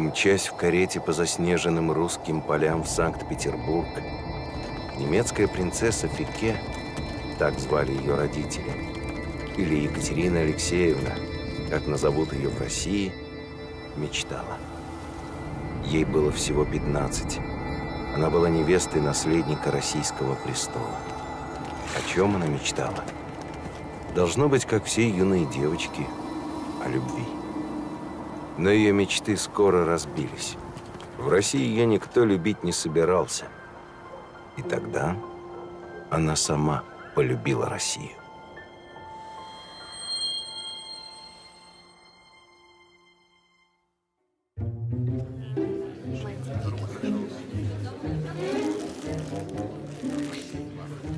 Мчась в карете по заснеженным русским полям в Санкт-Петербург, немецкая принцесса Фике, так звали ее родители, или Екатерина Алексеевна, как назовут ее в России, мечтала. Ей было всего 15. Она была невестой наследника российского престола. О чем она мечтала? Должно быть, как все юные девочки, о любви. Но ее мечты скоро разбились. В России ее никто любить не собирался. И тогда она сама полюбила Россию.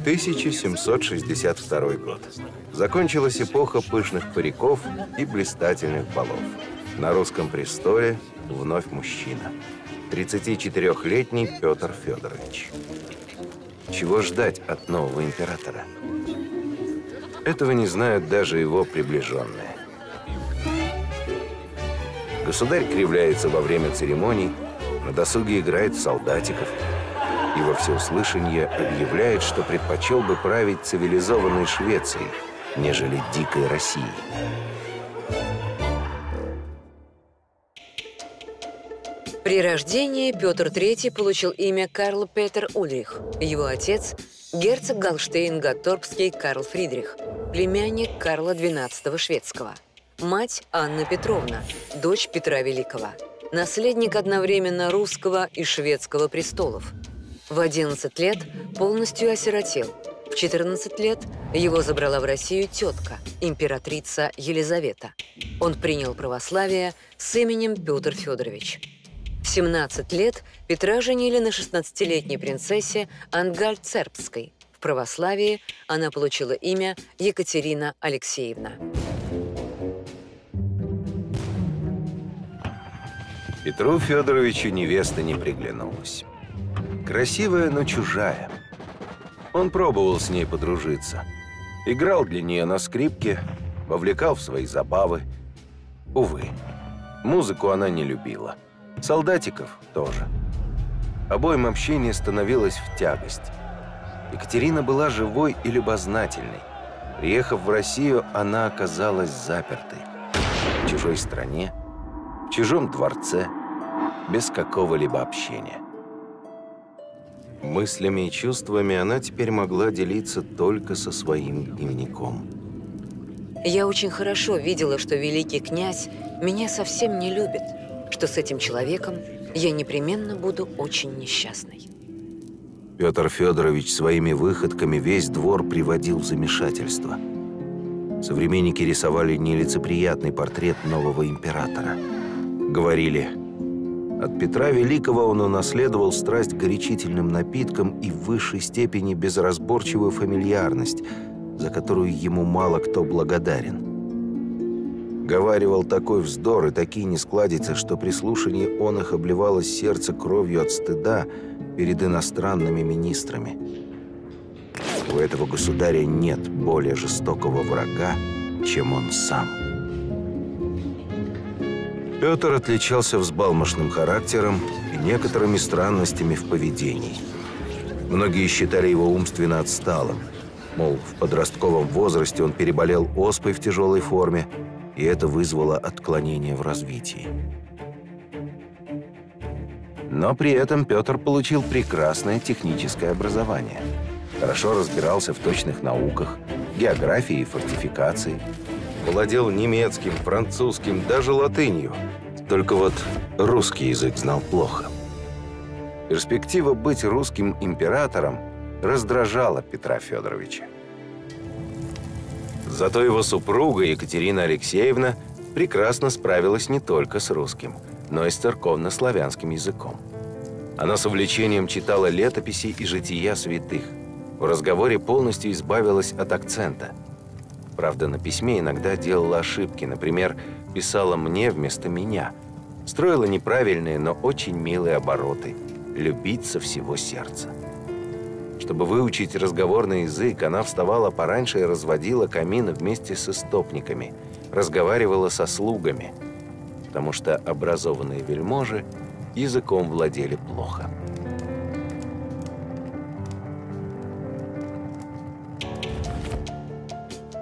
«1762 год. Закончилась эпоха пышных париков и блистательных балов. На русском престоле вновь мужчина. 34-летний Петр Федорович. Чего ждать от нового императора? Этого не знают даже его приближенные. Государь кривляется во время церемоний, на досуге играет солдатиков и во всеуслышание объявляет, что предпочел бы править цивилизованной Швецией, нежели дикой Россией. При рождении Петр III получил имя Карл Петер Ульрих. Его отец – герцог Галштейн-Гатторпский Карл Фридрих, племянник Карла XII шведского. Мать – Анна Петровна, дочь Петра Великого. Наследник одновременно русского и шведского престолов. В 11 лет полностью осиротел. В 14 лет его забрала в Россию тетка, императрица Елизавета. Он принял православие с именем Петр Федорович. В 17 лет Петра женили на 16-летней принцессе Ангальд-Цербской. В православии она получила имя Екатерина Алексеевна. Петру Федоровичу невеста не приглянулась. Красивая, но чужая. Он пробовал с ней подружиться. Играл для нее на скрипке, вовлекал в свои забавы. Увы, музыку она не любила. Солдатиков тоже. Обоим общение становилось в тягость. Екатерина была живой и любознательной. Приехав в Россию, она оказалась запертой. В чужой стране, в чужом дворце, без какого-либо общения. Мыслями и чувствами она теперь могла делиться только со своим дневником. Я очень хорошо видела, что великий князь меня совсем не любит – что с этим человеком я непременно буду очень несчастной. Петр Федорович своими выходками весь двор приводил в замешательство. Современники рисовали нелицеприятный портрет нового императора. Говорили, от Петра Великого он унаследовал страсть к горячительным напиткам и в высшей степени безразборчивую фамильярность, за которую ему мало кто благодарен – Говаривал такой вздор и такие нескладицы, что при слушании он их обливалось сердце кровью от стыда перед иностранными министрами. У этого государя нет более жестокого врага, чем он сам. Петр отличался взбалмошным характером и некоторыми странностями в поведении. Многие считали его умственно отсталым. Мол, в подростковом возрасте он переболел оспой в тяжелой форме, и это вызвало отклонение в развитии. Но при этом Петр получил прекрасное техническое образование. Хорошо разбирался в точных науках, географии и фортификации. Владел немецким, французским, даже латынью. Только вот русский язык знал плохо. Перспектива быть русским императором раздражала Петра Федоровича. Зато его супруга Екатерина Алексеевна прекрасно справилась не только с русским, но и с церковно-славянским языком. Она с увлечением читала летописи и жития святых. В разговоре полностью избавилась от акцента. Правда, на письме иногда делала ошибки, например, писала «мне» вместо «меня». Строила неправильные, но очень милые обороты. Любить со всего сердца. Чтобы выучить разговорный язык, она вставала пораньше и разводила камин вместе с истопниками, разговаривала со слугами. потому что образованные вельможи языком владели плохо.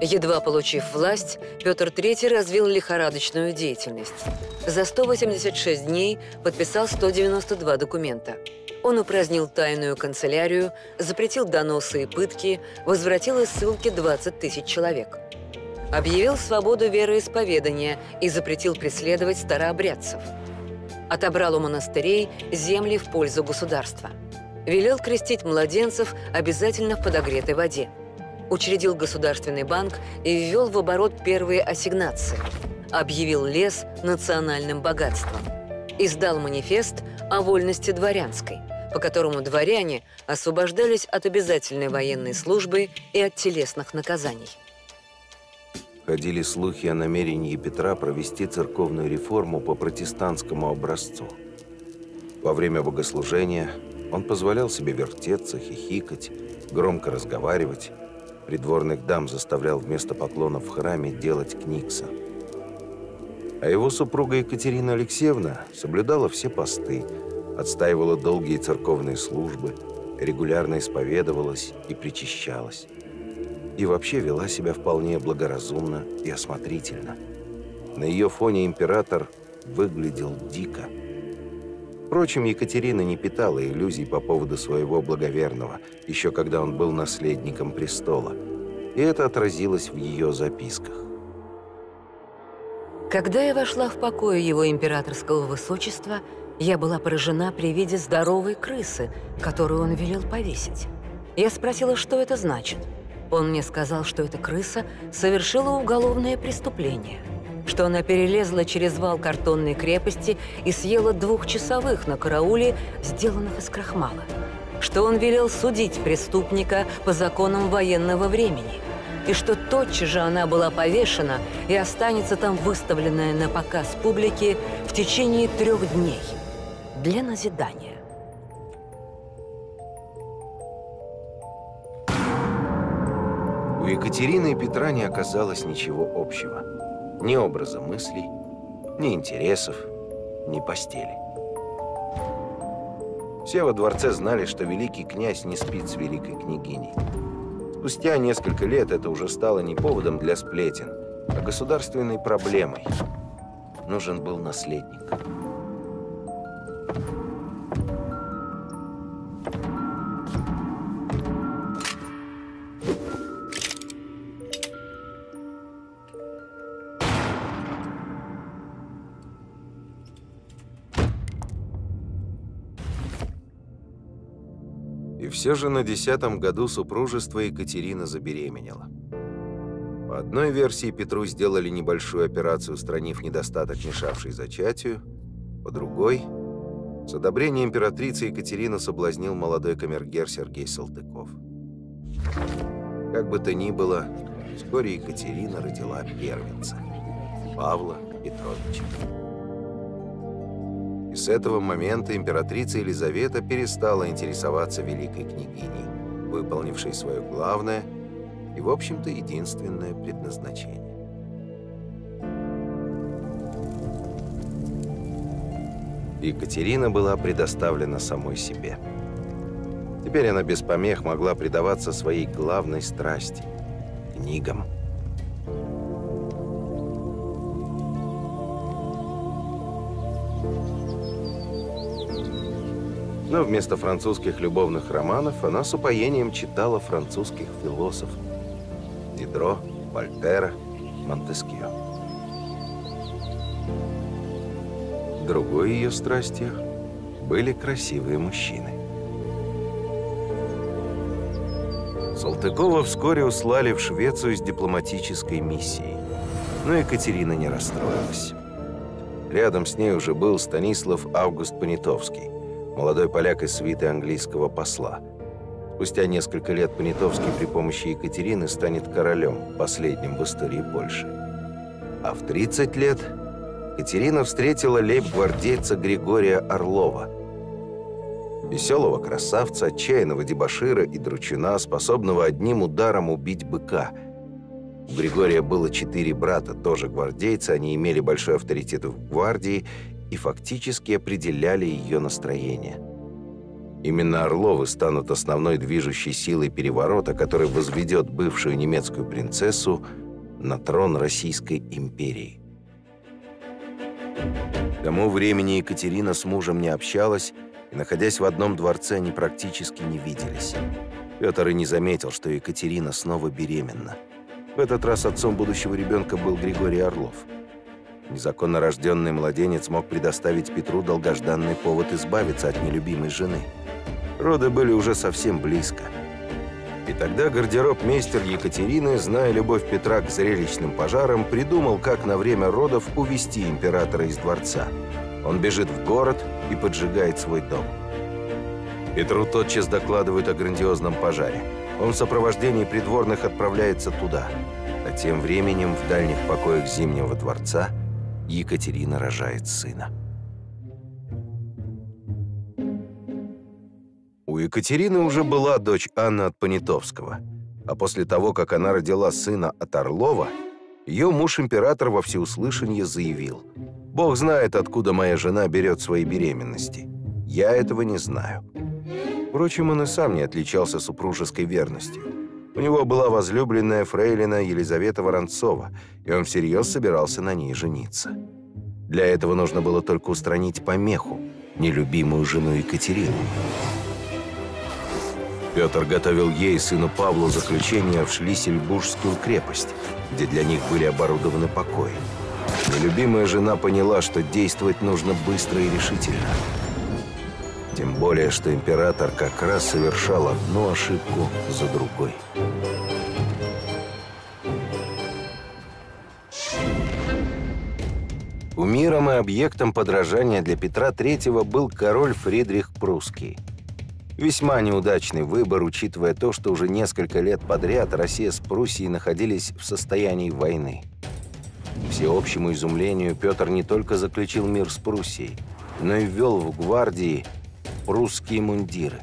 Едва получив власть, Петр III развил лихорадочную деятельность. За 186 дней подписал 192 документа. Он упразднил тайную канцелярию, запретил доносы и пытки, возвратил из ссылки 20 тысяч человек. Объявил свободу вероисповедания и запретил преследовать старообрядцев. Отобрал у монастырей земли в пользу государства. Велел крестить младенцев обязательно в подогретой воде учредил Государственный банк и ввел в оборот первые ассигнации, объявил лес национальным богатством, издал манифест о вольности дворянской, по которому дворяне освобождались от обязательной военной службы и от телесных наказаний. Ходили слухи о намерении Петра провести церковную реформу по протестантскому образцу. Во время богослужения он позволял себе вертеться, хихикать, громко разговаривать, Придворных дам заставлял вместо поклонов в храме делать кникса. А его супруга Екатерина Алексеевна соблюдала все посты, отстаивала долгие церковные службы, регулярно исповедовалась и причащалась. И вообще вела себя вполне благоразумно и осмотрительно. На ее фоне император выглядел дико – Впрочем, Екатерина не питала иллюзий по поводу своего благоверного, еще когда он был наследником престола. И это отразилось в ее записках. Когда я вошла в покой его императорского высочества, я была поражена при виде здоровой крысы, которую он велел повесить. Я спросила, что это значит. Он мне сказал, что эта крыса совершила уголовное преступление – что она перелезла через вал картонной крепости и съела двухчасовых на карауле, сделанных из крахмала, что он велел судить преступника по законам военного времени, и что тотчас же она была повешена и останется там выставленная на показ публике в течение трех дней для назидания. У Екатерины и Петра не оказалось ничего общего. Ни образа мыслей, ни интересов, ни постели. Все во дворце знали, что великий князь не спит с великой княгиней. Спустя несколько лет это уже стало не поводом для сплетен, а государственной проблемой. Нужен был наследник. Все же на десятом году супружества Екатерина забеременела. По одной версии Петру сделали небольшую операцию, устранив недостаток, мешавший зачатию. По другой, с одобрения императрицы Екатерина соблазнил молодой камергер Сергей Салтыков. Как бы то ни было, вскоре Екатерина родила первенца – Павла Петровича. И с этого момента императрица Елизавета перестала интересоваться великой княгиней, выполнившей свое главное и, в общем-то, единственное предназначение. Екатерина была предоставлена самой себе. Теперь она без помех могла предаваться своей главной страсти – книгам – Но вместо французских любовных романов она с упоением читала французских философов Дидро, Вольтера, Монтескье. Другой ее страстью были красивые мужчины. Салтыкова вскоре услали в Швецию с дипломатической миссией. Но Екатерина не расстроилась. Рядом с ней уже был Станислав Август Понятовский, молодой поляк из свиты английского посла. Спустя несколько лет Понятовский при помощи Екатерины станет королем, последним в истории Польши. А в 30 лет Екатерина встретила лейб-гвардейца Григория Орлова. Веселого красавца, отчаянного дебошира и дручина, способного одним ударом убить быка. У Григория было четыре брата, тоже гвардейцы, они имели большой авторитет в гвардии и фактически определяли ее настроение. Именно Орловы станут основной движущей силой переворота, который возведет бывшую немецкую принцессу на трон Российской империи. К тому времени Екатерина с мужем не общалась, и, находясь в одном дворце, они практически не виделись. Петр и не заметил, что Екатерина снова беременна. В этот раз отцом будущего ребенка был Григорий Орлов. Незаконно рожденный младенец мог предоставить Петру долгожданный повод избавиться от нелюбимой жены. Роды были уже совсем близко. И тогда гардероб-мейстер Екатерины, зная любовь Петра к зрелищным пожарам, придумал, как на время родов увести императора из дворца. Он бежит в город и поджигает свой дом. Петру тотчас докладывают о грандиозном пожаре. Он в сопровождении придворных отправляется туда. А тем временем в дальних покоях Зимнего дворца Екатерина рожает сына. У Екатерины уже была дочь Анна от Понятовского. А после того, как она родила сына от Орлова, ее муж-император во всеуслышание заявил «Бог знает, откуда моя жена берет свои беременности. Я этого не знаю». Впрочем, он и сам не отличался супружеской верностью. У него была возлюбленная фрейлина Елизавета Воронцова, и он всерьез собирался на ней жениться. Для этого нужно было только устранить помеху, нелюбимую жену Екатерину. Петр готовил ей, сыну Павлу, заключение в Шлиссельбургскую крепость, где для них были оборудованы покои. Нелюбимая жена поняла, что действовать нужно быстро и решительно – тем более, что император как раз совершал одну ошибку за другой. Кумиром и объектом подражания для Петра III был король Фридрих Прусский. Весьма неудачный выбор, учитывая то, что уже несколько лет подряд Россия с Пруссией находились в состоянии войны. Всеобщему изумлению Петр не только заключил мир с Пруссией, но и ввел в гвардии прусские мундиры.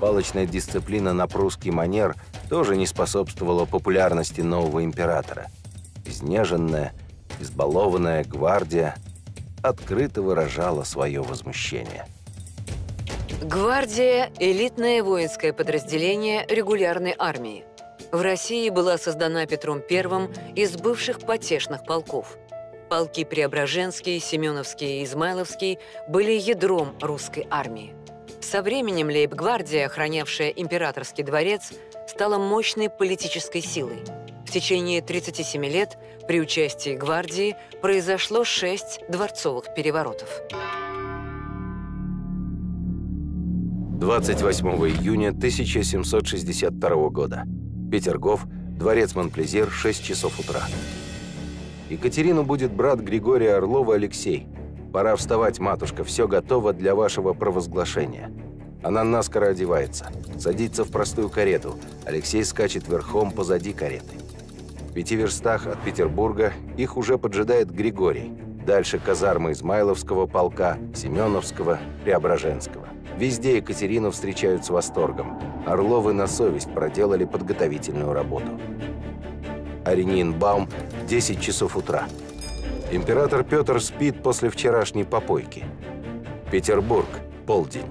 Палочная дисциплина на прусский манер тоже не способствовала популярности нового императора. Изнеженная, избалованная гвардия открыто выражала свое возмущение. Гвардия – элитное воинское подразделение регулярной армии. В России была создана Петром I из бывших потешных полков – Полки Преображенский, Семеновский и Измайловский были ядром русской армии. Со временем лейб-гвардия, охранявшая императорский дворец, стала мощной политической силой. В течение 37 лет при участии гвардии произошло шесть дворцовых переворотов. 28 июня 1762 года. Петергоф, дворец Монплезир, 6 часов утра. Екатерину будет брат Григория Орлова Алексей. Пора вставать, матушка, все готово для вашего провозглашения. Она наскоро одевается, садится в простую карету. Алексей скачет верхом позади кареты. В пяти верстах от Петербурга их уже поджидает Григорий. Дальше казармы Измайловского полка, Семеновского, Преображенского. Везде Екатерину встречают с восторгом. Орловы на совесть проделали подготовительную работу. Аренинбаум, 10 часов утра. Император Петр спит после вчерашней попойки. Петербург, полдень.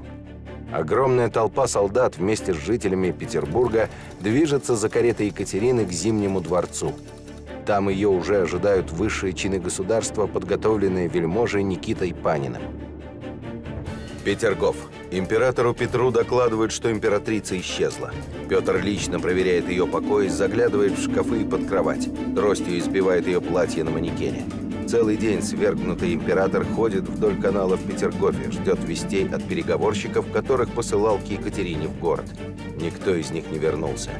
Огромная толпа солдат вместе с жителями Петербурга движется за каретой Екатерины к Зимнему дворцу. Там ее уже ожидают высшие чины государства, подготовленные вельможей Никитой Паниным. Петергоф. Императору Петру докладывают, что императрица исчезла. Петр лично проверяет ее покой, заглядывает в шкафы и под кровать. Тростью избивает ее платье на манекене. Целый день свергнутый император ходит вдоль канала в Петергофе, ждет вестей от переговорщиков, которых посылал к Екатерине в город. Никто из них не вернулся.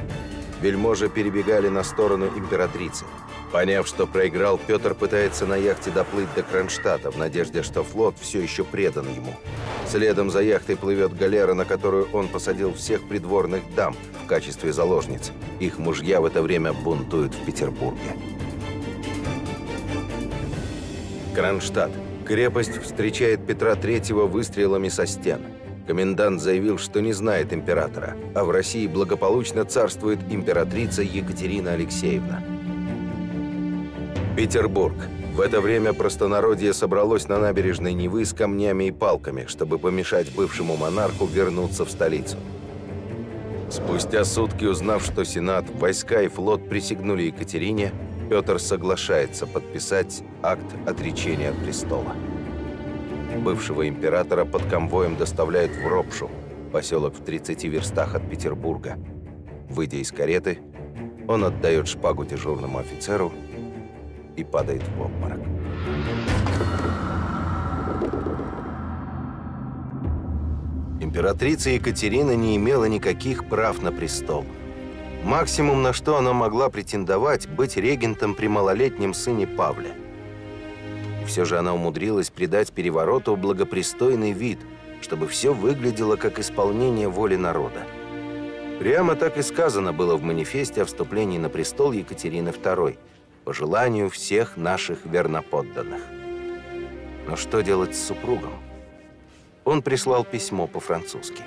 Вельможи перебегали на сторону императрицы. Поняв, что проиграл, Петр пытается на яхте доплыть до Кронштадта в надежде, что флот все еще предан ему. Следом за яхтой плывет галера, на которую он посадил всех придворных дам в качестве заложниц. Их мужья в это время бунтуют в Петербурге. Кронштадт. Крепость встречает Петра Третьего выстрелами со стен. Комендант заявил, что не знает императора, а в России благополучно царствует императрица Екатерина Алексеевна. Петербург. В это время простонародье собралось на набережной Невы с камнями и палками, чтобы помешать бывшему монарху вернуться в столицу. Спустя сутки, узнав, что Сенат, войска и флот присягнули Екатерине, Петр соглашается подписать акт отречения от престола. Бывшего императора под конвоем доставляют в Ропшу, поселок в 30 верстах от Петербурга. Выйдя из кареты, он отдает шпагу дежурному офицеру и падает в обморок. Императрица Екатерина не имела никаких прав на престол. Максимум, на что она могла претендовать, быть регентом при малолетнем сыне Павле. Все же она умудрилась придать перевороту благопристойный вид, чтобы все выглядело как исполнение воли народа. Прямо так и сказано было в манифесте о вступлении на престол Екатерины II – по желанию всех наших верноподданных. Но что делать с супругом? Он прислал письмо по-французски.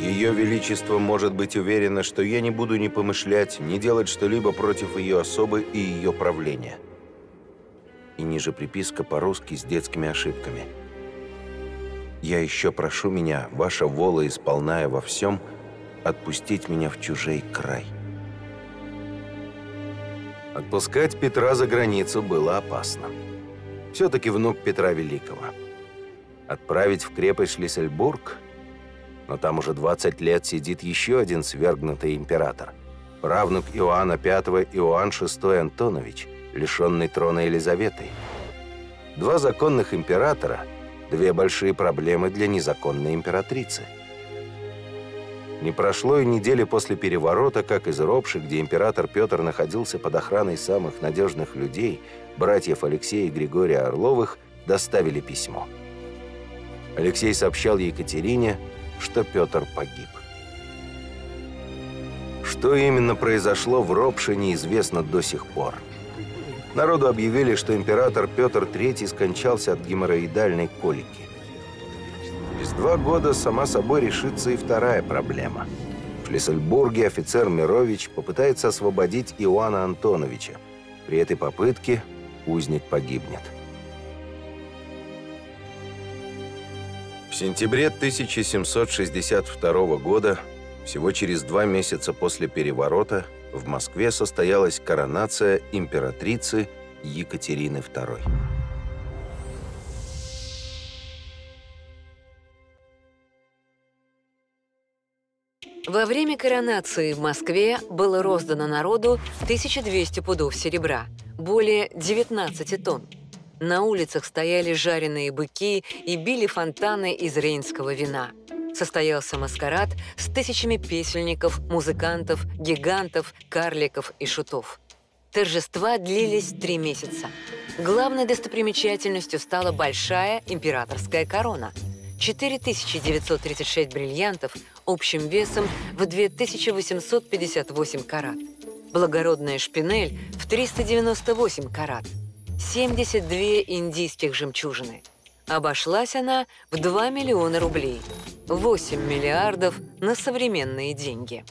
Ее Величество может быть уверено, что я не буду ни помышлять, ни делать что-либо против ее особы и ее правления. И ниже приписка по-русски с детскими ошибками. Я еще прошу меня, ваша вола исполная во всем, отпустить меня в чужой край. Отпускать Петра за границу было опасно. Все-таки внук Петра Великого. Отправить в крепость Шлиссельбург? Но там уже 20 лет сидит еще один свергнутый император. Правнук Иоанна V Иоанн VI Антонович, лишенный трона Елизаветой. Два законных императора – две большие проблемы для незаконной императрицы – не прошло и недели после переворота, как из Ропши, где император Петр находился под охраной самых надежных людей, братьев Алексея и Григория Орловых, доставили письмо. Алексей сообщал Екатерине, что Петр погиб. Что именно произошло в Ропше, неизвестно до сих пор. Народу объявили, что император Петр III скончался от геморроидальной колики. Через два года сама собой решится и вторая проблема. В Шлиссельбурге офицер Мирович попытается освободить Иоанна Антоновича. При этой попытке узник погибнет. В сентябре 1762 года, всего через два месяца после переворота, в Москве состоялась коронация императрицы Екатерины II. Во время коронации в Москве было роздано народу 1200 пудов серебра, более 19 тонн. На улицах стояли жареные быки и били фонтаны из рейнского вина. Состоялся маскарад с тысячами песельников, музыкантов, гигантов, карликов и шутов. Торжества длились три месяца. Главной достопримечательностью стала большая императорская корона – 4936 бриллиантов общим весом в 2858 карат. Благородная шпинель в 398 карат. 72 индийских жемчужины. Обошлась она в 2 миллиона рублей. 8 миллиардов на современные деньги.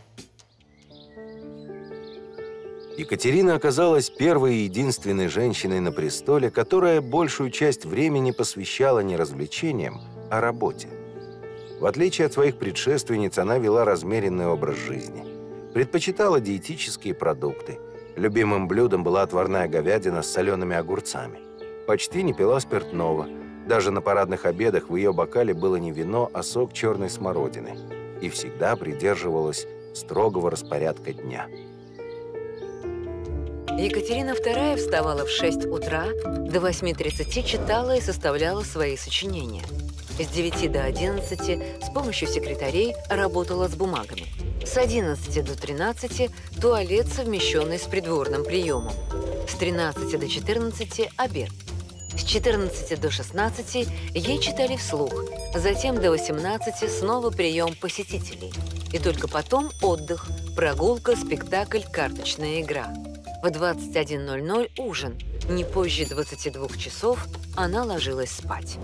Екатерина оказалась первой и единственной женщиной на престоле, которая большую часть времени посвящала не развлечениям, о работе. В отличие от своих предшественниц, она вела размеренный образ жизни. Предпочитала диетические продукты. Любимым блюдом была отварная говядина с солеными огурцами. Почти не пила спиртного. Даже на парадных обедах в ее бокале было не вино, а сок черной смородины. И всегда придерживалась строгого распорядка дня. Екатерина II вставала в 6 утра, до 8.30 читала и составляла свои сочинения – с 9 до 11 с помощью секретарей работала с бумагами. С 11 до 13 туалет, совмещенный с придворным приемом. С 13 до 14 – обед. С 14 до 16 ей читали вслух, затем до 18 снова прием посетителей. И только потом отдых, прогулка, спектакль, карточная игра. В 21.00 ужин. Не позже 22 часов она ложилась спать.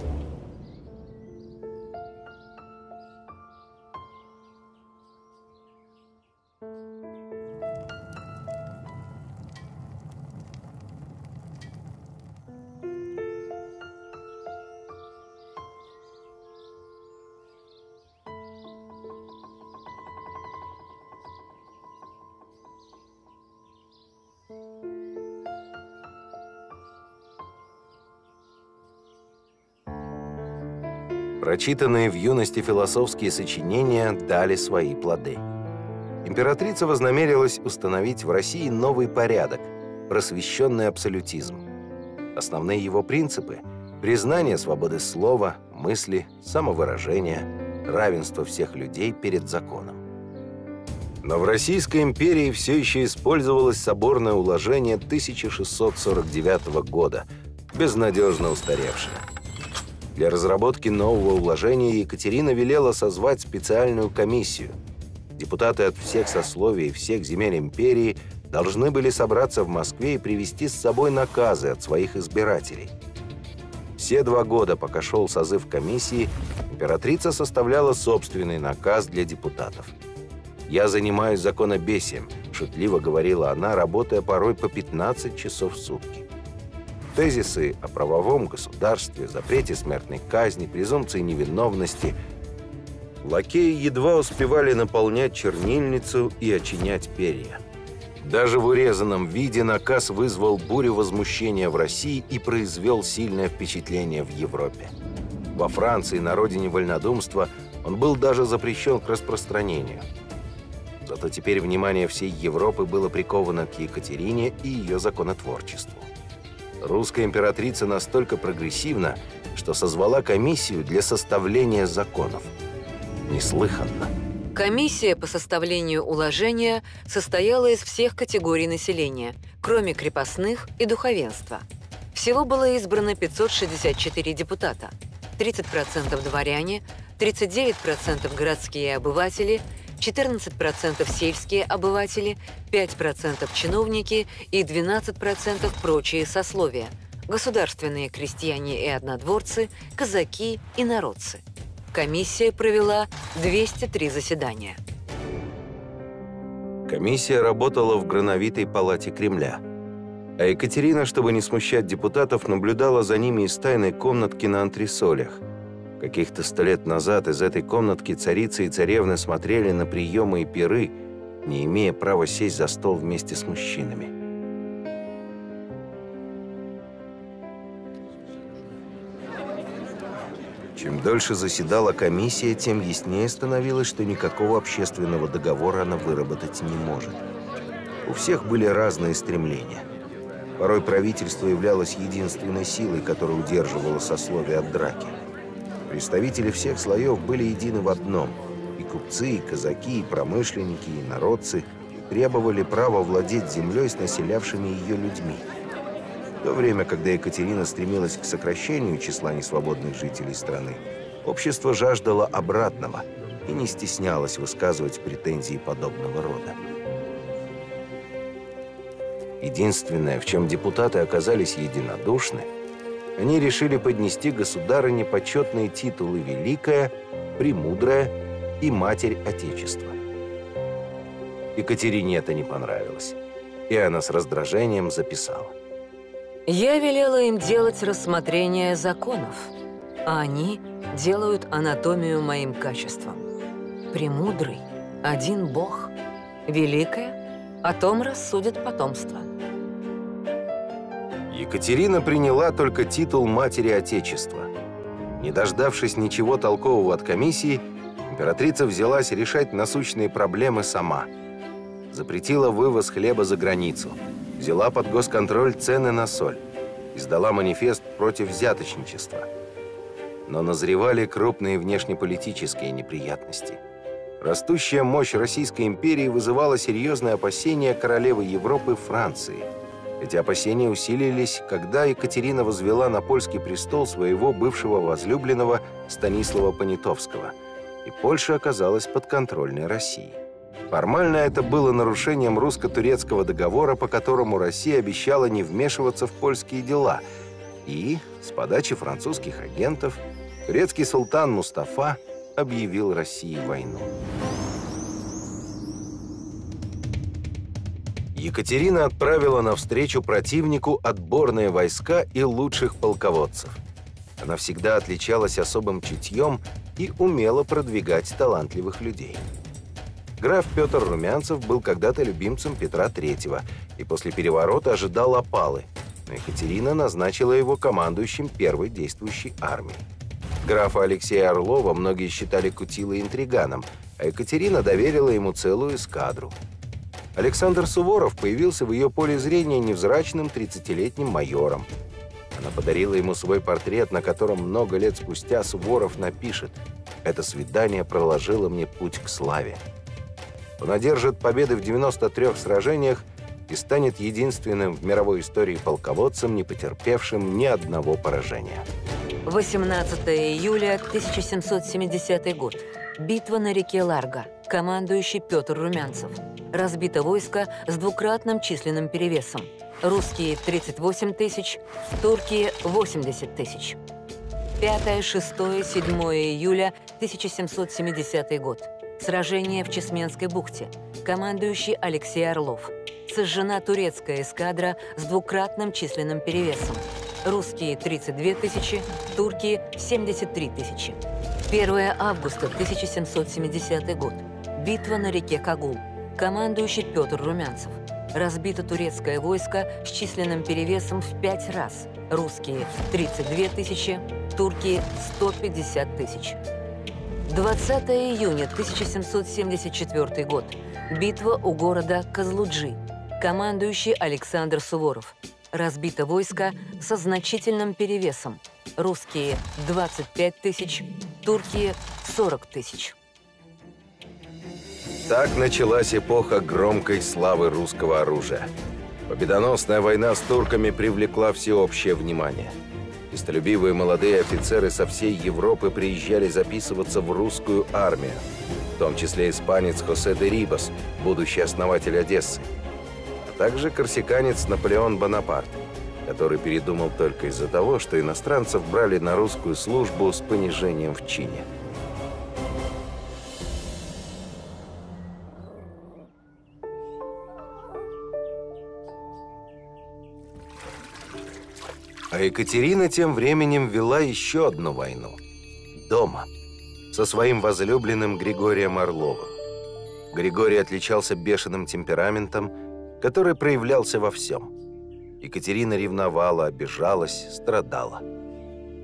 Прочитанные в юности философские сочинения дали свои плоды. Императрица вознамерилась установить в России новый порядок – просвещенный абсолютизм. Основные его принципы – признание свободы слова, мысли, самовыражения, равенство всех людей перед законом. Но в Российской империи все еще использовалось соборное уложение 1649 года, безнадежно устаревшее. Для разработки нового уложения Екатерина велела созвать специальную комиссию. Депутаты от всех сословий и всех земель империи должны были собраться в Москве и привести с собой наказы от своих избирателей. Все два года, пока шел созыв комиссии, императрица составляла собственный наказ для депутатов – «Я занимаюсь законобесием», – шутливо говорила она, работая порой по 15 часов в сутки. Тезисы о правовом государстве, запрете смертной казни, презумпции невиновности. Лакеи едва успевали наполнять чернильницу и очинять перья. Даже в урезанном виде наказ вызвал бурю возмущения в России и произвел сильное впечатление в Европе. Во Франции, на родине вольнодумства, он был даже запрещен к распространению – Зато теперь внимание всей Европы было приковано к Екатерине и ее законотворчеству. Русская императрица настолько прогрессивна, что созвала комиссию для составления законов. Неслыханно. Комиссия по составлению уложения состояла из всех категорий населения, кроме крепостных и духовенства. Всего было избрано 564 депутата, 30% дворяне, 39% городские обыватели 14% сельские обыватели, 5% чиновники и 12% прочие сословия, государственные крестьяне и однодворцы, казаки и народцы. Комиссия провела 203 заседания. Комиссия работала в Грановитой палате Кремля. А Екатерина, чтобы не смущать депутатов, наблюдала за ними из тайной комнатки на антресолях – Каких-то сто лет назад из этой комнатки царицы и царевны смотрели на приемы и пиры, не имея права сесть за стол вместе с мужчинами. Чем дольше заседала комиссия, тем яснее становилось, что никакого общественного договора она выработать не может. У всех были разные стремления. Порой правительство являлось единственной силой, которая удерживала сословие от драки. Представители всех слоев были едины в одном. И купцы, и казаки, и промышленники, и народцы требовали права владеть землей с населявшими ее людьми. В то время, когда Екатерина стремилась к сокращению числа несвободных жителей страны, общество жаждало обратного и не стеснялось высказывать претензии подобного рода. Единственное, в чем депутаты оказались единодушны – они решили поднести государыне почетные титулы «Великая», «Премудрая» и «Матерь Отечества». Екатерине это не понравилось, и она с раздражением записала. «Я велела им делать рассмотрение законов, а они делают анатомию моим качествам. Премудрый – один Бог, Великая – о том рассудит потомство». Екатерина приняла только титул матери Отечества. Не дождавшись ничего толкового от комиссии, императрица взялась решать насущные проблемы сама. Запретила вывоз хлеба за границу, взяла под госконтроль цены на соль, издала манифест против взяточничества. Но назревали крупные внешнеполитические неприятности. Растущая мощь Российской империи вызывала серьезные опасения королевы Европы Франции – эти опасения усилились, когда Екатерина возвела на польский престол своего бывшего возлюбленного Станислава Понятовского, и Польша оказалась подконтрольной России. Формально это было нарушением русско-турецкого договора, по которому Россия обещала не вмешиваться в польские дела, и, с подачи французских агентов, турецкий султан Мустафа объявил России войну. Екатерина отправила навстречу противнику отборные войска и лучших полководцев. Она всегда отличалась особым чутьем и умела продвигать талантливых людей. Граф Петр Румянцев был когда-то любимцем Петра III и после переворота ожидал опалы, но Екатерина назначила его командующим первой действующей армией. графа Алексея Орлова многие считали Кутила интриганом, а Екатерина доверила ему целую эскадру. Александр Суворов появился в ее поле зрения невзрачным 30-летним майором. Она подарила ему свой портрет, на котором много лет спустя Суворов напишет «Это свидание проложило мне путь к славе». Он одержит победы в 93 сражениях и станет единственным в мировой истории полководцем, не потерпевшим ни одного поражения. 18 июля 1770 год. Битва на реке Ларго. Командующий Петр Румянцев. Разбито войско с двукратным численным перевесом. Русские 38 тысяч, турки 80 тысяч. 5, 6, 7 июля 1770 год. Сражение в Чесменской бухте. Командующий Алексей Орлов. Сожжена турецкая эскадра с двукратным численным перевесом. Русские 32 тысячи, турки 73 тысячи. 1 августа 1770 год. Битва на реке Кагул. Командующий Петр Румянцев. Разбито турецкое войско с численным перевесом в пять раз. Русские 32 тысячи, турки 150 тысяч. 20 июня 1774 год. Битва у города Козлуджи. Командующий Александр Суворов. Разбито войско со значительным перевесом. Русские 25 тысяч, турки 40 тысяч. Так началась эпоха громкой славы русского оружия. Победоносная война с турками привлекла всеобщее внимание – Истолюбивые молодые офицеры со всей Европы приезжали записываться в русскую армию, в том числе испанец Хосе де Рибас, будущий основатель Одессы, а также корсиканец Наполеон Бонапарт, который передумал только из-за того, что иностранцев брали на русскую службу с понижением в чине. А Екатерина тем временем вела еще одну войну. Дома. Со своим возлюбленным Григорием Орловым. Григорий отличался бешеным темпераментом, который проявлялся во всем. Екатерина ревновала, обижалась, страдала.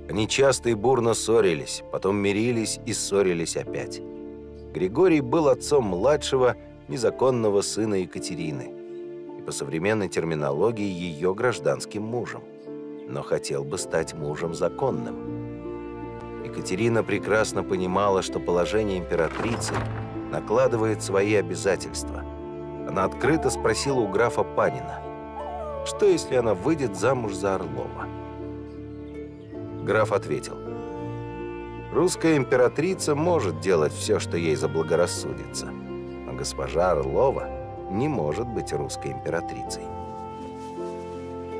Они часто и бурно ссорились, потом мирились и ссорились опять. Григорий был отцом младшего, незаконного сына Екатерины и по современной терминологии ее гражданским мужем но хотел бы стать мужем законным. Екатерина прекрасно понимала, что положение императрицы накладывает свои обязательства. Она открыто спросила у графа Панина, что если она выйдет замуж за Орлова. Граф ответил, «Русская императрица может делать все, что ей заблагорассудится, но госпожа Орлова не может быть русской императрицей».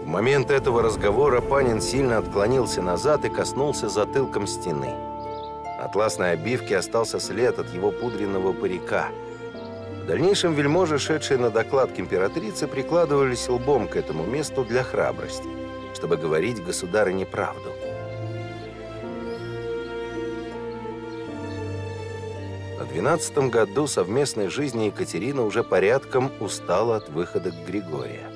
В момент этого разговора Панин сильно отклонился назад и коснулся затылком стены. Атласной обивке остался след от его пудренного парика. В дальнейшем вельможи, шедшие на доклад к императрице, прикладывались лбом к этому месту для храбрости, чтобы говорить государыне правду. На двенадцатом году совместной жизни Екатерина уже порядком устала от выхода к Григория.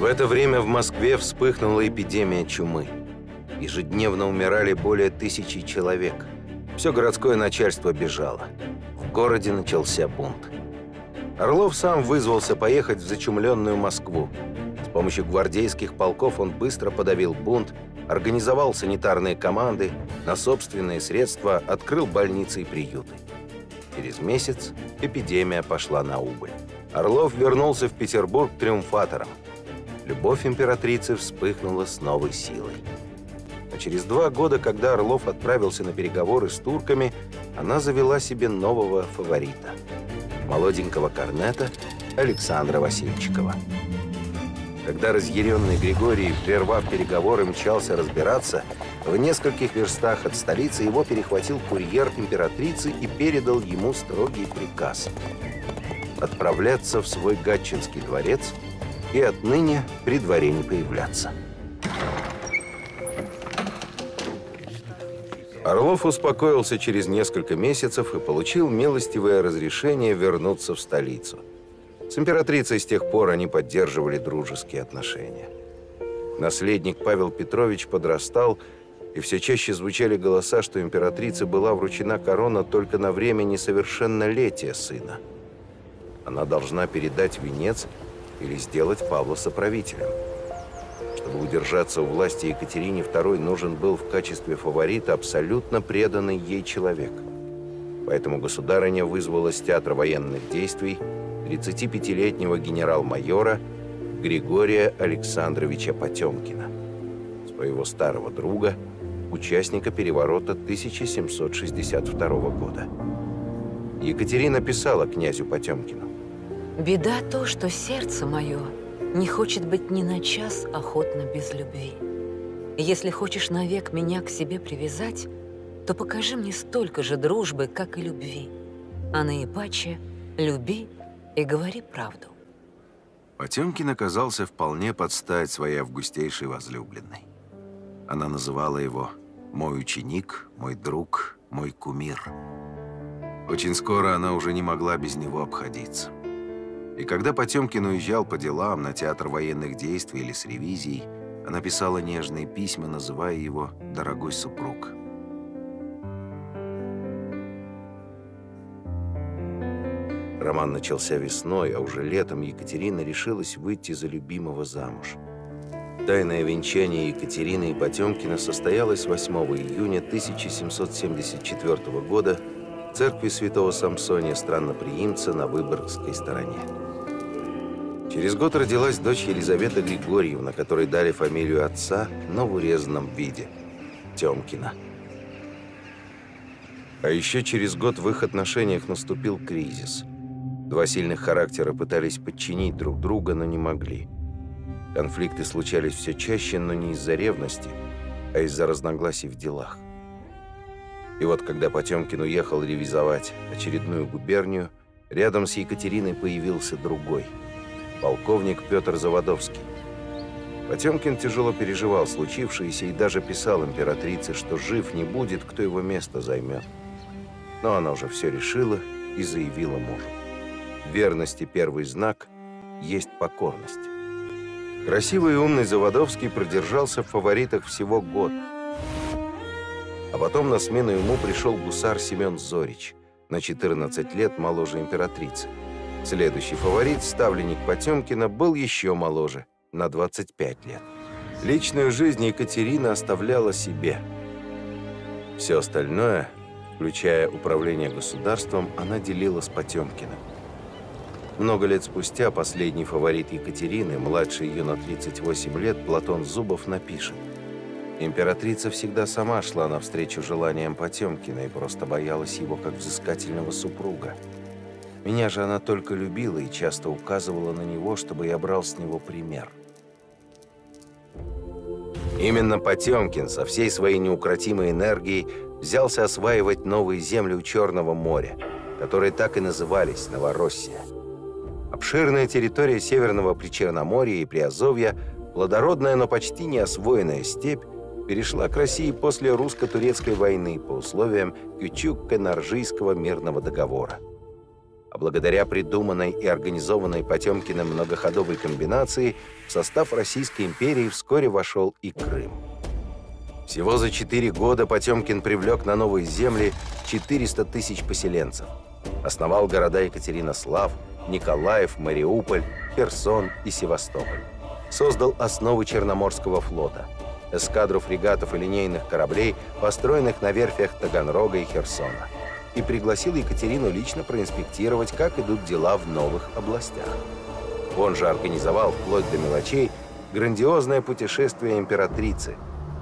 В это время в Москве вспыхнула эпидемия чумы. Ежедневно умирали более тысячи человек. Все городское начальство бежало. В городе начался бунт. Орлов сам вызвался поехать в зачумленную Москву. С помощью гвардейских полков он быстро подавил бунт, организовал санитарные команды, на собственные средства открыл больницы и приюты. Через месяц эпидемия пошла на убыль. Орлов вернулся в Петербург триумфатором. Любовь императрицы вспыхнула с новой силой. А через два года, когда Орлов отправился на переговоры с турками, она завела себе нового фаворита – молоденького корнета Александра Васильчикова. Когда разъяренный Григорий, прервав переговоры, мчался разбираться, в нескольких верстах от столицы его перехватил курьер императрицы и передал ему строгий приказ – отправляться в свой Гатчинский дворец – и отныне при дворе не появляться. Орлов успокоился через несколько месяцев и получил милостивое разрешение вернуться в столицу. С императрицей с тех пор они поддерживали дружеские отношения. Наследник Павел Петрович подрастал, и все чаще звучали голоса, что императрице была вручена корона только на время несовершеннолетия сына. Она должна передать венец или сделать Павла соправителем. Чтобы удержаться у власти Екатерине II, нужен был в качестве фаворита абсолютно преданный ей человек. Поэтому государыня вызвала с театра военных действий 35-летнего генерал-майора Григория Александровича Потемкина, своего старого друга, участника переворота 1762 года. Екатерина писала князю Потемкину. «Беда то, что сердце мое не хочет быть ни на час охотно без любви. Если хочешь навек меня к себе привязать, то покажи мне столько же дружбы, как и любви. А наипаче люби и говори правду. Потемкин оказался вполне под стать своей августейшей возлюбленной. Она называла его «мой ученик», «мой друг», «мой кумир». Очень скоро она уже не могла без него обходиться. И когда Потемкин уезжал по делам на театр военных действий или с ревизией, она писала нежные письма, называя его «дорогой супруг». Роман начался весной, а уже летом Екатерина решилась выйти за любимого замуж. Тайное венчание Екатерины и Потемкина состоялось 8 июня 1774 года церкви святого Самсония Странноприимца на Выборгской стороне. Через год родилась дочь Елизавета Григорьевна, которой дали фамилию отца, но в урезанном виде – Тёмкина. А еще через год в их отношениях наступил кризис. Два сильных характера пытались подчинить друг друга, но не могли. Конфликты случались все чаще, но не из-за ревности, а из-за разногласий в делах. И вот когда Потемкин уехал ревизовать очередную губернию, рядом с Екатериной появился другой – полковник Петр Заводовский. Потемкин тяжело переживал случившееся и даже писал императрице, что жив не будет, кто его место займет. Но она уже все решила и заявила мужу. Верности первый знак есть покорность. Красивый и умный Заводовский продержался в фаворитах всего год. А потом на смену ему пришел гусар Семен Зорич, на 14 лет моложе императрицы. Следующий фаворит, ставленник Потемкина, был еще моложе, на 25 лет. Личную жизнь Екатерина оставляла себе. Все остальное, включая управление государством, она делила с Потемкиным. Много лет спустя последний фаворит Екатерины, младший ее на 38 лет, Платон Зубов, напишет. Императрица всегда сама шла навстречу желаниям Потемкина и просто боялась его как взыскательного супруга. Меня же она только любила и часто указывала на него, чтобы я брал с него пример. Именно Потемкин со всей своей неукротимой энергией взялся осваивать новые земли у Черного моря, которые так и назывались Новороссия. Обширная территория Северного Причерноморья и Приазовья, плодородная, но почти не освоенная степь, перешла к России после русско-турецкой войны по условиям Кючук-Канаржийского мирного договора а благодаря придуманной и организованной Потемкиным многоходовой комбинации в состав Российской империи вскоре вошел и Крым. Всего за четыре года Потемкин привлек на новые земли 400 тысяч поселенцев. Основал города Екатеринослав, Николаев, Мариуполь, Херсон и Севастополь. Создал основы Черноморского флота, эскадру фрегатов и линейных кораблей, построенных на верфях Таганрога и Херсона – и пригласил Екатерину лично проинспектировать, как идут дела в новых областях. Он же организовал, вплоть до мелочей, грандиозное путешествие императрицы,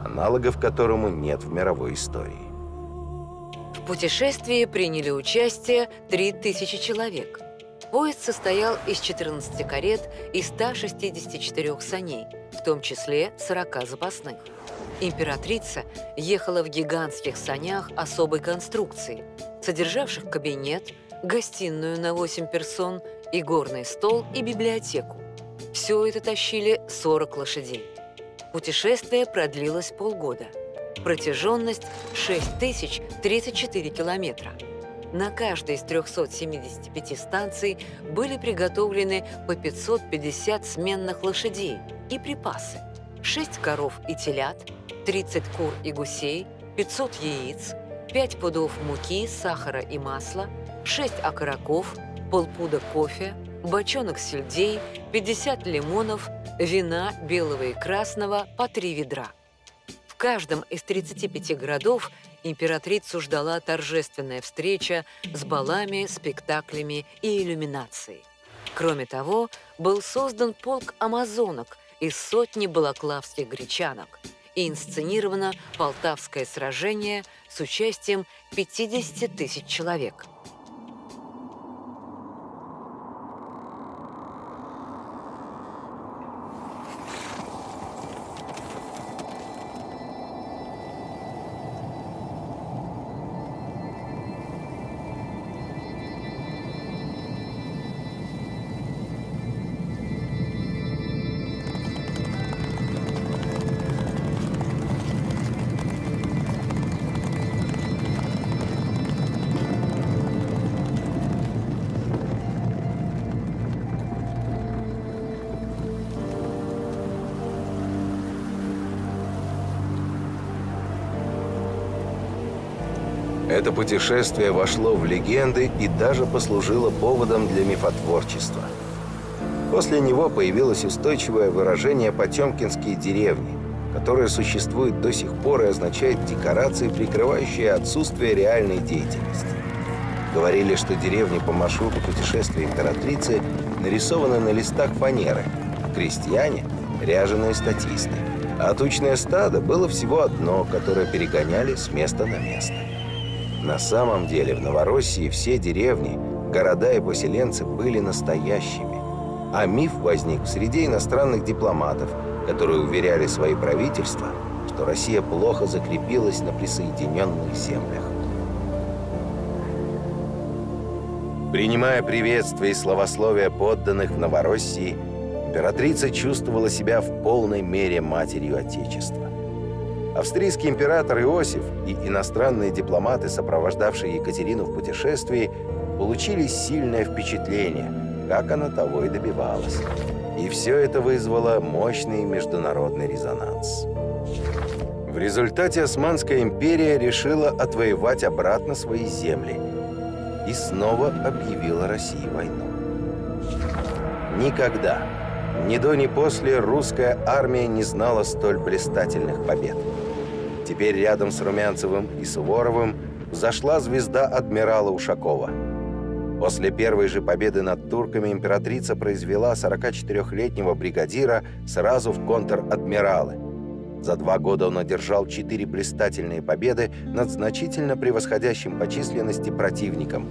аналогов которому нет в мировой истории. В путешествии приняли участие 3000 человек. Поезд состоял из 14 карет и 164 саней, в том числе 40 запасных. Императрица ехала в гигантских санях особой конструкции, содержавших кабинет, гостиную на 8 персон, и горный стол и библиотеку. Все это тащили 40 лошадей. Путешествие продлилось полгода. Протяженность 6034 километра. На каждой из 375 станций были приготовлены по 550 сменных лошадей и припасы. 6 коров и телят, 30 кур и гусей, 500 яиц, 5 пудов муки, сахара и масла, 6 окороков, полпуда кофе, бочонок сельдей, 50 лимонов, вина белого и красного по 3 ведра. В каждом из 35 городов императрицу ждала торжественная встреча с балами, спектаклями и иллюминацией. Кроме того, был создан полк амазонок из сотни балаклавских гречанок и инсценировано Полтавское сражение с участием 50 тысяч человек – путешествие вошло в легенды и даже послужило поводом для мифотворчества. После него появилось устойчивое выражение «потемкинские деревни», которое существует до сих пор и означает декорации, прикрывающие отсутствие реальной деятельности. Говорили, что деревни по маршруту путешествия императрицы нарисованы на листах фанеры, крестьяне – ряженые статисты, а тучное стадо было всего одно, которое перегоняли с места на место. На самом деле в Новороссии все деревни, города и поселенцы были настоящими. А миф возник в среде иностранных дипломатов, которые уверяли свои правительства, что Россия плохо закрепилась на присоединенных землях. Принимая приветствие и словословия подданных в Новороссии, императрица чувствовала себя в полной мере матерью Отечества. Австрийский император Иосиф и иностранные дипломаты, сопровождавшие Екатерину в путешествии, получили сильное впечатление, как она того и добивалась. И все это вызвало мощный международный резонанс. В результате Османская империя решила отвоевать обратно свои земли и снова объявила России войну. Никогда, ни до, ни после русская армия не знала столь блистательных побед. Теперь рядом с Румянцевым и Суворовым зашла звезда адмирала Ушакова. После первой же победы над турками императрица произвела 44-летнего бригадира сразу в контр-адмиралы. За два года он одержал четыре блистательные победы над значительно превосходящим по численности противником.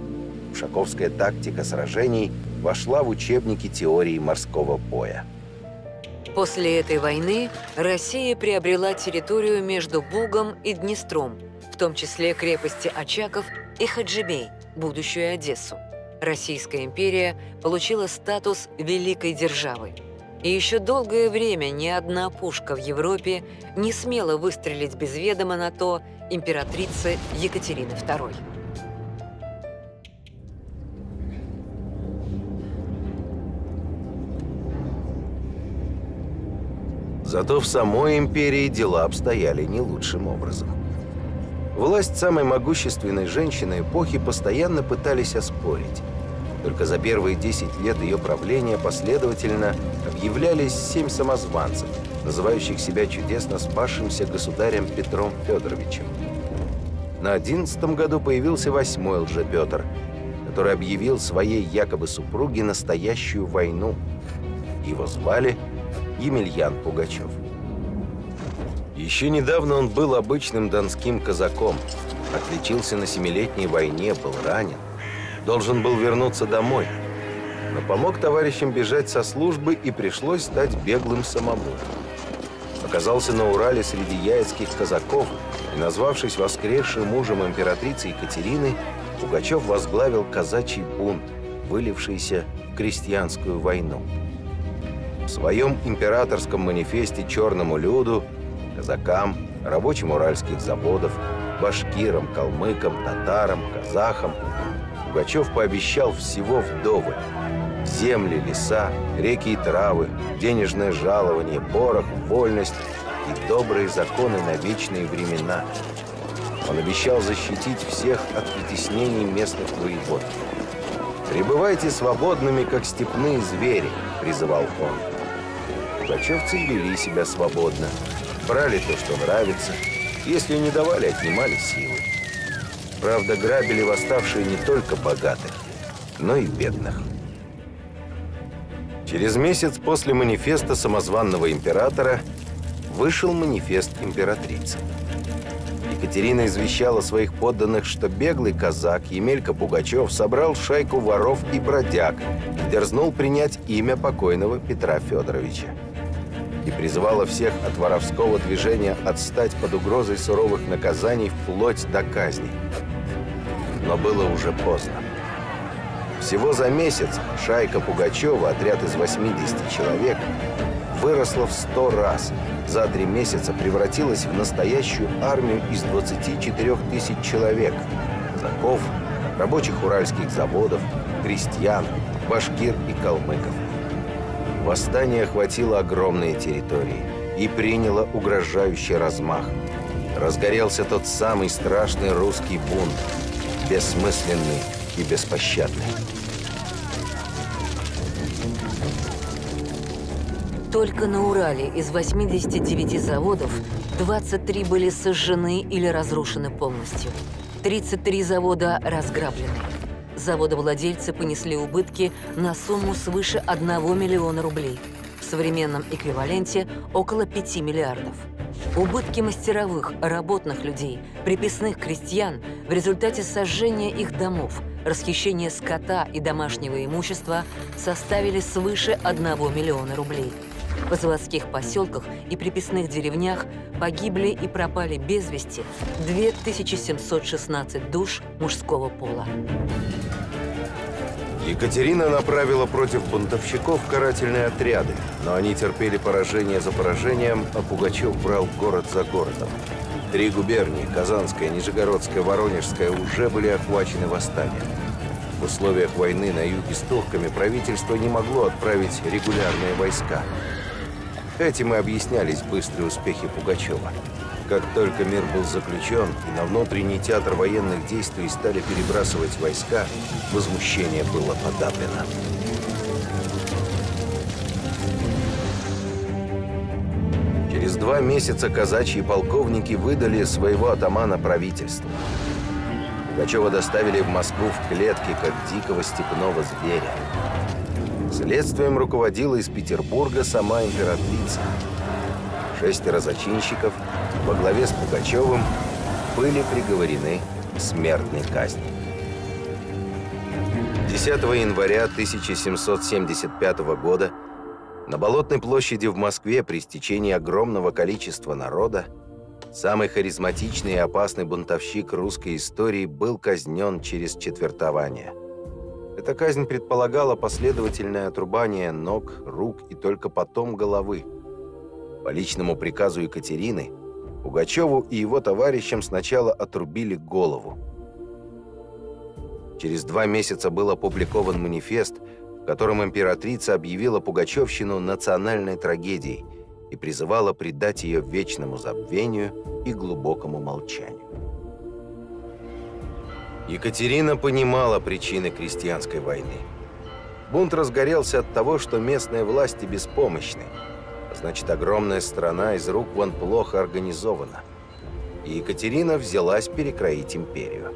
Ушаковская тактика сражений вошла в учебники теории морского боя. После этой войны Россия приобрела территорию между Бугом и Днестром, в том числе крепости Очаков и Хаджибей, будущую Одессу. Российская империя получила статус великой державы. И еще долгое время ни одна пушка в Европе не смела выстрелить без ведома на то императрицы Екатерины II. Зато в самой империи дела обстояли не лучшим образом. Власть самой могущественной женщины эпохи постоянно пытались оспорить. Только за первые 10 лет ее правления последовательно объявлялись семь самозванцев, называющих себя чудесно спасшимся государем Петром Федоровичем. На одиннадцатом году появился восьмой лже-Петр, который объявил своей якобы супруге настоящую войну. Его звали Емельян Пугачев. Еще недавно он был обычным донским казаком, отличился на Семилетней войне, был ранен, должен был вернуться домой, но помог товарищам бежать со службы и пришлось стать беглым самому. Оказался на Урале среди яицких казаков и, назвавшись воскресшим мужем императрицы Екатерины, Пугачев возглавил казачий бунт, вылившийся в крестьянскую войну. В своем императорском манифесте черному люду, казакам, рабочим уральских заводов, башкирам, калмыкам, татарам, казахам Пугачев пообещал всего вдоволь. Земли, леса, реки и травы, денежное жалование, порох, вольность и добрые законы на вечные времена. Он обещал защитить всех от притеснений местных воевод. «Пребывайте свободными, как степные звери», — призывал он. Пугачевцы вели себя свободно, брали то, что нравится, если не давали, отнимали силы. Правда, грабили восставшие не только богатых, но и бедных. Через месяц после манифеста самозванного императора вышел манифест императрицы. Екатерина извещала своих подданных, что беглый казак Емелька Пугачев собрал шайку воров и бродяг и дерзнул принять имя покойного Петра Федоровича. И призывала всех от воровского движения отстать под угрозой суровых наказаний вплоть до казни. Но было уже поздно. Всего за месяц шайка Пугачева, отряд из 80 человек, выросла в 100 раз. За три месяца превратилась в настоящую армию из 24 тысяч человек. Казаков, рабочих уральских заводов, крестьян, башкир и калмыков. Восстание охватило огромные территории и приняло угрожающий размах. Разгорелся тот самый страшный русский бунт, бессмысленный и беспощадный. Только на Урале из 89 заводов 23 были сожжены или разрушены полностью. 33 завода разграблены. Заводовладельцы понесли убытки на сумму свыше 1 миллиона рублей. В современном эквиваленте около 5 миллиардов. Убытки мастеровых, работных людей, приписных крестьян в результате сожжения их домов, расхищения скота и домашнего имущества составили свыше 1 миллиона рублей. В заводских поселках и приписных деревнях погибли и пропали без вести 2716 душ мужского пола. Екатерина направила против бунтовщиков карательные отряды, но они терпели поражение за поражением, а Пугачев брал город за городом. Три губернии – Казанская, Нижегородская, Воронежская – уже были охвачены восстанием. В условиях войны на юге с турками правительство не могло отправить регулярные войска. Этим и объяснялись быстрые успехи Пугачева. Как только мир был заключен и на внутренний театр военных действий стали перебрасывать войска, возмущение было подавлено. Через два месяца казачьи полковники выдали своего атамана правительству. Пугачева доставили в Москву в клетке, как дикого степного зверя. Следствием руководила из Петербурга сама императрица. Шестеро зачинщиков во главе с Пугачевым были приговорены к смертной казни. 10 января 1775 года на Болотной площади в Москве при стечении огромного количества народа самый харизматичный и опасный бунтовщик русской истории был казнен через четвертование – эта казнь предполагала последовательное отрубание ног, рук и только потом головы. По личному приказу Екатерины, Пугачеву и его товарищам сначала отрубили голову. Через два месяца был опубликован манифест, в котором императрица объявила Пугачевщину национальной трагедией и призывала предать ее вечному забвению и глубокому молчанию. Екатерина понимала причины крестьянской войны. Бунт разгорелся от того, что местные власти беспомощны. значит, огромная страна из рук вон плохо организована. И Екатерина взялась перекроить империю.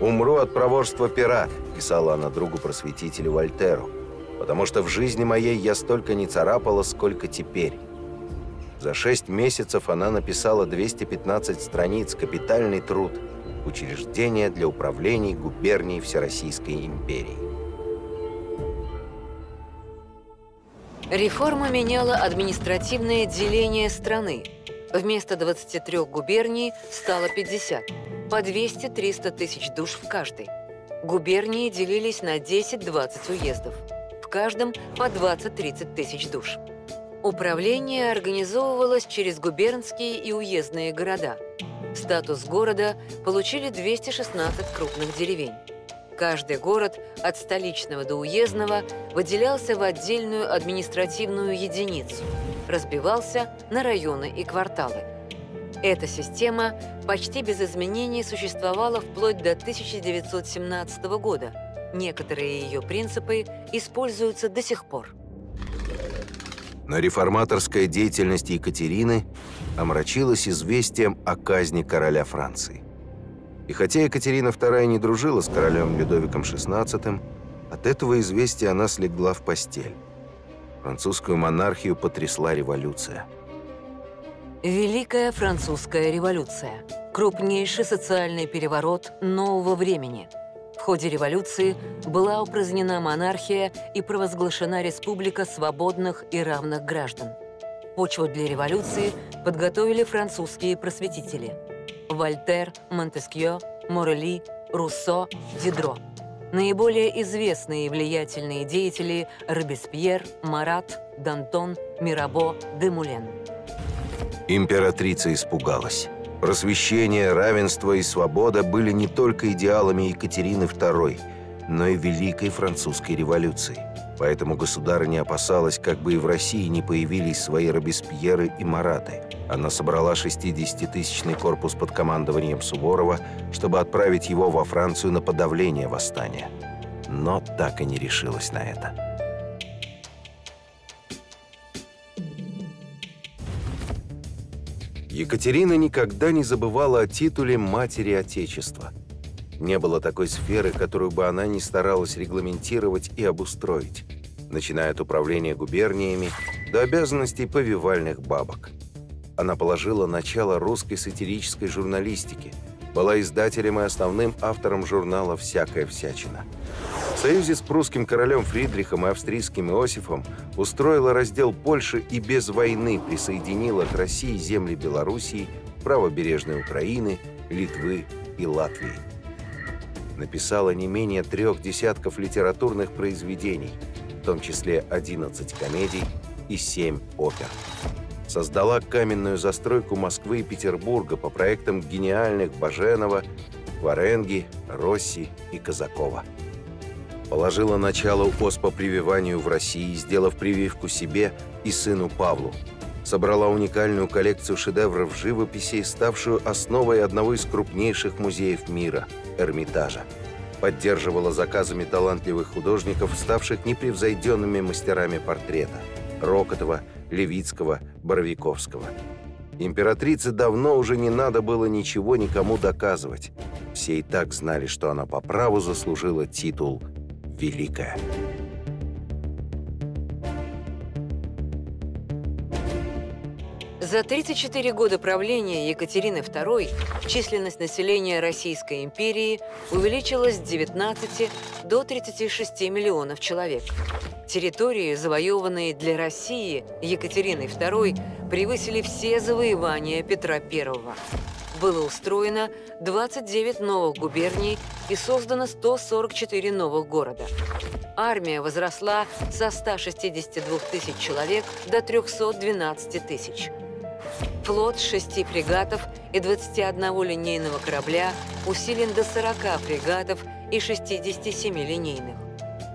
«Умру от проворства пера», – писала она другу-просветителю Вольтеру, «потому что в жизни моей я столько не царапала, сколько теперь». За шесть месяцев она написала 215 страниц, капитальный труд – учреждения для управления губернией Всероссийской империи. Реформа меняла административное деление страны. Вместо 23 губерний стало 50, по 200-300 тысяч душ в каждой. Губернии делились на 10-20 уездов, в каждом по 20-30 тысяч душ. Управление организовывалось через губернские и уездные города – Статус города получили 216 крупных деревень. Каждый город, от столичного до уездного, выделялся в отдельную административную единицу, разбивался на районы и кварталы. Эта система почти без изменений существовала вплоть до 1917 года. Некоторые ее принципы используются до сих пор. Но реформаторская деятельность Екатерины омрачилась известием о казни короля Франции. И хотя Екатерина II не дружила с королем Людовиком XVI, от этого известия она слегла в постель. Французскую монархию потрясла революция. Великая французская революция. Крупнейший социальный переворот нового времени. Ходе революции была упразднена монархия и провозглашена республика свободных и равных граждан. Почву для революции подготовили французские просветители – Вольтер, Монтескьё, Морели, Руссо, Дидро. Наиболее известные и влиятельные деятели – Робеспьер, Марат, Дантон, Мирабо, Демулен. Императрица испугалась. Просвещение, равенство и свобода были не только идеалами Екатерины II, но и Великой Французской революции. Поэтому государыня опасалась, как бы и в России не появились свои Робеспьеры и Мараты. Она собрала 60-тысячный корпус под командованием Суворова, чтобы отправить его во Францию на подавление восстания. Но так и не решилась на это. Екатерина никогда не забывала о титуле «Матери Отечества», не было такой сферы, которую бы она не старалась регламентировать и обустроить, начиная от управления губерниями до обязанностей повивальных бабок. Она положила начало русской сатирической журналистики, была издателем и основным автором журнала «Всякая всячина». В союзе с прусским королем Фридрихом и австрийским Иосифом устроила раздел Польши и без войны присоединила к России земли Белоруссии, правобережной Украины, Литвы и Латвии написала не менее трех десятков литературных произведений, в том числе 11 комедий и 7 опер. Создала каменную застройку Москвы и Петербурга по проектам гениальных Баженова, Варенги, Росси и Казакова. Положила начало оспопрививанию в России, сделав прививку себе и сыну Павлу. Собрала уникальную коллекцию шедевров живописи, ставшую основой одного из крупнейших музеев мира – Эрмитажа. Поддерживала заказами талантливых художников, ставших непревзойденными мастерами портрета – Рокотова, Левицкого, Боровиковского. Императрице давно уже не надо было ничего никому доказывать. Все и так знали, что она по праву заслужила титул «Великая». За 34 года правления Екатерины II численность населения Российской империи увеличилась с 19 до 36 миллионов человек. Территории, завоеванные для России Екатериной II, превысили все завоевания Петра I. Было устроено 29 новых губерний и создано 144 новых города. Армия возросла со 162 тысяч человек до 312 тысяч. Флот шести фрегатов и 21 линейного корабля усилен до 40 фрегатов и 67 линейных.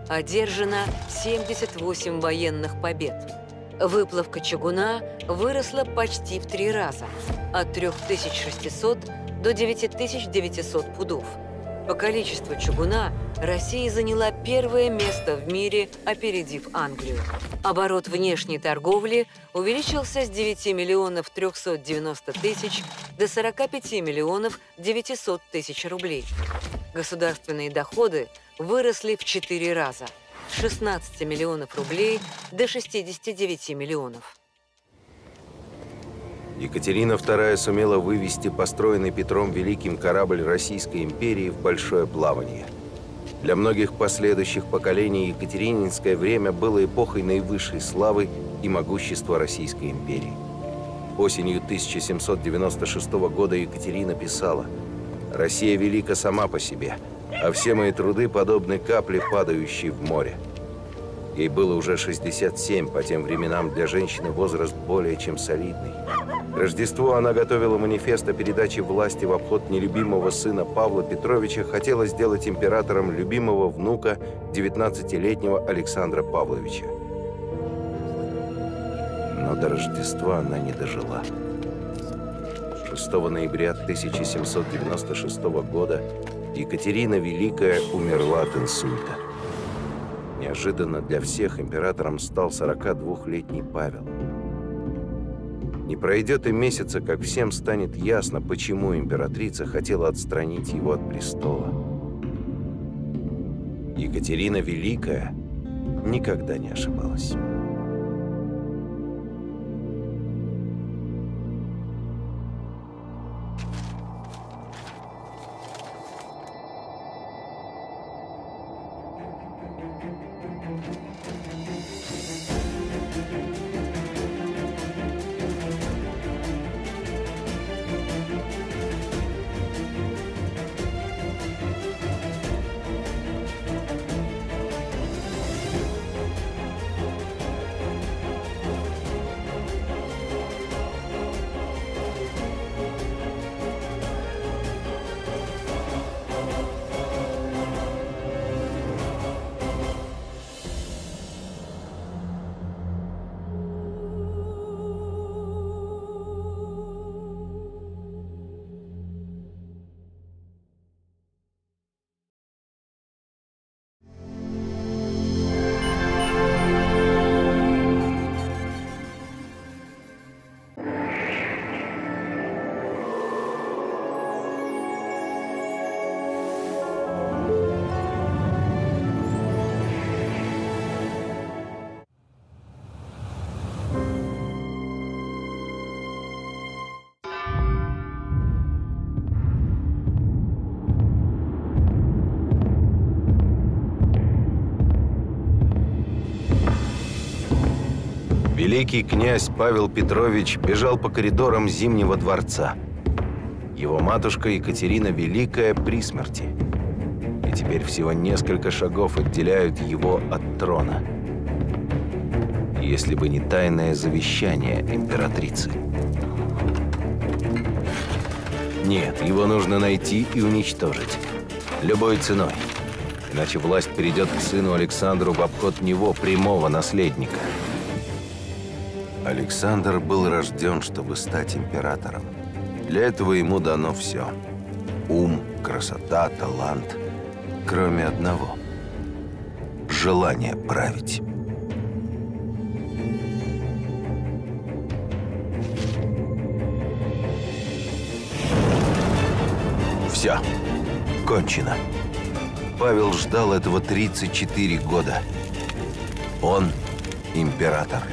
Одержано 78 военных побед. Выплавка чугуна выросла почти в три раза – от 3600 до 9900 пудов – по количеству чугуна Россия заняла первое место в мире, опередив Англию. Оборот внешней торговли увеличился с 9 миллионов 390 тысяч до 45 миллионов 900 тысяч рублей. Государственные доходы выросли в 4 раза – с 16 миллионов рублей до 69 миллионов. Екатерина II сумела вывести построенный Петром Великим корабль Российской империи в большое плавание. Для многих последующих поколений Екатерининское время было эпохой наивысшей славы и могущества Российской империи. Осенью 1796 года Екатерина писала «Россия велика сама по себе, а все мои труды подобны капле, падающей в море». Ей было уже 67, по тем временам для женщины возраст более чем солидный. К Рождеству она готовила манифест о передаче власти в обход нелюбимого сына Павла Петровича, хотела сделать императором любимого внука 19-летнего Александра Павловича. Но до Рождества она не дожила. 6 ноября 1796 года Екатерина Великая умерла от инсульта. Неожиданно для всех императором стал 42-летний Павел. Не пройдет и месяца, как всем станет ясно, почему императрица хотела отстранить его от престола. Екатерина Великая никогда не ошибалась. Великий князь Павел Петрович бежал по коридорам Зимнего дворца. Его матушка Екатерина Великая при смерти. И теперь всего несколько шагов отделяют его от трона. Если бы не тайное завещание императрицы. Нет, его нужно найти и уничтожить. Любой ценой. Иначе власть перейдет к сыну Александру в обход него, прямого наследника. Александр был рожден, чтобы стать императором. Для этого ему дано все. Ум, красота, талант. Кроме одного. Желание править. Все. Кончено. Павел ждал этого 34 года. Он император.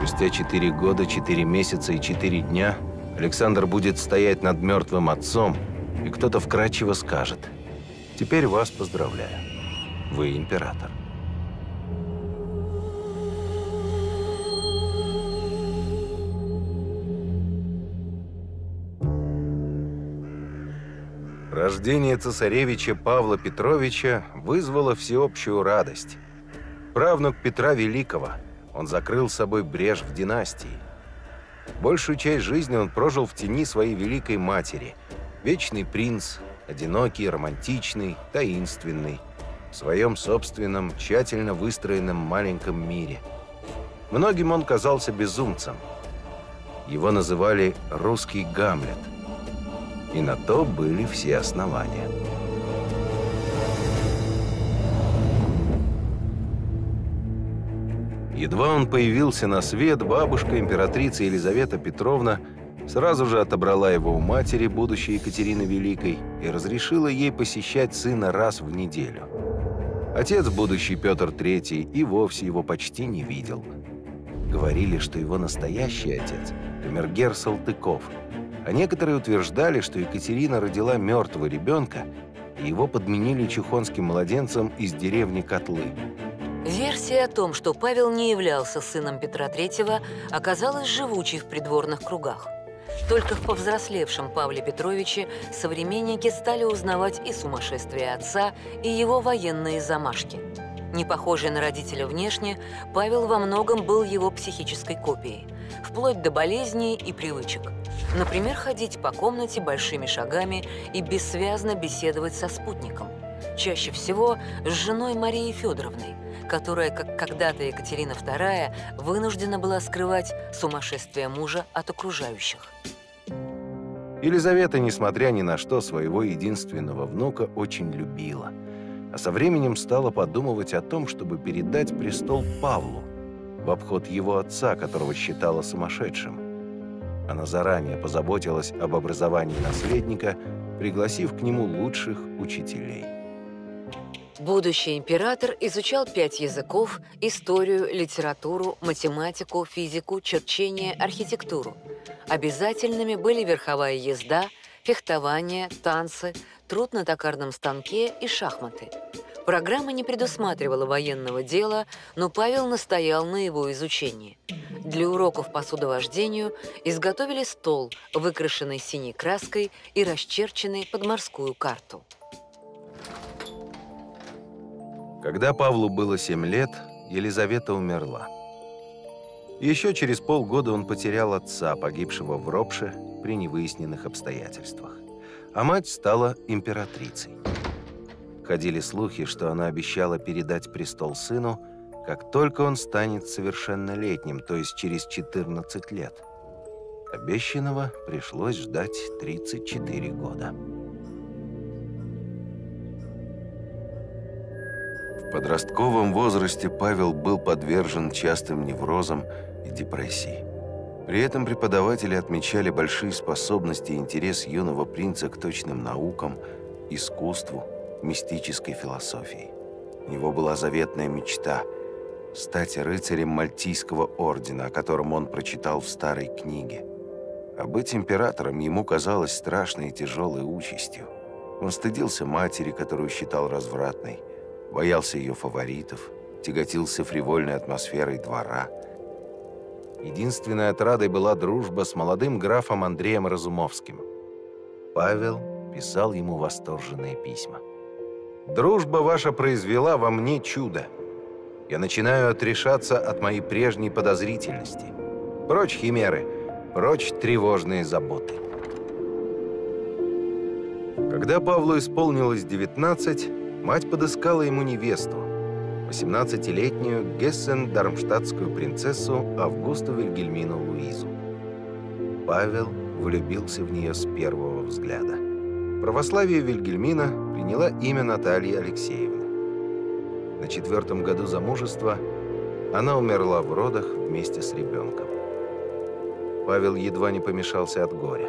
Спустя четыре года, четыре месяца и четыре дня Александр будет стоять над мертвым отцом, и кто-то вкрадчиво скажет «Теперь вас поздравляю, вы император». Рождение цесаревича Павла Петровича вызвало всеобщую радость. Правнук Петра Великого – он закрыл собой брешь в династии. Большую часть жизни он прожил в тени своей великой матери. Вечный принц, одинокий, романтичный, таинственный, в своем собственном, тщательно выстроенном маленьком мире. Многим он казался безумцем. Его называли «русский Гамлет». И на то были все основания. Едва он появился на свет, бабушка, императрица Елизавета Петровна, сразу же отобрала его у матери, будущей Екатерины Великой, и разрешила ей посещать сына раз в неделю. Отец, будущий Петр III, и вовсе его почти не видел. Говорили, что его настоящий отец – камергер Салтыков, а некоторые утверждали, что Екатерина родила мертвого ребенка, и его подменили чухонским младенцем из деревни Котлы. Версия о том, что Павел не являлся сыном Петра III, оказалась живучей в придворных кругах. Только в повзрослевшем Павле Петровиче современники стали узнавать и сумасшествие отца, и его военные замашки. Не похожий на родителя внешне, Павел во многом был его психической копией. вплоть до болезней и привычек. Например, ходить по комнате большими шагами и бессвязно беседовать со спутником. Чаще всего с женой Марией Федоровной, которая, как когда-то Екатерина II, вынуждена была скрывать сумасшествие мужа от окружающих. Елизавета, несмотря ни на что, своего единственного внука очень любила, а со временем стала подумывать о том, чтобы передать престол Павлу, в обход его отца, которого считала сумасшедшим. Она заранее позаботилась об образовании наследника, пригласив к нему лучших учителей. Будущий император изучал пять языков, историю, литературу, математику, физику, черчение, архитектуру. Обязательными были верховая езда, фехтование, танцы, труд на токарном станке и шахматы. Программа не предусматривала военного дела, но Павел настоял на его изучении. Для уроков по судовождению изготовили стол, выкрашенный синей краской и расчерченный под морскую карту. Когда Павлу было семь лет, Елизавета умерла. Еще через полгода он потерял отца, погибшего в Ропше при невыясненных обстоятельствах. А мать стала императрицей. Ходили слухи, что она обещала передать престол сыну, как только он станет совершеннолетним, то есть через 14 лет. Обещанного пришлось ждать 34 года. В подростковом возрасте Павел был подвержен частым неврозам и депрессии. При этом преподаватели отмечали большие способности и интерес юного принца к точным наукам, искусству, мистической философии. У него была заветная мечта – стать рыцарем Мальтийского ордена, о котором он прочитал в старой книге. А быть императором ему казалось страшной и тяжелой участью. Он стыдился матери, которую считал развратной, боялся ее фаворитов, тяготился фривольной атмосферой двора. Единственной отрадой была дружба с молодым графом Андреем Разумовским. Павел писал ему восторженные письма. «Дружба ваша произвела во мне чудо. Я начинаю отрешаться от моей прежней подозрительности. Прочь химеры, прочь тревожные заботы». Когда Павлу исполнилось 19, мать подыскала ему невесту, 18-летнюю Гессен-Дармштадтскую принцессу Августу Вильгельмину Луизу. Павел влюбился в нее с первого взгляда. Православие Вильгельмина приняла имя Натальи Алексеевны. На четвертом году замужества она умерла в родах вместе с ребенком. Павел едва не помешался от горя.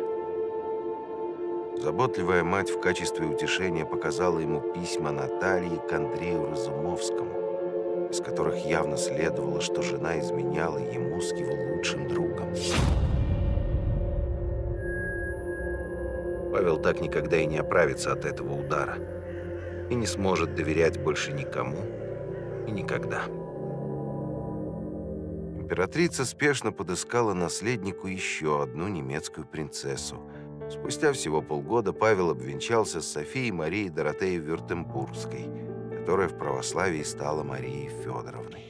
Заботливая мать в качестве утешения показала ему письма Натальи к Андрею Разумовскому, из которых явно следовало, что жена изменяла ему с его лучшим другом. Павел так никогда и не оправится от этого удара и не сможет доверять больше никому и никогда. Императрица спешно подыскала наследнику еще одну немецкую принцессу – Спустя всего полгода Павел обвенчался с Софией Марией Доротеей Вюртембургской, которая в православии стала Марией Федоровной.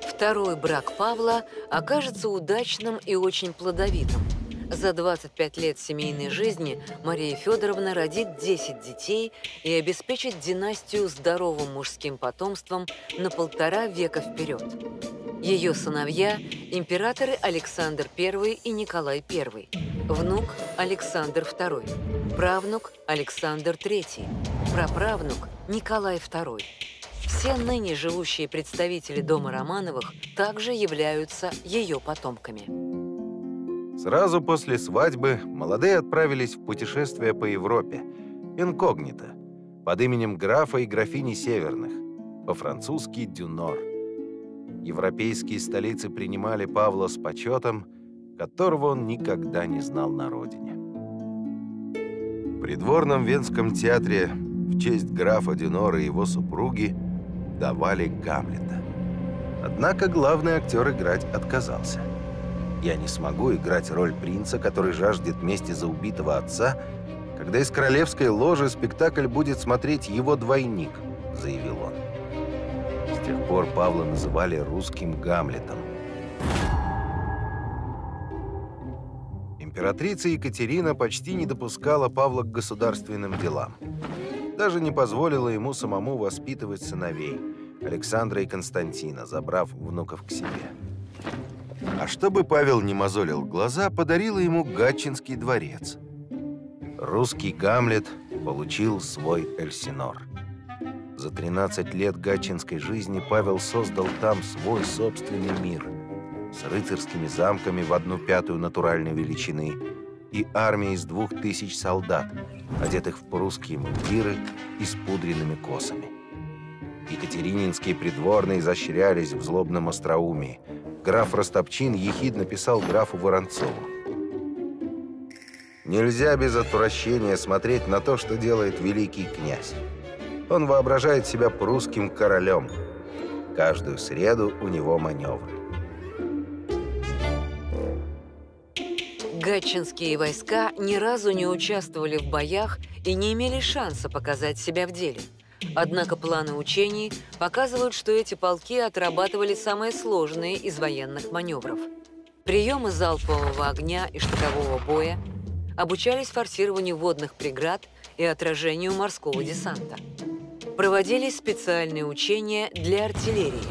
Второй брак Павла окажется удачным и очень плодовитым. За 25 лет семейной жизни Мария Федоровна родит 10 детей и обеспечит династию здоровым мужским потомством на полтора века вперед. Ее сыновья – императоры Александр I и Николай I, внук – Александр II, правнук – Александр III, праправнук – Николай II. Все ныне живущие представители дома Романовых также являются ее потомками. Сразу после свадьбы молодые отправились в путешествие по Европе, инкогнито, под именем графа и графини Северных, по-французски «Дюнор». Европейские столицы принимали Павла с почетом, которого он никогда не знал на родине. В придворном Венском театре в честь графа Дюнора и его супруги давали Гамлета. Однако главный актер играть отказался. «Я не смогу играть роль принца, который жаждет мести за убитого отца, когда из королевской ложи спектакль будет смотреть его двойник», — заявил он. Тех пор Павла называли русским Гамлетом. Императрица Екатерина почти не допускала Павла к государственным делам. Даже не позволила ему самому воспитывать сыновей Александра и Константина, забрав внуков к себе. А чтобы Павел не мозолил глаза, подарила ему Гатчинский дворец. Русский Гамлет получил свой Эльсинор. За 13 лет гатчинской жизни Павел создал там свой собственный мир с рыцарскими замками в одну пятую натуральной величины и армией из двух тысяч солдат, одетых в прусские мундиры и с пудренными косами. Екатерининские придворные изощрялись в злобном остроумии. Граф Ростопчин ехидно писал графу Воронцову. Нельзя без отвращения смотреть на то, что делает великий князь. Он воображает себя прусским королем. Каждую среду у него маневры. Гатчинские войска ни разу не участвовали в боях и не имели шанса показать себя в деле. Однако планы учений показывают, что эти полки отрабатывали самые сложные из военных маневров. Приемы залпового огня и штыкового боя обучались форсированию водных преград и отражению морского десанта. Проводились специальные учения для артиллерии.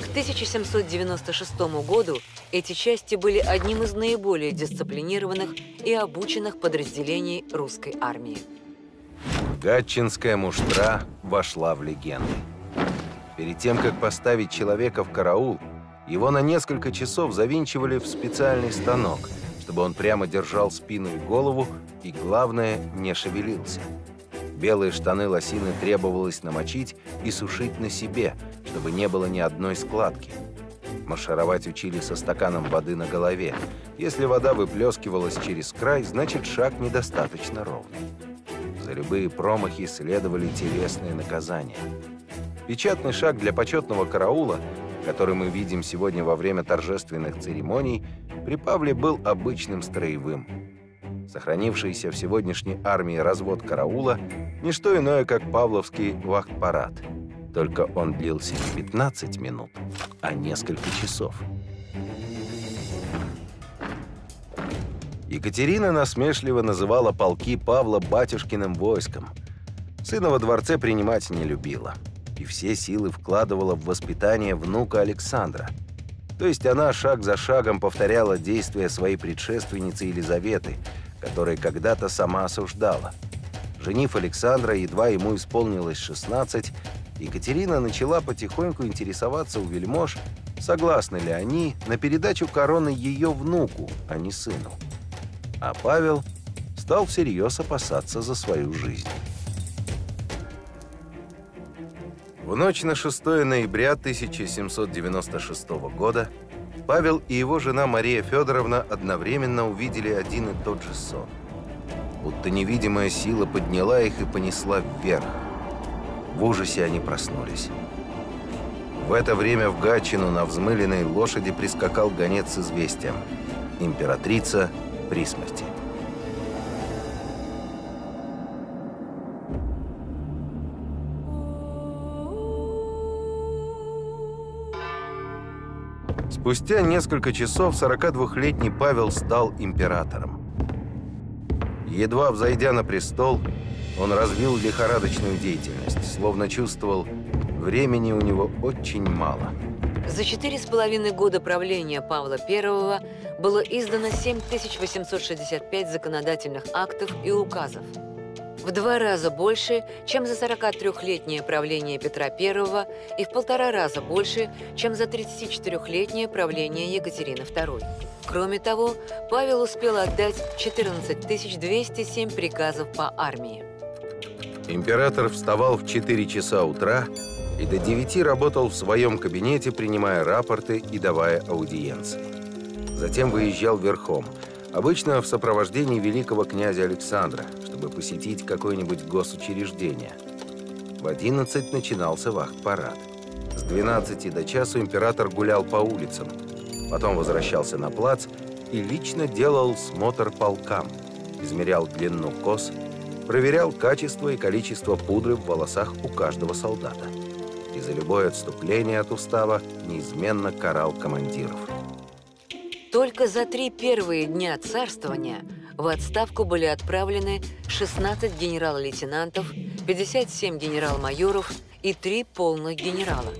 К 1796 году эти части были одним из наиболее дисциплинированных и обученных подразделений русской армии. Гатчинская муштра вошла в легенды. Перед тем, как поставить человека в караул, его на несколько часов завинчивали в специальный станок, чтобы он прямо держал спину и голову, и, главное, не шевелился. Белые штаны лосины требовалось намочить и сушить на себе, чтобы не было ни одной складки. Маршировать учили со стаканом воды на голове. Если вода выплескивалась через край, значит шаг недостаточно ровный. За любые промахи следовали телесные наказания. Печатный шаг для почетного караула, который мы видим сегодня во время торжественных церемоний, при Павле был обычным строевым. Сохранившийся в сегодняшней армии развод караула – не что иное, как павловский вахт-парад. Только он длился не 15 минут, а несколько часов. Екатерина насмешливо называла полки Павла батюшкиным войском. Сына во дворце принимать не любила. И все силы вкладывала в воспитание внука Александра. То есть она шаг за шагом повторяла действия своей предшественницы Елизаветы, которая когда-то сама осуждала. Женив Александра, едва ему исполнилось 16, Екатерина начала потихоньку интересоваться у вельмож, согласны ли они на передачу короны ее внуку, а не сыну а Павел стал всерьез опасаться за свою жизнь. В ночь на 6 ноября 1796 года Павел и его жена Мария Федоровна одновременно увидели один и тот же сон. Будто невидимая сила подняла их и понесла вверх. В ужасе они проснулись. В это время в Гатчину на взмыленной лошади прискакал гонец с известием. Императрица при смерти. Спустя несколько часов 42-летний Павел стал императором. Едва взойдя на престол, он развил лихорадочную деятельность, словно чувствовал, времени у него очень мало – за четыре с половиной года правления Павла I было издано 7865 законодательных актов и указов. В два раза больше, чем за 43-летнее правление Петра I и в полтора раза больше, чем за 34-летнее правление Екатерины II. Кроме того, Павел успел отдать 14 207 приказов по армии. Император вставал в 4 часа утра и до 9 работал в своем кабинете, принимая рапорты и давая аудиенции. Затем выезжал верхом, обычно в сопровождении великого князя Александра, чтобы посетить какое-нибудь госучреждение. В 11 начинался вахт-парад. С 12 до часу император гулял по улицам, потом возвращался на плац и лично делал смотр полкам, измерял длину кос, проверял качество и количество пудры в волосах у каждого солдата и за любое отступление от устава неизменно карал командиров. Только за три первые дня царствования в отставку были отправлены 16 генерал-лейтенантов, 57 генерал-майоров и 3 полных генерала.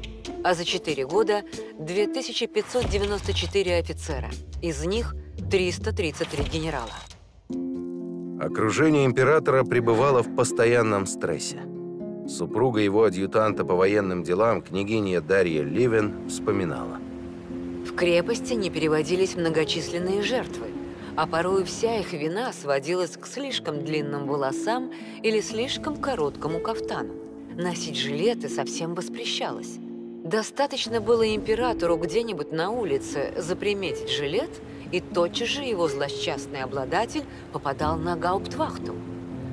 А за 4 года 2594 офицера, из них 333 генерала. Окружение императора пребывало в постоянном стрессе. Супруга его адъютанта по военным делам, княгиня Дарья Ливен, вспоминала. В крепости не переводились многочисленные жертвы, а порой вся их вина сводилась к слишком длинным волосам или слишком короткому кафтану. Носить жилеты совсем воспрещалось. Достаточно было императору где-нибудь на улице заприметить жилет, и тотчас же его злосчастный обладатель попадал на гауптвахту.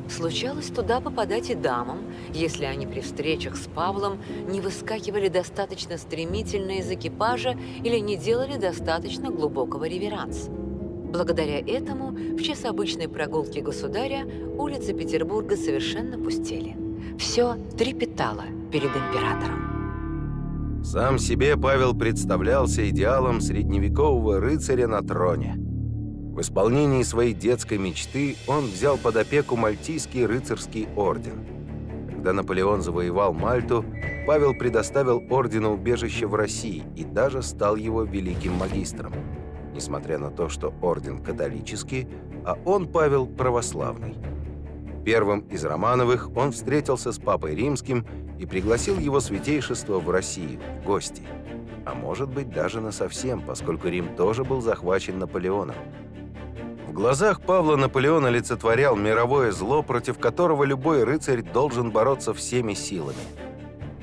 Случалось туда попадать и дамам, если они при встречах с Павлом не выскакивали достаточно стремительно из экипажа или не делали достаточно глубокого реверанса. Благодаря этому в час обычной прогулки государя улицы Петербурга совершенно пустели. Все трепетало перед императором. Сам себе Павел представлялся идеалом средневекового рыцаря на троне. В исполнении своей детской мечты он взял под опеку Мальтийский рыцарский орден. Когда Наполеон завоевал Мальту, Павел предоставил ордену убежище в России и даже стал его великим магистром несмотря на то, что орден католический, а он, Павел, православный. Первым из Романовых он встретился с Папой Римским и пригласил его святейшество в Россию, в гости. А может быть, даже насовсем, поскольку Рим тоже был захвачен Наполеоном. Глазах Павла Наполеон олицетворял мировое зло, против которого любой рыцарь должен бороться всеми силами.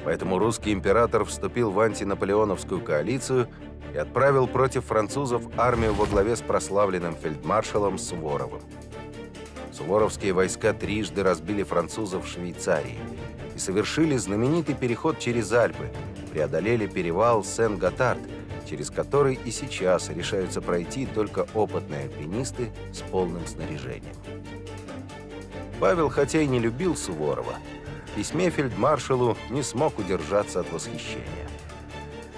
Поэтому русский император вступил в антинаполеоновскую коалицию и отправил против французов армию во главе с прославленным фельдмаршалом Суворовым. Суворовские войска трижды разбили французов в Швейцарии и совершили знаменитый переход через Альпы, преодолели перевал Сен-Готард, через который и сейчас решаются пройти только опытные альпинисты с полным снаряжением. Павел, хотя и не любил Суворова, в письме фельдмаршалу не смог удержаться от восхищения.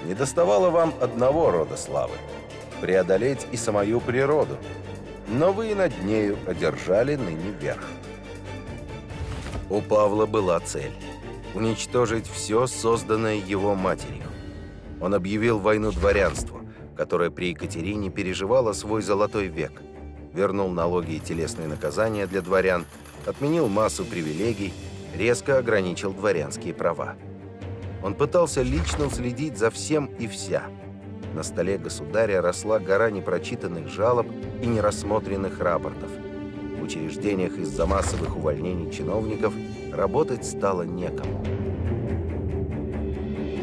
Не доставало вам одного рода славы – преодолеть и самую природу, но вы над нею одержали ныне верх. У Павла была цель – уничтожить все, созданное его матерью. Он объявил войну дворянству, которое при Екатерине переживало свой золотой век, вернул налоги и телесные наказания для дворян, отменил массу привилегий, резко ограничил дворянские права. Он пытался лично следить за всем и вся. На столе государя росла гора непрочитанных жалоб и нерассмотренных рапортов. В учреждениях из-за массовых увольнений чиновников работать стало некому.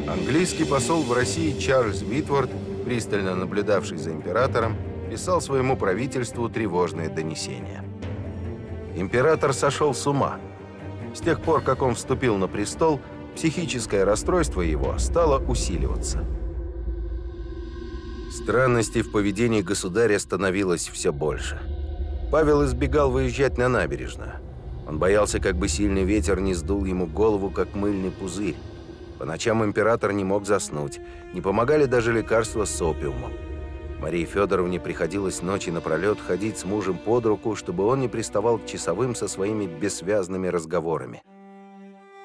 Английский посол в России Чарльз Витворд, пристально наблюдавший за императором, писал своему правительству тревожные донесения. Император сошел с ума. С тех пор, как он вступил на престол, психическое расстройство его стало усиливаться. Странностей в поведении государя становилось все больше. Павел избегал выезжать на набережную. Он боялся, как бы сильный ветер не сдул ему голову, как мыльный пузырь. По ночам император не мог заснуть, не помогали даже лекарства с опиумом. Марии Федоровне приходилось ночи напролет ходить с мужем под руку, чтобы он не приставал к часовым со своими бессвязными разговорами.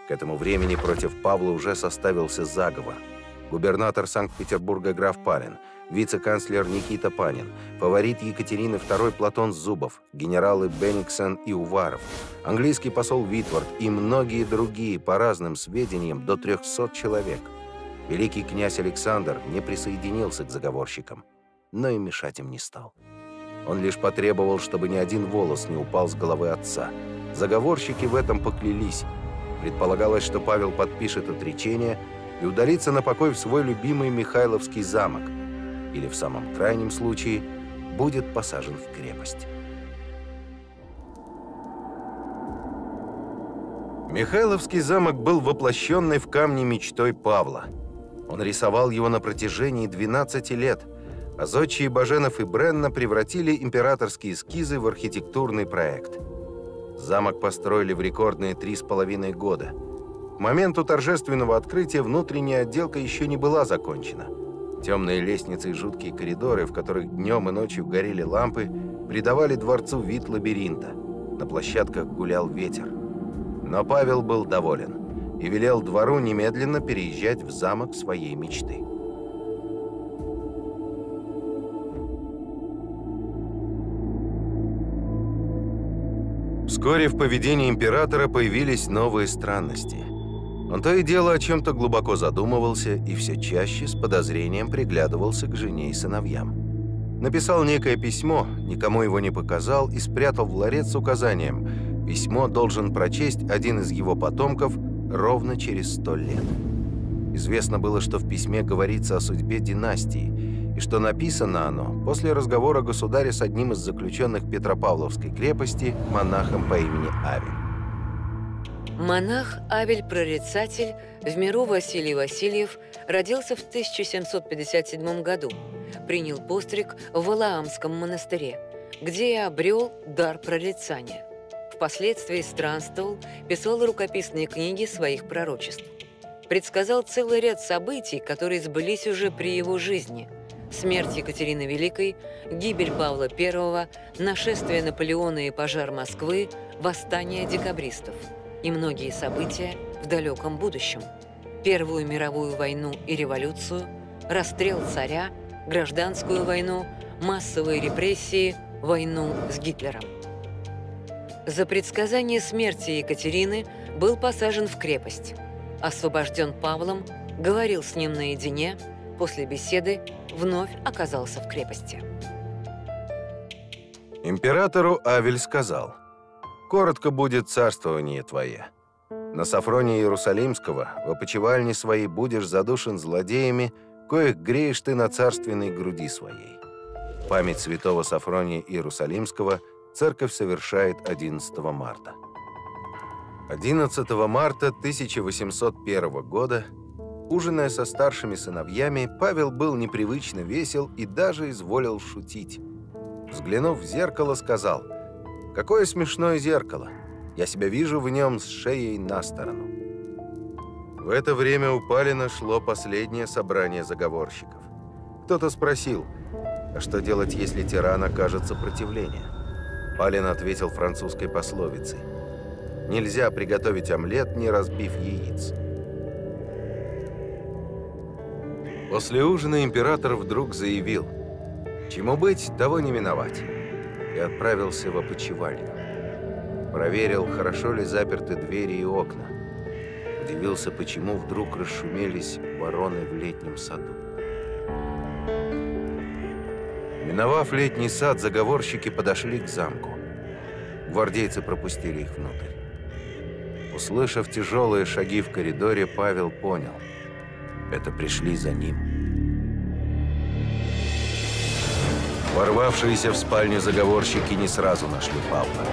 К этому времени против Павла уже составился заговор. Губернатор Санкт-Петербурга граф Палин, вице-канцлер Никита Панин, фаворит Екатерины II Платон Зубов, генералы Бенниксон и Уваров, английский посол Витвард и многие другие, по разным сведениям, до 300 человек. Великий князь Александр не присоединился к заговорщикам, но и мешать им не стал. Он лишь потребовал, чтобы ни один волос не упал с головы отца. Заговорщики в этом поклялись, Предполагалось, что Павел подпишет отречение и удалится на покой в свой любимый Михайловский замок, или в самом крайнем случае будет посажен в крепость. Михайловский замок был воплощенной в камне мечтой Павла. Он рисовал его на протяжении 12 лет, а зодчие Баженов и Бренна превратили императорские эскизы в архитектурный проект – Замок построили в рекордные три с половиной года. К моменту торжественного открытия внутренняя отделка еще не была закончена. Темные лестницы и жуткие коридоры, в которых днем и ночью горели лампы, придавали дворцу вид лабиринта. На площадках гулял ветер. Но Павел был доволен и велел двору немедленно переезжать в замок своей мечты. Вскоре в поведении императора появились новые странности. Он то и дело о чем-то глубоко задумывался и все чаще с подозрением приглядывался к жене и сыновьям. Написал некое письмо, никому его не показал и спрятал в ларец с указанием «Письмо должен прочесть один из его потомков ровно через сто лет». Известно было, что в письме говорится о судьбе династии – и что написано оно после разговора государя с одним из заключенных Петропавловской крепости, монахом по имени Авель. Монах Авель-прорицатель в миру Василий Васильев родился в 1757 году. Принял постриг в Валаамском монастыре, где и обрел дар прорицания. Впоследствии странствовал, писал рукописные книги своих пророчеств. Предсказал целый ряд событий, которые сбылись уже при его жизни – смерть Екатерины Великой, гибель Павла I, нашествие Наполеона и пожар Москвы, восстание декабристов и многие события в далеком будущем. Первую мировую войну и революцию, расстрел царя, гражданскую войну, массовые репрессии, войну с Гитлером. За предсказание смерти Екатерины был посажен в крепость. Освобожден Павлом, говорил с ним наедине, после беседы вновь оказался в крепости. Императору Авель сказал, «Коротко будет царствование твое. На Сафроне Иерусалимского в опочивальне своей будешь задушен злодеями, коих греешь ты на царственной груди своей». Память святого Сафрония Иерусалимского церковь совершает 11 марта. 11 марта 1801 года Ужиная со старшими сыновьями, Павел был непривычно весел и даже изволил шутить. Взглянув в зеркало, сказал, «Какое смешное зеркало! Я себя вижу в нем с шеей на сторону». В это время у Палина шло последнее собрание заговорщиков. Кто-то спросил, а что делать, если тиран окажет сопротивление? Палин ответил французской пословицей. Нельзя приготовить омлет, не разбив яиц. После ужина император вдруг заявил, чему быть, того не миновать, и отправился в опочивальню. Проверил, хорошо ли заперты двери и окна. Удивился, почему вдруг расшумелись вороны в летнем саду. Миновав летний сад, заговорщики подошли к замку. Гвардейцы пропустили их внутрь. Услышав тяжелые шаги в коридоре, Павел понял – это пришли за ним. Ворвавшиеся в спальню заговорщики не сразу нашли Павла.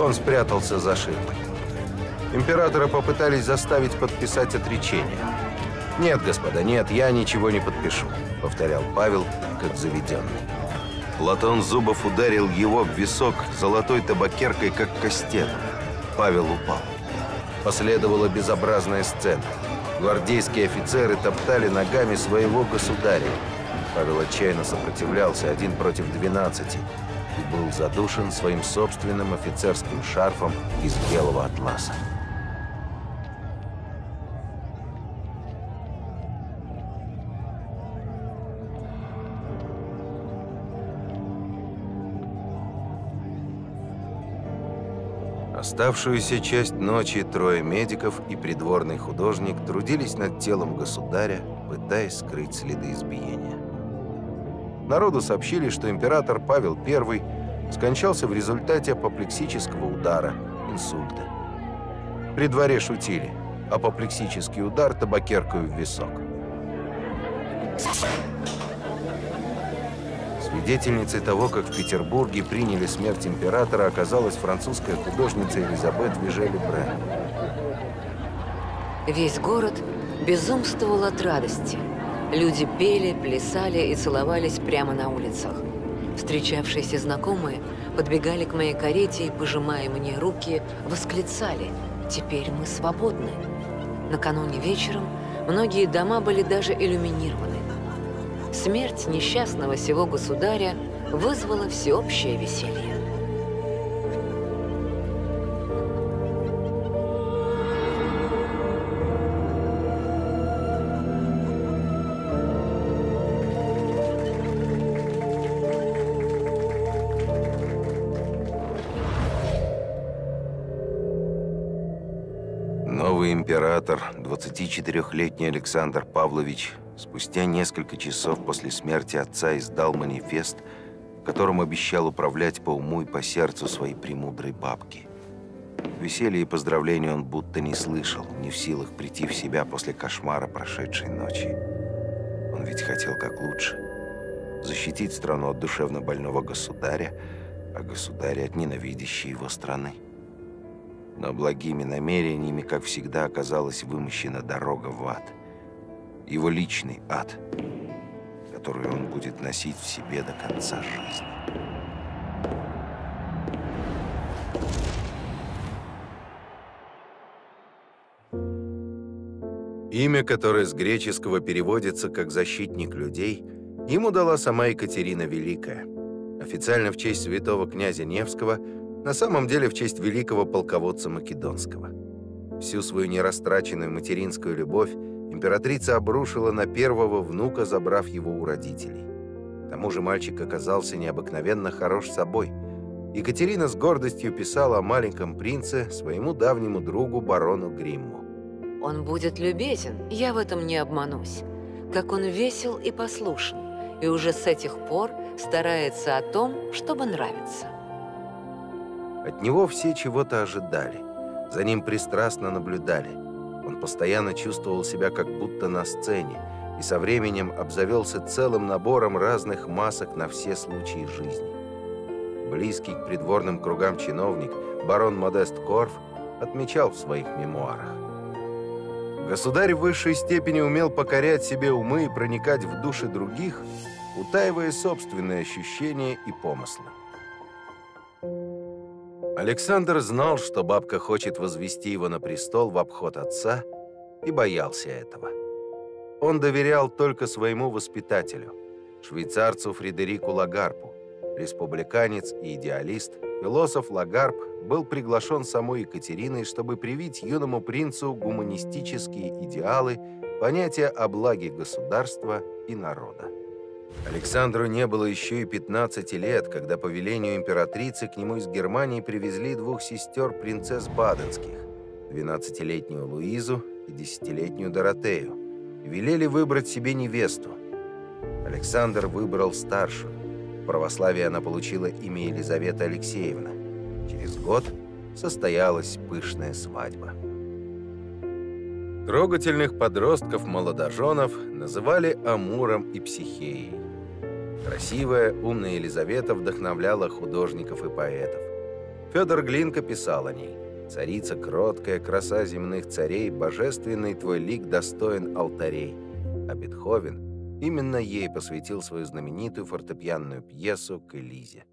Он спрятался за ширмой. Императора попытались заставить подписать отречение. «Нет, господа, нет, я ничего не подпишу», — повторял Павел, как заведенный. Платон Зубов ударил его в висок золотой табакеркой, как кастет. Павел упал. Последовала безобразная сцена. Гвардейские офицеры топтали ногами своего государя. Павел отчаянно сопротивлялся один против двенадцати и был задушен своим собственным офицерским шарфом из белого атласа. Оставшуюся часть ночи трое медиков и придворный художник трудились над телом государя, пытаясь скрыть следы избиения. Народу сообщили, что император Павел I скончался в результате апоплексического удара, инсульта. При дворе шутили, апоплексический удар табакеркою в висок. Свидетельницей того, как в Петербурге приняли смерть императора, оказалась французская художница Элизабет Вижели Брен. Весь город безумствовал от радости. Люди пели, плясали и целовались прямо на улицах. Встречавшиеся знакомые подбегали к моей карете и, пожимая мне руки, восклицали «Теперь мы свободны». Накануне вечером многие дома были даже иллюминированы. смерть несчастного сего государя вызвала всеобщее веселье. Император, 24-летний Александр Павлович, спустя несколько часов после смерти отца издал манифест, в котором обещал управлять по уму и по сердцу своей премудрой бабки. Веселья и поздравлений он будто не слышал, не в силах прийти в себя после кошмара прошедшей ночи. Он ведь хотел как лучше. Защитить страну от душевно больного государя, а государя от ненавидящей его страны. Но благими намерениями, как всегда, оказалась вымощена дорога в ад. Его личный ад, который он будет носить в себе до конца жизни. Имя, которое с греческого переводится как «защитник людей», ему дала сама Екатерина Великая. Официально в честь святого князя Невского – на самом деле в честь великого полководца Македонского. Всю свою нерастраченную материнскую любовь императрица обрушила на первого внука, забрав его у родителей. К тому же мальчик оказался необыкновенно хорош собой. Екатерина с гордостью писала о маленьком принце своему давнему другу барону Гримму. «Он будет любезен, я в этом не обманусь. Как он весел и послушен, и уже с этих пор старается о том, чтобы нравиться». От него все чего-то ожидали. За ним пристрастно наблюдали. Он постоянно чувствовал себя как будто на сцене и со временем обзавелся целым набором разных масок на все случаи жизни. Близкий к придворным кругам чиновник, барон Модест Корф, отмечал в своих мемуарах. Государь в высшей степени умел покорять себе умы и проникать в души других, утаивая собственные ощущения и помыслы. Александр знал, что бабка хочет возвести его на престол в обход отца, и боялся этого. Он доверял только своему воспитателю, швейцарцу Фредерику Лагарпу. Республиканец и идеалист, философ Лагарп был приглашен самой Екатериной, чтобы привить юному принцу гуманистические идеалы, понятия о благе государства и народа. Александру не было еще и 15 лет, когда по велению императрицы к нему из Германии привезли двух сестер принцесс Баденских, 12-летнюю Луизу и 10-летнюю Доротею, велели выбрать себе невесту. Александр выбрал старшую. В православии она получила имя Елизавета Алексеевна. Через год состоялась пышная свадьба. Трогательных подростков-молодоженов называли Амуром и Психеей. Красивая, умная Елизавета вдохновляла художников и поэтов. Федор Глинка писал о ней. «Царица кроткая, краса земных царей, божественный твой лик достоин алтарей». А Бетховен именно ей посвятил свою знаменитую фортепианную пьесу «К Элизе».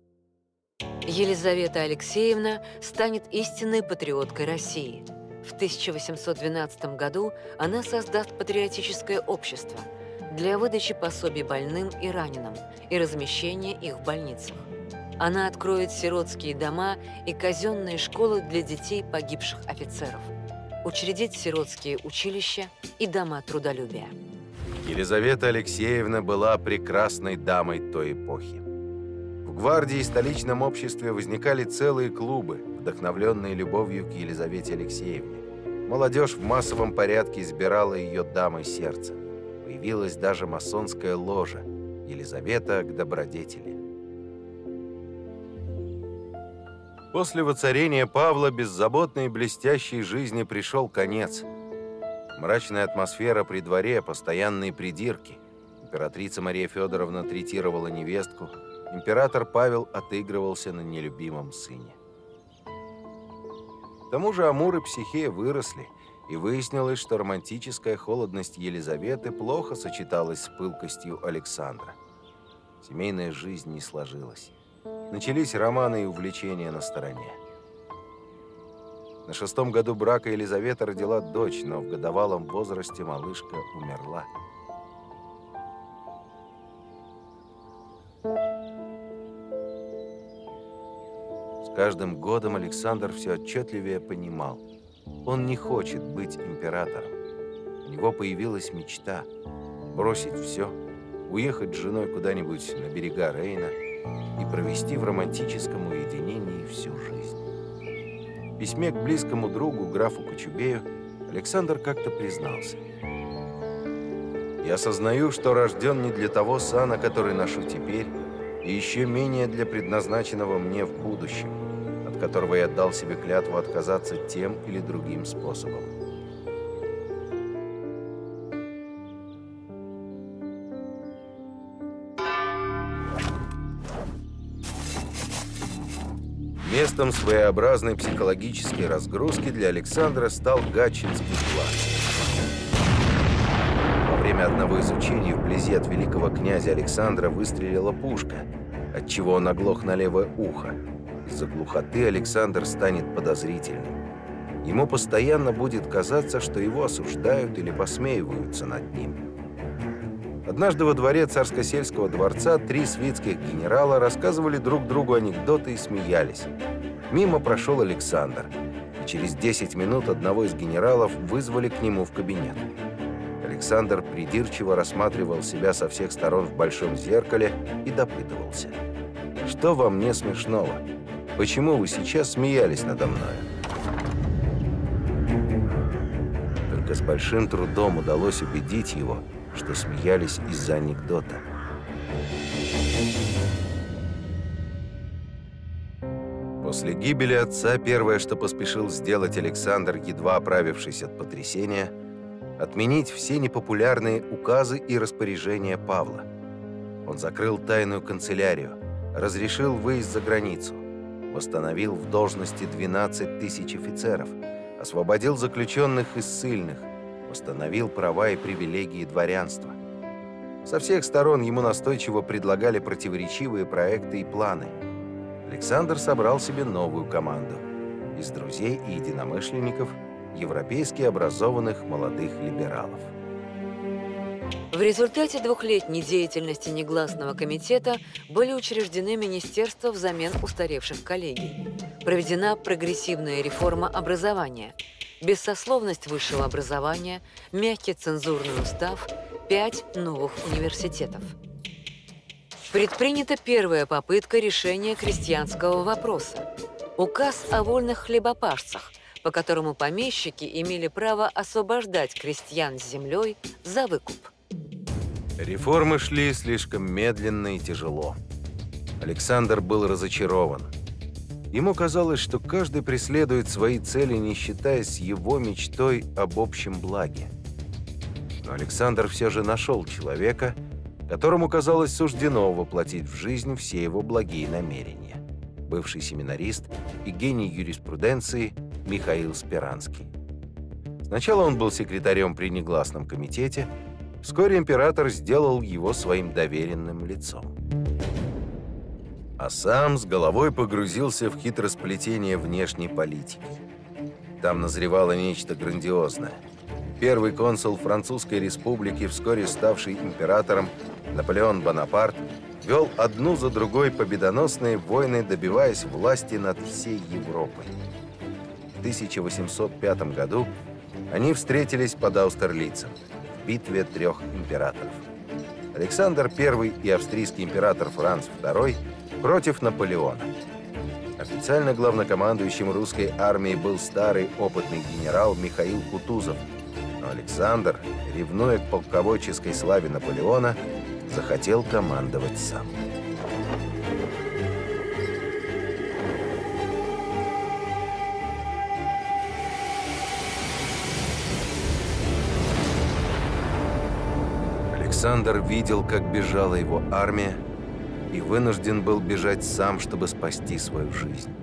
Елизавета Алексеевна станет истинной патриоткой России. В 1812 году она создаст патриотическое общество – для выдачи пособий больным и раненым и размещения их в больницах. Она откроет сиротские дома и казенные школы для детей погибших офицеров, учредит сиротские училища и дома трудолюбия. Елизавета Алексеевна была прекрасной дамой той эпохи. В гвардии и столичном обществе возникали целые клубы, вдохновленные любовью к Елизавете Алексеевне. Молодежь в массовом порядке избирала ее дамой сердца появилась даже масонская ложа Елизавета к добродетели. После воцарения Павла беззаботной и блестящей жизни пришел конец. Мрачная атмосфера при дворе, постоянные придирки. Императрица Мария Федоровна третировала невестку, император Павел отыгрывался на нелюбимом сыне. К тому же Амур и Психея выросли – и выяснилось, что романтическая холодность Елизаветы плохо сочеталась с пылкостью Александра. Семейная жизнь не сложилась. Начались романы и увлечения на стороне. На шестом году брака Елизавета родила дочь, но в годовалом возрасте малышка умерла. С каждым годом Александр все отчетливее понимал – он не хочет быть императором. У него появилась мечта бросить все, уехать с женой куда-нибудь на берега Рейна и провести в романтическом уединении всю жизнь. В письме к близкому другу, графу Кочубею, Александр как-то признался. «Я осознаю, что рожден не для того сана, который ношу теперь, и еще менее для предназначенного мне в будущем, которого я дал себе клятву отказаться тем или другим способом. Местом своеобразной психологической разгрузки для Александра стал Гатчинский плац. Во время одного из учений вблизи от великого князя Александра выстрелила пушка, отчего он оглох на левое ухо. Из-за глухоты Александр станет подозрительным. Ему постоянно будет казаться, что его осуждают или посмеиваются над ним. Однажды во дворе царско-сельского дворца три свитских генерала рассказывали друг другу анекдоты и смеялись. Мимо прошел Александр, и через 10 минут одного из генералов вызвали к нему в кабинет. Александр придирчиво рассматривал себя со всех сторон в большом зеркале и допытывался. «Что во мне смешного? Почему вы сейчас смеялись надо мной?» Только с большим трудом удалось убедить его, что смеялись из-за анекдота. После гибели отца первое, что поспешил сделать Александр, едва оправившись от потрясения, отменить все непопулярные указы и распоряжения Павла. Он закрыл тайную канцелярию, разрешил выезд за границу, восстановил в должности 12 тысяч офицеров, освободил заключенных из ссыльных, восстановил права и привилегии дворянства. Со всех сторон ему настойчиво предлагали противоречивые проекты и планы. Александр собрал себе новую команду из друзей и единомышленников, европейски образованных молодых либералов. В результате двухлетней деятельности негласного комитета были учреждены министерства взамен устаревших коллегий. Проведена прогрессивная реформа образования – бессословность высшего образования, мягкий цензурный устав, пять новых университетов. Предпринята первая попытка решения крестьянского вопроса. Указ о вольных хлебопашцах, по которому помещики имели право освобождать крестьян с землей за выкуп. Реформы шли слишком медленно и тяжело. Александр был разочарован – Ему казалось, что каждый преследует свои цели, не считаясь его мечтой об общем благе. Но Александр все же нашел человека, которому казалось суждено воплотить в жизнь все его благие намерения. Бывший семинарист и гений юриспруденции Михаил Спиранский. Сначала он был секретарем при негласном комитете, вскоре император сделал его своим доверенным лицом а сам с головой погрузился в хитросплетение внешней политики. Там назревало нечто грандиозное. Первый консул Французской республики, вскоре ставший императором, Наполеон Бонапарт, вел одну за другой победоносные войны, добиваясь власти над всей Европой. В 1805 году они встретились под Аустерлицем битве трех императоров. Александр I и австрийский император Франц II – против Наполеона. Официально главнокомандующим русской армией был старый опытный генерал Михаил Кутузов, но Александр, ревнуя к полководческой славе Наполеона, захотел командовать сам. Александр видел, как бежала его армия, и вынужден был бежать сам, чтобы спасти свою жизнь.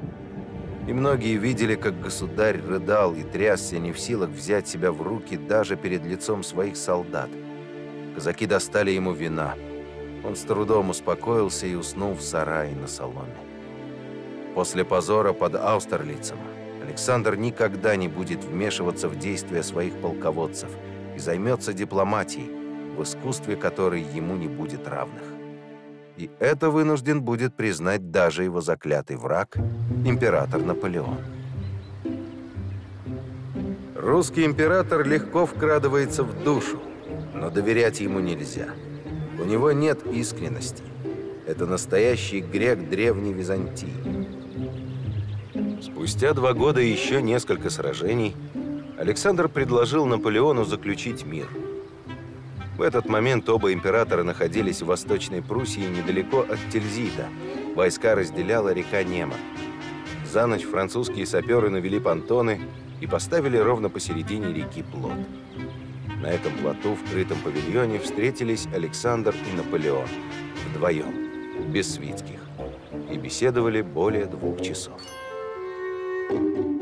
И многие видели, как государь рыдал и трясся, не в силах взять себя в руки даже перед лицом своих солдат. Казаки достали ему вина. Он с трудом успокоился и уснул в сарае на соломе. После позора под Аустерлицем Александр никогда не будет вмешиваться в действия своих полководцев и займется дипломатией, в искусстве которой ему не будет равных. И это вынужден будет признать даже его заклятый враг, император Наполеон. Русский император легко вкрадывается в душу, но доверять ему нельзя. У него нет искренности. Это настоящий грек древней Византии. Спустя два года и еще несколько сражений Александр предложил Наполеону заключить мир. В этот момент оба императора находились в Восточной Пруссии недалеко от Тильзита. Войска разделяла река Нема. За ночь французские саперы навели понтоны и поставили ровно посередине реки плот. На этом плоту в крытом павильоне встретились Александр и Наполеон вдвоем, без свитских, и беседовали более двух часов. В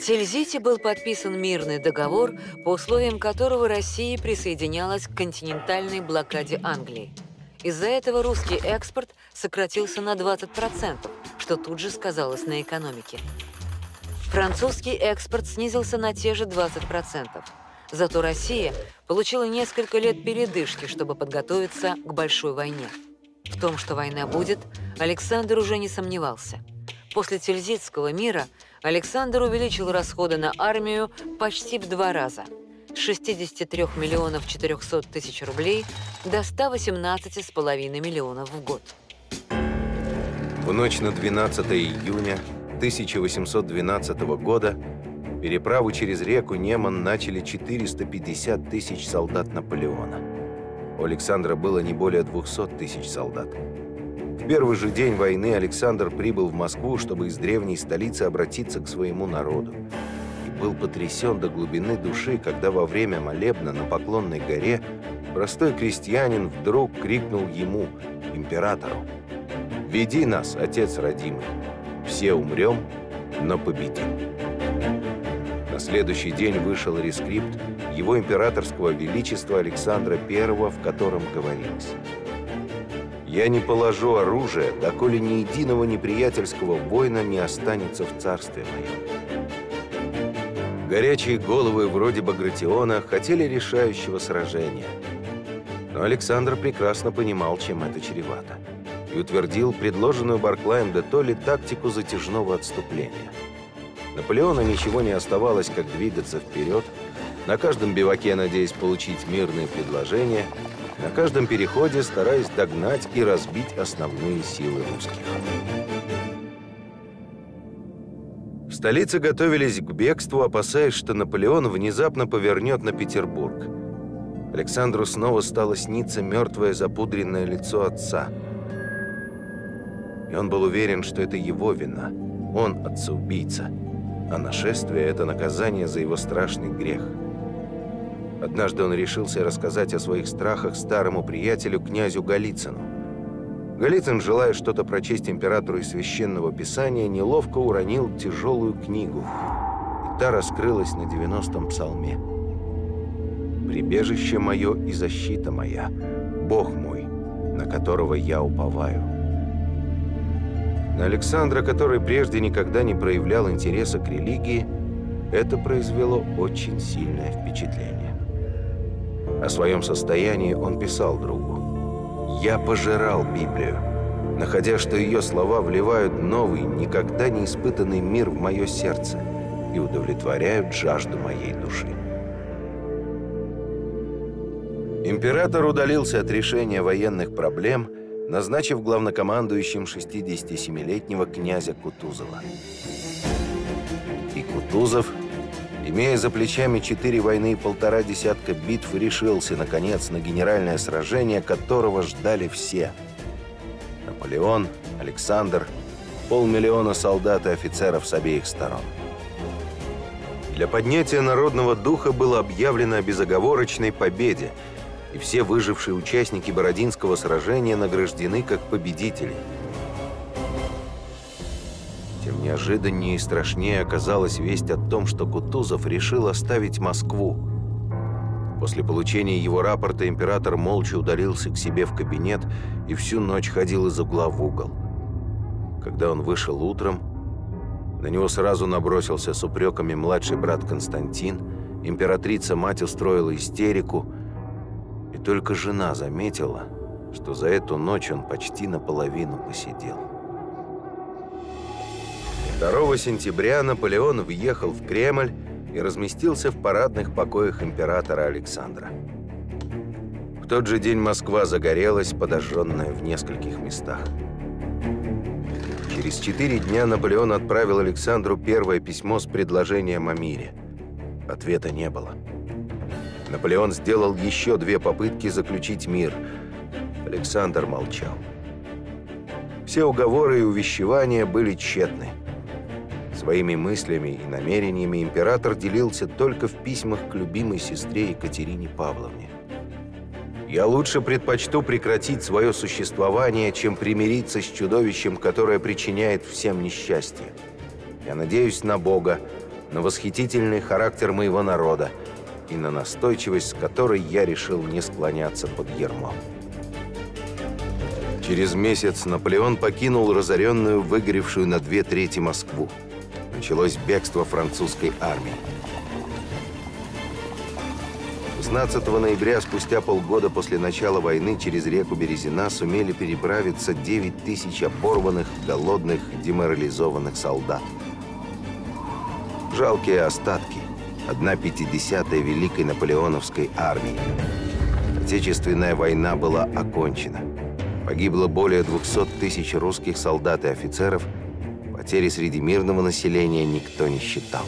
Тильзите был подписан мирный договор, по условиям которого Россия присоединялась к континентальной блокаде Англии. Из-за этого русский экспорт сократился на 20%, что тут же сказалось на экономике. Французский экспорт снизился на те же 20%. Зато Россия получила несколько лет передышки, чтобы подготовиться к большой войне. В том, что война будет, Александр уже не сомневался. После Тильзитского мира Александр увеличил расходы на армию почти в два раза – с 63 миллионов 400 тысяч рублей до 118,5 миллионов в год. В ночь на 12 июня 1812 года переправу через реку Неман начали 450 тысяч солдат Наполеона. У Александра было не более 200 тысяч солдат. В первый же день войны Александр прибыл в Москву, чтобы из древней столицы обратиться к своему народу. Был потрясен до глубины души, когда во время молебна на Поклонной горе простой крестьянин вдруг крикнул ему, императору, «Веди нас, отец родимый!» Все умрем, но победим. На следующий день вышел рескрипт его императорского величества Александра I, в котором говорилось «Я не положу оружие, доколе ни единого неприятельского воина не останется в царстве моем». Горячие головы вроде Багратиона хотели решающего сражения. Но Александр прекрасно понимал, чем это чревато и утвердил предложенную Барклаем де Толли тактику затяжного отступления. Наполеону ничего не оставалось, как двигаться вперед, на каждом биваке надеясь получить мирные предложения, на каждом переходе стараясь догнать и разбить основные силы русских. В столице готовились к бегству, опасаясь, что Наполеон внезапно повернет на Петербург. Александру снова стало сниться мертвое запудренное лицо отца – и он был уверен, что это его вина. Он отца-убийца, а нашествие – это наказание за его страшный грех. Однажды он решился рассказать о своих страхах старому приятелю, князю Голицыну. Голицын, желая что-то прочесть императору из Священного Писания, неловко уронил тяжелую книгу, и та раскрылась на 90-м псалме. «Прибежище мое и защита моя, Бог мой, на которого я уповаю». На Александра, который прежде никогда не проявлял интереса к религии, это произвело очень сильное впечатление. О своем состоянии он писал другу. «Я пожирал Библию, находя, что ее слова вливают новый, никогда не испытанный мир в мое сердце и удовлетворяют жажду моей души». Император удалился от решения военных проблем – назначив главнокомандующим 67-летнего князя Кутузова. И Кутузов, имея за плечами четыре войны и полтора десятка битв, решился, наконец, на генеральное сражение, которого ждали все. Наполеон, Александр, полмиллиона солдат и офицеров с обеих сторон. Для поднятия народного духа было объявлено о безоговорочной победе – и все выжившие участники Бородинского сражения награждены как победители. Тем неожиданнее и страшнее оказалась весть о том, что Кутузов решил оставить Москву. После получения его рапорта император молча удалился к себе в кабинет и всю ночь ходил из угла в угол. Когда он вышел утром, на него сразу набросился с упреками младший брат Константин, императрица-мать устроила истерику – и только жена заметила, что за эту ночь он почти наполовину посидел. 2 сентября Наполеон въехал в Кремль и разместился в парадных покоях императора Александра. В тот же день Москва загорелась, подожженная в нескольких местах. Через четыре дня Наполеон отправил Александру первое письмо с предложением о мире. Ответа не было. Наполеон сделал еще две попытки заключить мир. Александр молчал. Все уговоры и увещевания были тщетны. Своими мыслями и намерениями император делился только в письмах к любимой сестре Екатерине Павловне. «Я лучше предпочту прекратить свое существование, чем примириться с чудовищем, которое причиняет всем несчастье. Я надеюсь на Бога, на восхитительный характер моего народа и на настойчивость, с которой я решил не склоняться под ермом». Через месяц Наполеон покинул разоренную, выгоревшую на две трети Москву началось бегство французской армии. 16 ноября, спустя полгода после начала войны, через реку Березина сумели переправиться 9 тысяч оборванных, голодных, деморализованных солдат. Жалкие остатки. Одна пятидесятая Великой Наполеоновской армии. Отечественная война была окончена. Погибло более 200 тысяч русских солдат и офицеров – Потери среди мирного населения никто не считал.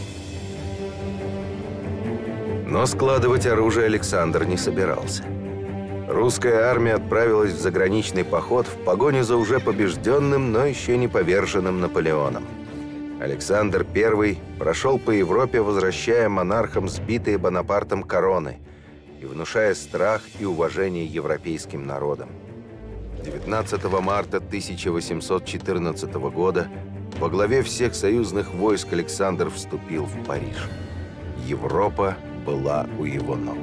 Но складывать оружие Александр не собирался. Русская армия отправилась в заграничный поход в погоню за уже побежденным, но еще не поверженным Наполеоном. Александр I прошел по Европе, возвращая монархам сбитые Бонапартом короны и внушая страх и уважение европейским народам. 19 марта 1814 года во главе всех союзных войск Александр вступил в Париж. Европа была у его ног.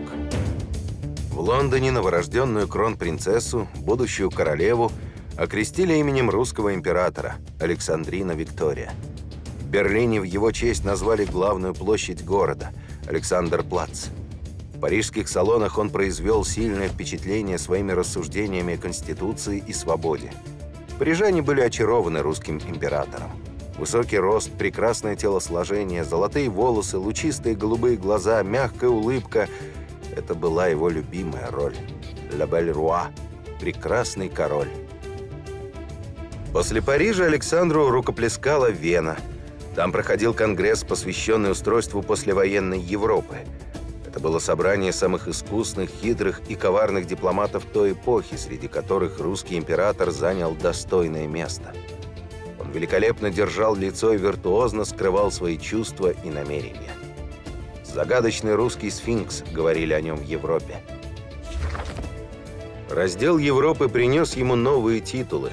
В Лондоне новорожденную кронпринцессу, будущую королеву, окрестили именем русского императора Александрина Виктория. В Берлине в его честь назвали главную площадь города – Александр-Плац. В парижских салонах он произвел сильное впечатление своими рассуждениями о Конституции и свободе – Парижане были очарованы русским императором. Высокий рост, прекрасное телосложение, золотые волосы, лучистые голубые глаза, мягкая улыбка – это была его любимая роль. «Ла Бель Руа» – прекрасный король. После Парижа Александру рукоплескала Вена. Там проходил конгресс, посвященный устройству послевоенной Европы – это было собрание самых искусных, хитрых и коварных дипломатов той эпохи, среди которых русский император занял достойное место. Он великолепно держал лицо и виртуозно скрывал свои чувства и намерения. «Загадочный русский сфинкс», — говорили о нем в Европе. Раздел Европы принес ему новые титулы.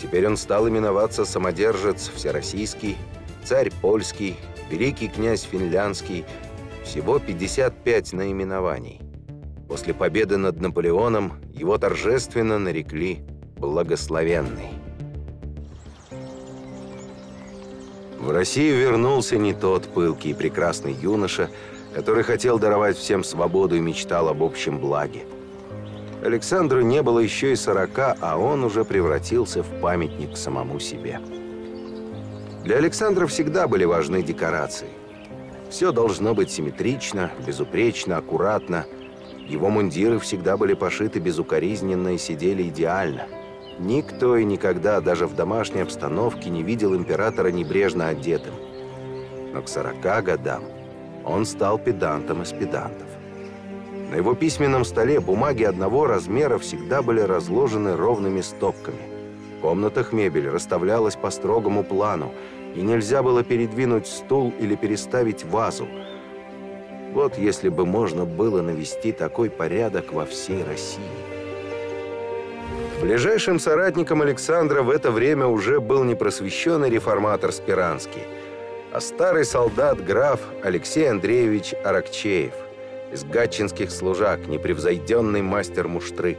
Теперь он стал именоваться самодержец всероссийский, царь польский, великий князь финляндский, всего 55 наименований. После победы над Наполеоном его торжественно нарекли «Благословенный». В Россию вернулся не тот пылкий и прекрасный юноша, который хотел даровать всем свободу и мечтал об общем благе. Александру не было еще и сорока, а он уже превратился в памятник самому себе. Для Александра всегда были важны декорации – все должно быть симметрично, безупречно, аккуратно. Его мундиры всегда были пошиты безукоризненно и сидели идеально. Никто и никогда, даже в домашней обстановке, не видел императора небрежно одетым. Но к 40 годам он стал педантом из педантов. На его письменном столе бумаги одного размера всегда были разложены ровными стопками. В комнатах мебель расставлялась по строгому плану, и нельзя было передвинуть стул или переставить вазу. Вот если бы можно было навести такой порядок во всей России. Ближайшим соратником Александра в это время уже был непросвещенный реформатор Спиранский, а старый солдат граф Алексей Андреевич Аракчеев из гатчинских служак, непревзойденный мастер муштры.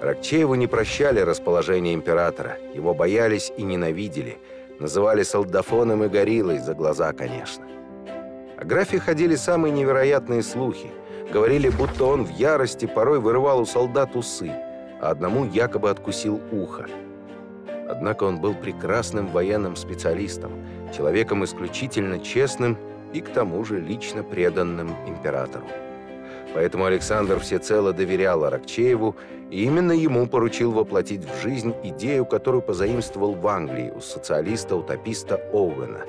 Аракчееву не прощали расположение императора, его боялись и ненавидели – Называли солдафоном и гориллой, за глаза, конечно. О графе ходили самые невероятные слухи. Говорили, будто он в ярости порой вырывал у солдат усы. а одному якобы откусил ухо. Однако он был прекрасным военным специалистом, человеком исключительно честным и к тому же лично преданным императору. Поэтому Александр всецело доверял Аракчееву и именно ему поручил воплотить в жизнь идею, которую позаимствовал в Англии у социалиста-утописта Оуэна.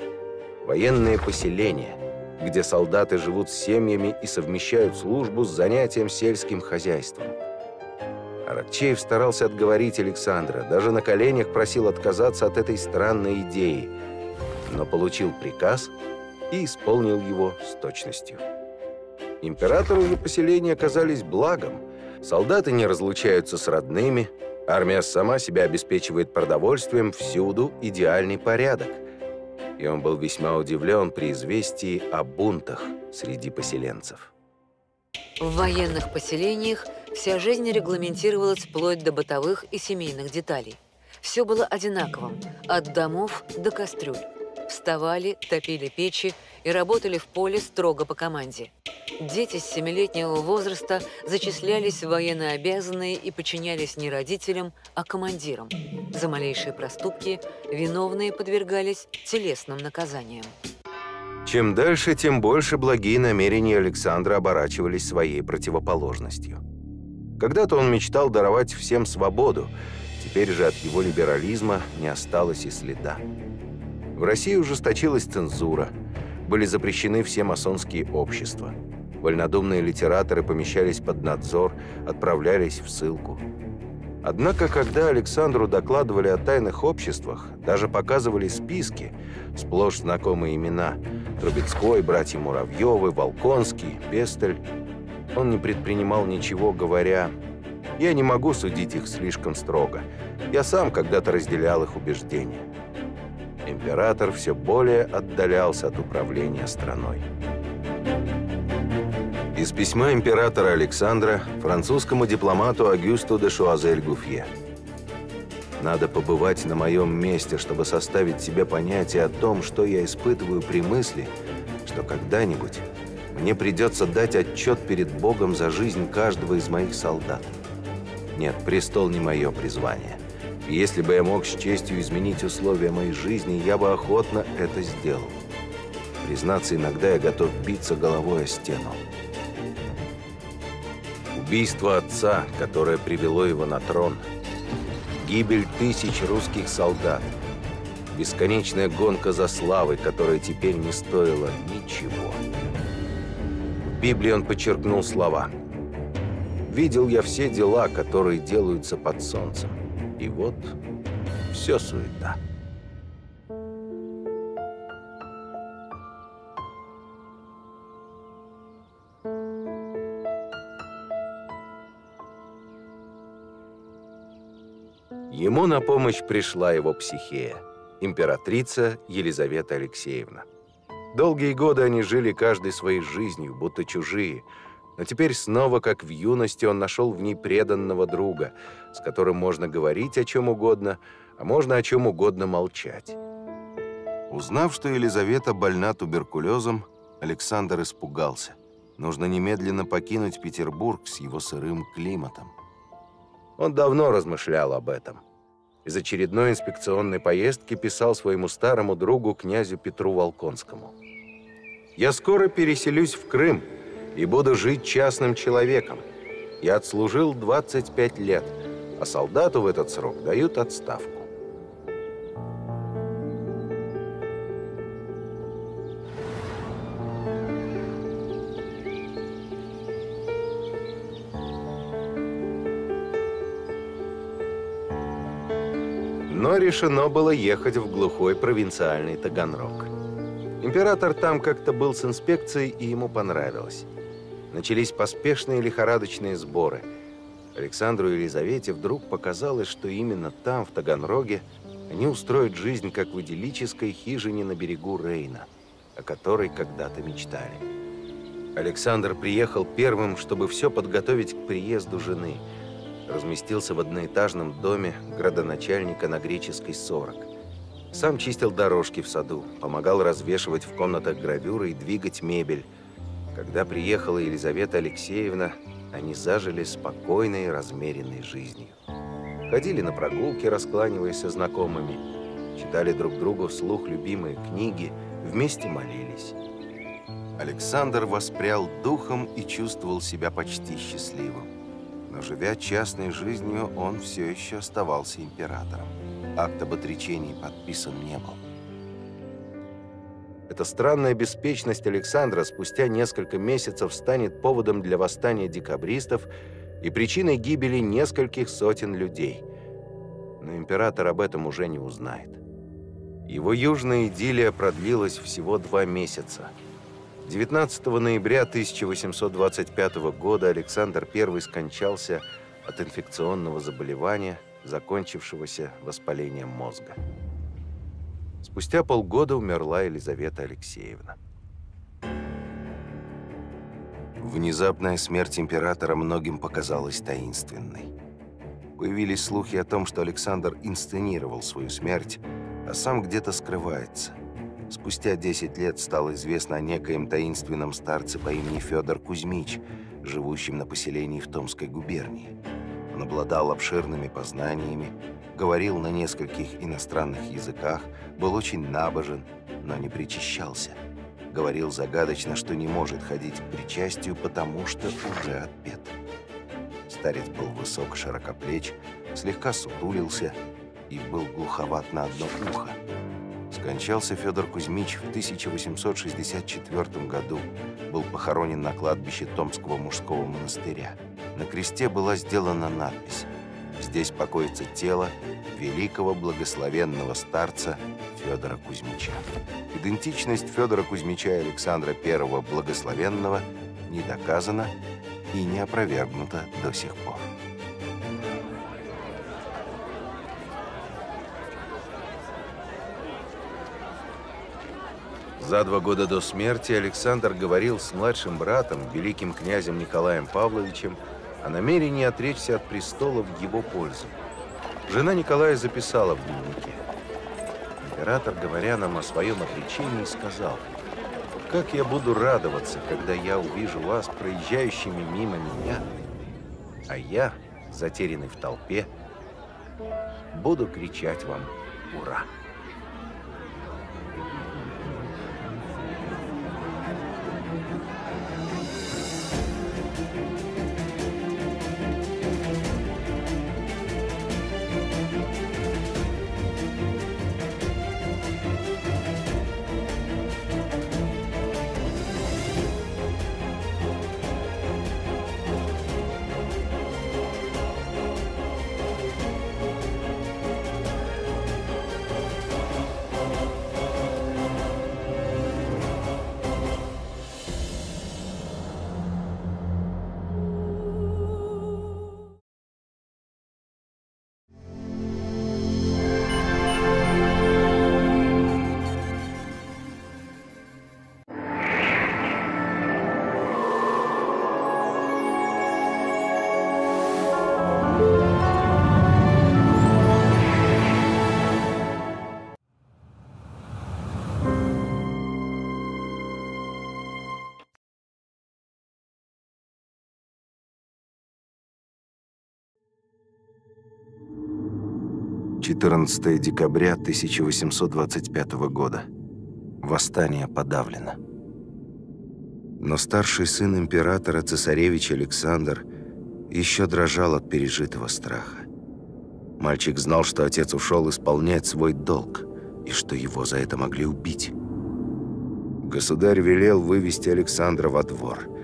Военные поселения, где солдаты живут с семьями и совмещают службу с занятием сельским хозяйством. Аракчеев старался отговорить Александра, даже на коленях просил отказаться от этой странной идеи, но получил приказ и исполнил его с точностью. Императору же поселения оказались благом. Солдаты не разлучаются с родными, армия сама себя обеспечивает продовольствием, всюду идеальный порядок. И он был весьма удивлен при известии о бунтах среди поселенцев. В военных поселениях вся жизнь регламентировалась вплоть до бытовых и семейных деталей. Все было одинаковым, от домов до кастрюль. Вставали, топили печи и работали в поле строго по команде. Дети с семилетнего возраста зачислялись в военнообязанные и подчинялись не родителям, а командирам. За малейшие проступки виновные подвергались телесным наказаниям. Чем дальше, тем больше благие намерения Александра оборачивались своей противоположностью. Когда-то он мечтал даровать всем свободу, теперь же от его либерализма не осталось и следа. В России ужесточилась цензура, были запрещены все масонские общества. Вольнодумные литераторы помещались под надзор, отправлялись в ссылку. Однако, когда Александру докладывали о тайных обществах, даже показывали списки, сплошь знакомые имена – Трубецкой, братья Муравьевы, Волконский, Пестель, он не предпринимал ничего, говоря «Я не могу судить их слишком строго. Я сам когда-то разделял их убеждения» император все более отдалялся от управления страной. Из письма императора Александра французскому дипломату Агюсту де Шуазель-Гуфье. «Надо побывать на моем месте, чтобы составить себе понятие о том, что я испытываю при мысли, что когда-нибудь мне придется дать отчет перед Богом за жизнь каждого из моих солдат. Нет, престол не мое призвание. Если бы я мог с честью изменить условия моей жизни, я бы охотно это сделал. Признаться, иногда я готов биться головой о стену. Убийство отца, которое привело его на трон, гибель тысяч русских солдат, бесконечная гонка за славой, которая теперь не стоила ничего. В Библии он подчеркнул слова «Видел я все дела, которые делаются под солнцем». И вот все суета. Ему на помощь пришла его психея, императрица Елизавета Алексеевна. Долгие годы они жили каждой своей жизнью, будто чужие – но теперь снова, как в юности, он нашел в ней преданного друга, с которым можно говорить о чем угодно, а можно о чем угодно молчать. Узнав, что Елизавета больна туберкулезом, Александр испугался. Нужно немедленно покинуть Петербург с его сырым климатом. Он давно размышлял об этом. Из очередной инспекционной поездки писал своему старому другу князю Петру Волконскому. «Я скоро переселюсь в Крым», и буду жить частным человеком. Я отслужил 25 лет, а солдату в этот срок дают отставку. Но решено было ехать в глухой провинциальный Таганрог. Император там как-то был с инспекцией, и ему понравилось начались поспешные лихорадочные сборы. Александру и Елизавете вдруг показалось, что именно там, в Таганроге, они устроят жизнь, как в идиллической хижине на берегу Рейна, о которой когда-то мечтали. Александр приехал первым, чтобы все подготовить к приезду жены. Разместился в одноэтажном доме градоначальника на Греческой 40. Сам чистил дорожки в саду, помогал развешивать в комнатах гравюры и двигать мебель, когда приехала Елизавета Алексеевна, они зажили спокойной, размеренной жизнью. Ходили на прогулки, раскланиваясь со знакомыми, читали друг другу вслух любимые книги, вместе молились. Александр воспрял духом и чувствовал себя почти счастливым. Но живя частной жизнью, он все еще оставался императором. Акт об отречении подписан не был. Эта странная беспечность Александра спустя несколько месяцев станет поводом для восстания декабристов и причиной гибели нескольких сотен людей. Но император об этом уже не узнает. Его южная идиллия продлилась всего два месяца. 19 ноября 1825 года Александр I скончался от инфекционного заболевания, закончившегося воспалением мозга. Спустя полгода умерла Елизавета Алексеевна. Внезапная смерть императора многим показалась таинственной. Появились слухи о том, что Александр инсценировал свою смерть, а сам где-то скрывается. Спустя 10 лет стало известно о некоем таинственном старце по имени Федор Кузьмич, живущем на поселении в Томской губернии. Он обладал обширными познаниями, говорил на нескольких иностранных языках, был очень набожен, но не причащался. Говорил загадочно, что не может ходить к причастию, потому что уже отпет. Старец был высок, широкоплеч, слегка сутулился и был глуховат на одно ухо. Скончался Федор Кузьмич в 1864 году. Был похоронен на кладбище Томского мужского монастыря. На кресте была сделана надпись Здесь покоится тело великого благословенного старца Федора Кузьмича. Идентичность Федора Кузьмича и Александра I Благословенного не доказана и не опровергнута до сих пор. За два года до смерти Александр говорил с младшим братом, великим князем Николаем Павловичем, о намерении отречься от престола в его пользу. Жена Николая записала в дневнике. Император, говоря нам о своем отречении, сказал, «Как я буду радоваться, когда я увижу вас, проезжающими мимо меня, а я, затерянный в толпе, буду кричать вам «Ура!». 14 декабря 1825 года. Восстание подавлено. Но старший сын императора, цесаревич Александр, еще дрожал от пережитого страха. Мальчик знал, что отец ушел исполнять свой долг, и что его за это могли убить. Государь велел вывести Александра во двор –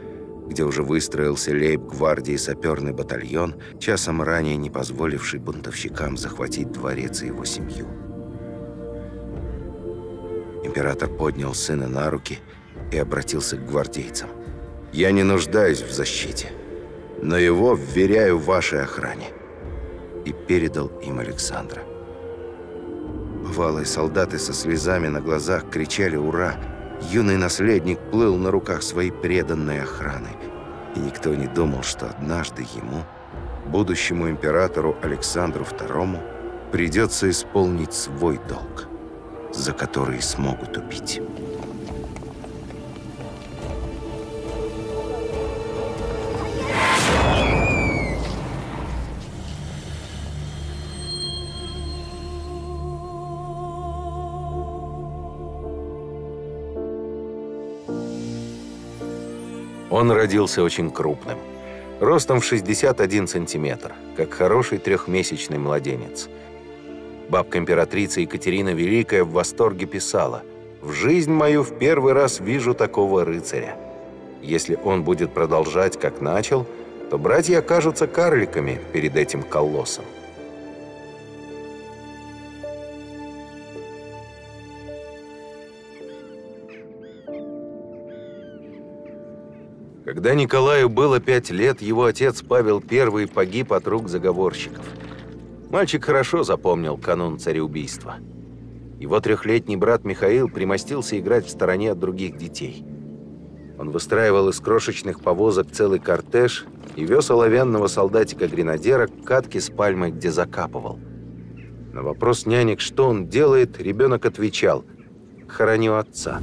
где уже выстроился лейб-гвардии саперный батальон, часом ранее не позволивший бунтовщикам захватить дворец и его семью. Император поднял сына на руки и обратился к гвардейцам. «Я не нуждаюсь в защите, но его вверяю вашей охране» и передал им Александра. Бывалые солдаты со слезами на глазах кричали «Ура!», Юный наследник плыл на руках своей преданной охраны, и никто не думал, что однажды ему, будущему императору Александру II, придется исполнить свой долг, за который смогут убить. Он родился очень крупным, ростом в 61 сантиметр, как хороший трехмесячный младенец. Бабка-императрица Екатерина Великая в восторге писала «В жизнь мою в первый раз вижу такого рыцаря. Если он будет продолжать, как начал, то братья окажутся карликами перед этим колоссом». Когда Николаю было пять лет, его отец Павел I погиб от рук заговорщиков. Мальчик хорошо запомнил канун цареубийства. Его трехлетний брат Михаил примостился играть в стороне от других детей. Он выстраивал из крошечных повозок целый кортеж и вез оловянного солдатика-гренадера к катке с пальмой, где закапывал. На вопрос нянек, что он делает, ребенок отвечал «Хороню отца».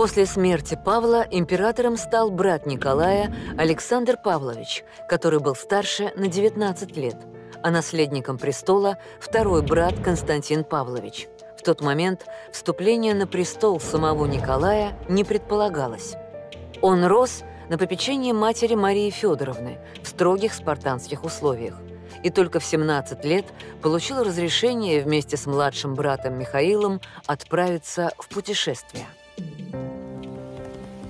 После смерти Павла императором стал брат Николая Александр Павлович, который был старше на 19 лет, а наследником престола второй брат Константин Павлович. В тот момент вступление на престол самого Николая не предполагалось. Он рос на попечении матери Марии Федоровны в строгих спартанских условиях и только в 17 лет получил разрешение вместе с младшим братом Михаилом отправиться в путешествие.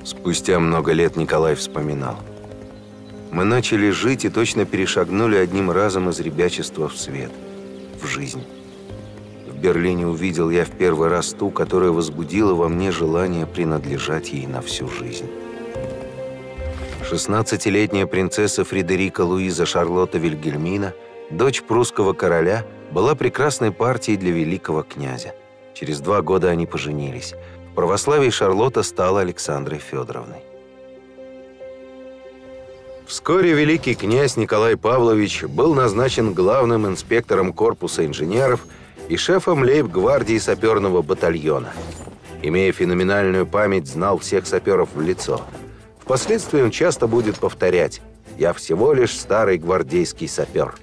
Спустя много лет Николай вспоминал. Мы начали жить и точно перешагнули одним разом из ребячества в свет, в жизнь. В Берлине увидел я в первый раз ту, которая возбудила во мне желание принадлежать ей на всю жизнь. 16-летняя принцесса Фредерика Луиза Шарлотта Вильгельмина, дочь прусского короля, была прекрасной партией для великого князя. Через два года они поженились – в православии Шарлотта стала Александрой Федоровной. Вскоре великий князь Николай Павлович был назначен главным инспектором корпуса инженеров и шефом лейб-гвардии саперного батальона. Имея феноменальную память, знал всех саперов в лицо. Впоследствии он часто будет повторять «Я всего лишь старый гвардейский сапер».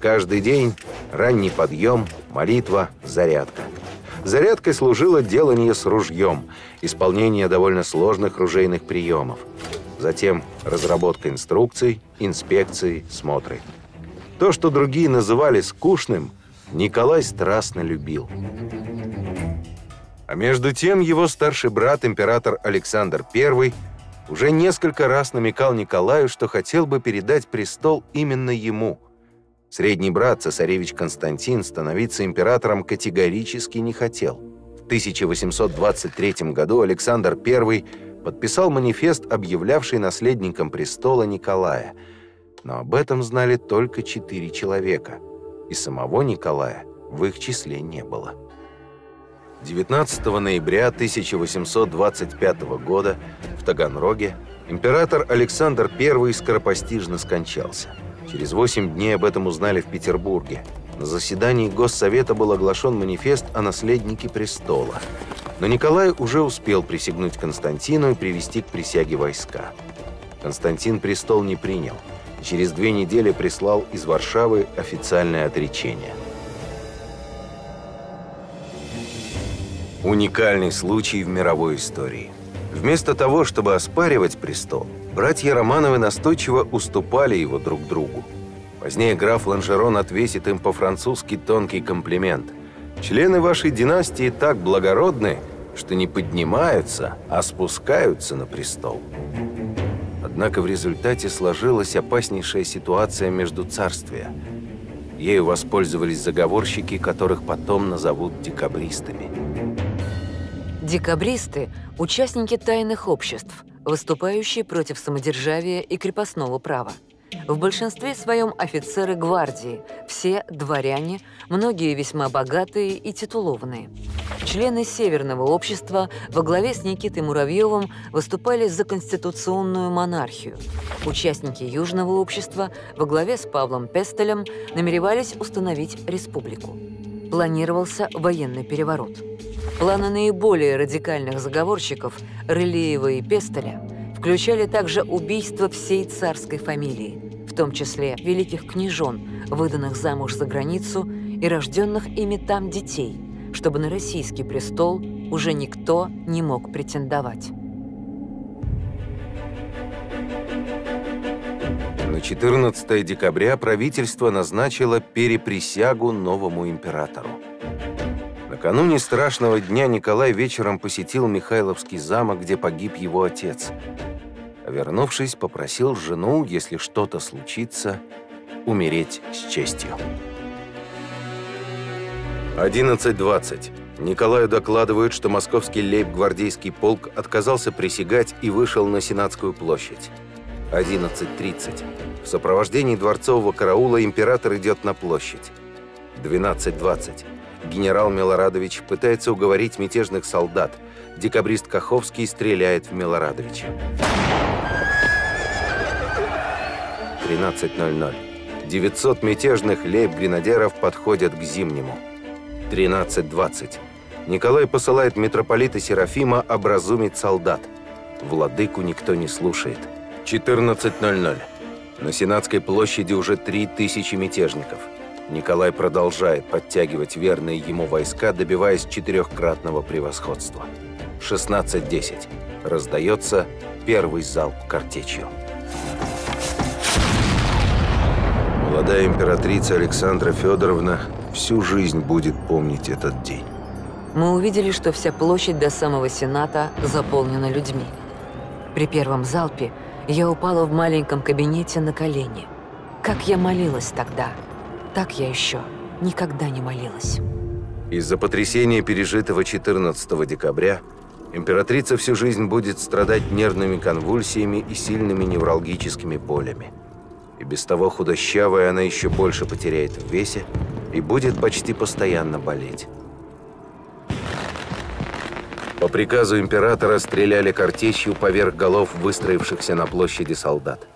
Каждый день ранний подъем, молитва, зарядка – Зарядкой служило делание с ружьем, исполнение довольно сложных ружейных приемов. Затем разработка инструкций, инспекции, смотры. То, что другие называли скучным, Николай страстно любил. А между тем его старший брат, император Александр I, уже несколько раз намекал Николаю, что хотел бы передать престол именно ему – Средний брат, цесаревич Константин, становиться императором категорически не хотел. В 1823 году Александр I подписал манифест, объявлявший наследником престола Николая. Но об этом знали только четыре человека, и самого Николая в их числе не было. 19 ноября 1825 года в Таганроге император Александр I скоропостижно скончался – Через 8 дней об этом узнали в Петербурге. На заседании Госсовета был оглашен манифест о наследнике престола. Но Николай уже успел присягнуть Константину и привести к присяге войска. Константин престол не принял. Через две недели прислал из Варшавы официальное отречение. Уникальный случай в мировой истории. Вместо того, чтобы оспаривать престол, Братья Романовы настойчиво уступали его друг другу. Позднее граф Ланжерон отвесит им по-французски тонкий комплимент. «Члены вашей династии так благородны, что не поднимаются, а спускаются на престол». Однако в результате сложилась опаснейшая ситуация между царствия. Ею воспользовались заговорщики, которых потом назовут декабристами. Декабристы – участники тайных обществ – выступающие против самодержавия и крепостного права. В большинстве своем офицеры гвардии, все дворяне, многие весьма богатые и титулованные. Члены Северного общества во главе с Никитой Муравьевым выступали за конституционную монархию. Участники Южного общества во главе с Павлом Пестелем намеревались установить республику. Планировался военный переворот. Планы наиболее радикальных заговорщиков Рылеева и Пестеля включали также убийство всей царской фамилии, в том числе великих княжон, выданных замуж за границу и рожденных ими там детей, чтобы на российский престол уже никто не мог претендовать. На 14 декабря правительство назначило переприсягу новому императору. Накануне страшного дня Николай вечером посетил Михайловский замок, где погиб его отец. Вернувшись, попросил жену, если что-то случится, умереть с честью. 11.20. Николаю докладывают, что московский лейб-гвардейский полк отказался присягать и вышел на Сенатскую площадь. 11.30. В сопровождении дворцового караула император идет на площадь. 12.20. Генерал Милорадович пытается уговорить мятежных солдат. Декабрист Каховский стреляет в Милорадовича. 13.00. 900 мятежных лейб-гренадеров подходят к Зимнему. 13.20. Николай посылает митрополита Серафима образумить солдат. Владыку никто не слушает. 14.00. На Сенатской площади уже 3000 мятежников. Николай продолжает подтягивать верные ему войска, добиваясь четырехкратного превосходства. 16.10. Раздается первый залп картечью. Молодая императрица Александра Федоровна всю жизнь будет помнить этот день. Мы увидели, что вся площадь до самого Сената заполнена людьми. При первом залпе я упала в маленьком кабинете на колени. Как я молилась тогда, так я еще никогда не молилась. Из-за потрясения, пережитого 14 декабря, императрица всю жизнь будет страдать нервными конвульсиями и сильными невралгическими болями. И без того худощавая она еще больше потеряет в весе и будет почти постоянно болеть. По приказу императора стреляли картечью поверх голов выстроившихся на площади солдат.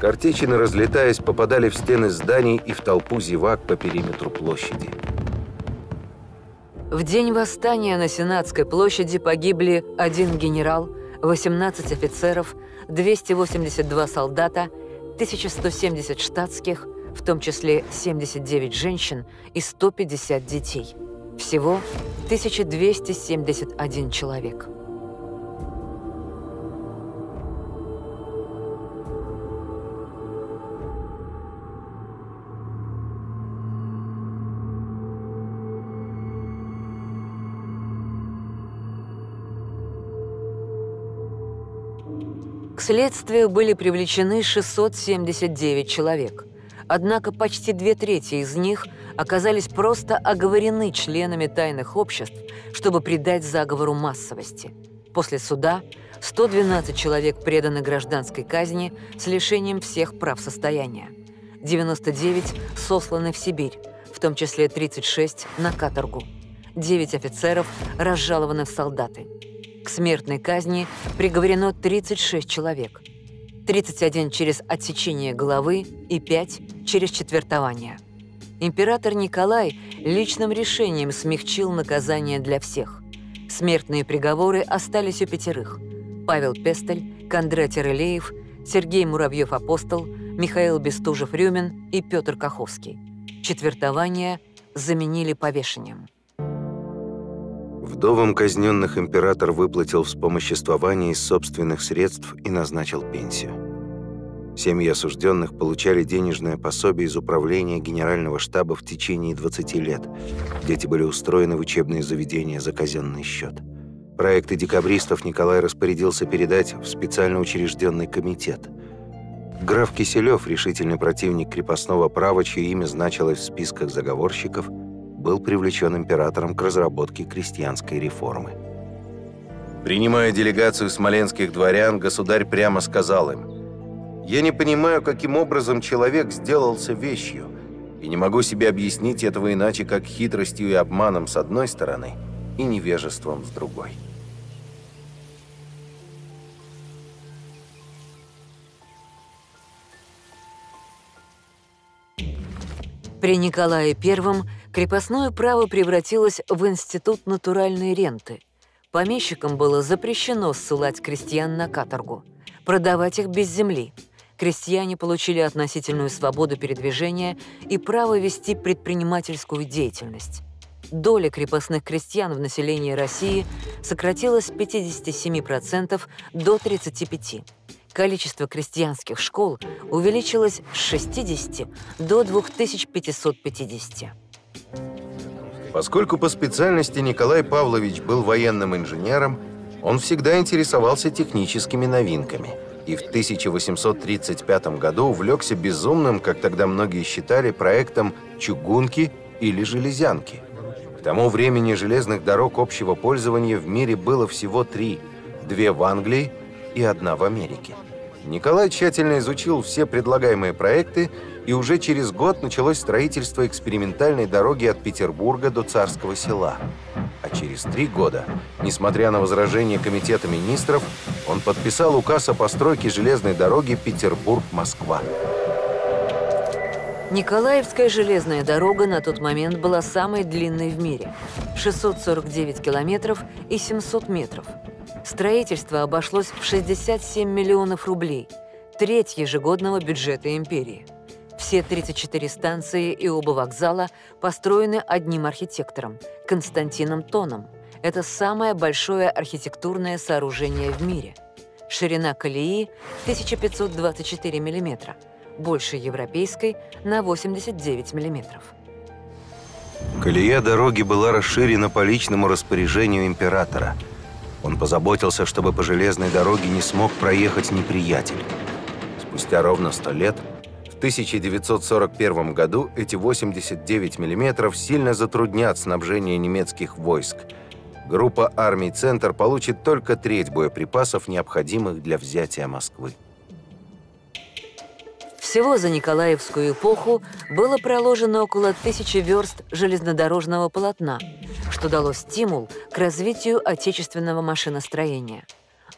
Картечины, разлетаясь, попадали в стены зданий и в толпу зевак по периметру площади. В день восстания на Сенатской площади погибли один генерал, 18 офицеров, 282 солдата, 1170 штатских, в том числе 79 женщин и 150 детей. Всего 1271 человек. К следствию были привлечены 679 человек. Однако почти две трети из них оказались просто оговорены членами тайных обществ, чтобы придать заговору массовости. После суда 112 человек преданы гражданской казни с лишением всех прав состояния. 99 сосланы в Сибирь, в том числе 36 на каторгу. 9 офицеров разжалованы в солдаты. К смертной казни приговорено 36 человек – 31 через отсечение головы и 5 через четвертование. Император Николай личным решением смягчил наказание для всех. Смертные приговоры остались у пятерых. Павел Пестель, Кондратий Рылеев, Сергей Муравьев-Апостол, Михаил Бестужев-Рюмин и Петр Каховский. Четвертование заменили повешением. Вдовам казненных император выплатил вспомоществование из собственных средств и назначил пенсию. Семьи осужденных получали денежное пособие из управления Генерального штаба в течение 20 лет. Дети были устроены в учебные заведения за казенный счет. Проекты декабристов Николай распорядился передать в специально учрежденный комитет. Граф Киселев, решительный противник крепостного права, чье имя значилось в списках заговорщиков – был привлечен императором к разработке крестьянской реформы. Принимая делегацию смоленских дворян, государь прямо сказал им, «Я не понимаю, каким образом человек сделался вещью, и не могу себе объяснить этого иначе, как хитростью и обманом с одной стороны и невежеством с другой». При Николае I крепостное право превратилось в институт натуральной ренты. Помещикам было запрещено ссылать крестьян на каторгу, продавать их без земли. Крестьяне получили относительную свободу передвижения и право вести предпринимательскую деятельность. Доля крепостных крестьян в населении России сократилась с 57% до 35%. количество крестьянских школ увеличилось с 60 до 2550. Поскольку по специальности Николай Павлович был военным инженером, он всегда интересовался техническими новинками и в 1835 году увлекся безумным, как тогда многие считали, проектом чугунки или железянки. К тому времени железных дорог общего пользования в мире было всего три – две в Англии и одна в Америке. Николай тщательно изучил все предлагаемые проекты, и уже через год началось строительство экспериментальной дороги от Петербурга до Царского села. А через три года, несмотря на возражения Комитета министров, он подписал указ о постройке железной дороги Петербург-Москва. Николаевская железная дорога на тот момент была самой длинной в мире – 649 километров и 700 метров – Строительство обошлось в 67 миллионов рублей, треть ежегодного бюджета империи. Все 34 станции и оба вокзала построены одним архитектором – Константином Тоном. Это самое большое архитектурное сооружение в мире. Ширина колеи – 1524 мм, больше европейской на 89 мм. Колея дороги была расширена по личному распоряжению императора – он позаботился, чтобы по железной дороге не смог проехать неприятель. Спустя ровно сто лет, 1941 году эти 89 мм сильно затруднят снабжение немецких войск. Группа армий «Центр» получит только треть боеприпасов, необходимых для взятия Москвы. Всего за Николаевскую эпоху было проложено около тысячи верст железнодорожного полотна, что дало стимул к развитию отечественного машиностроения.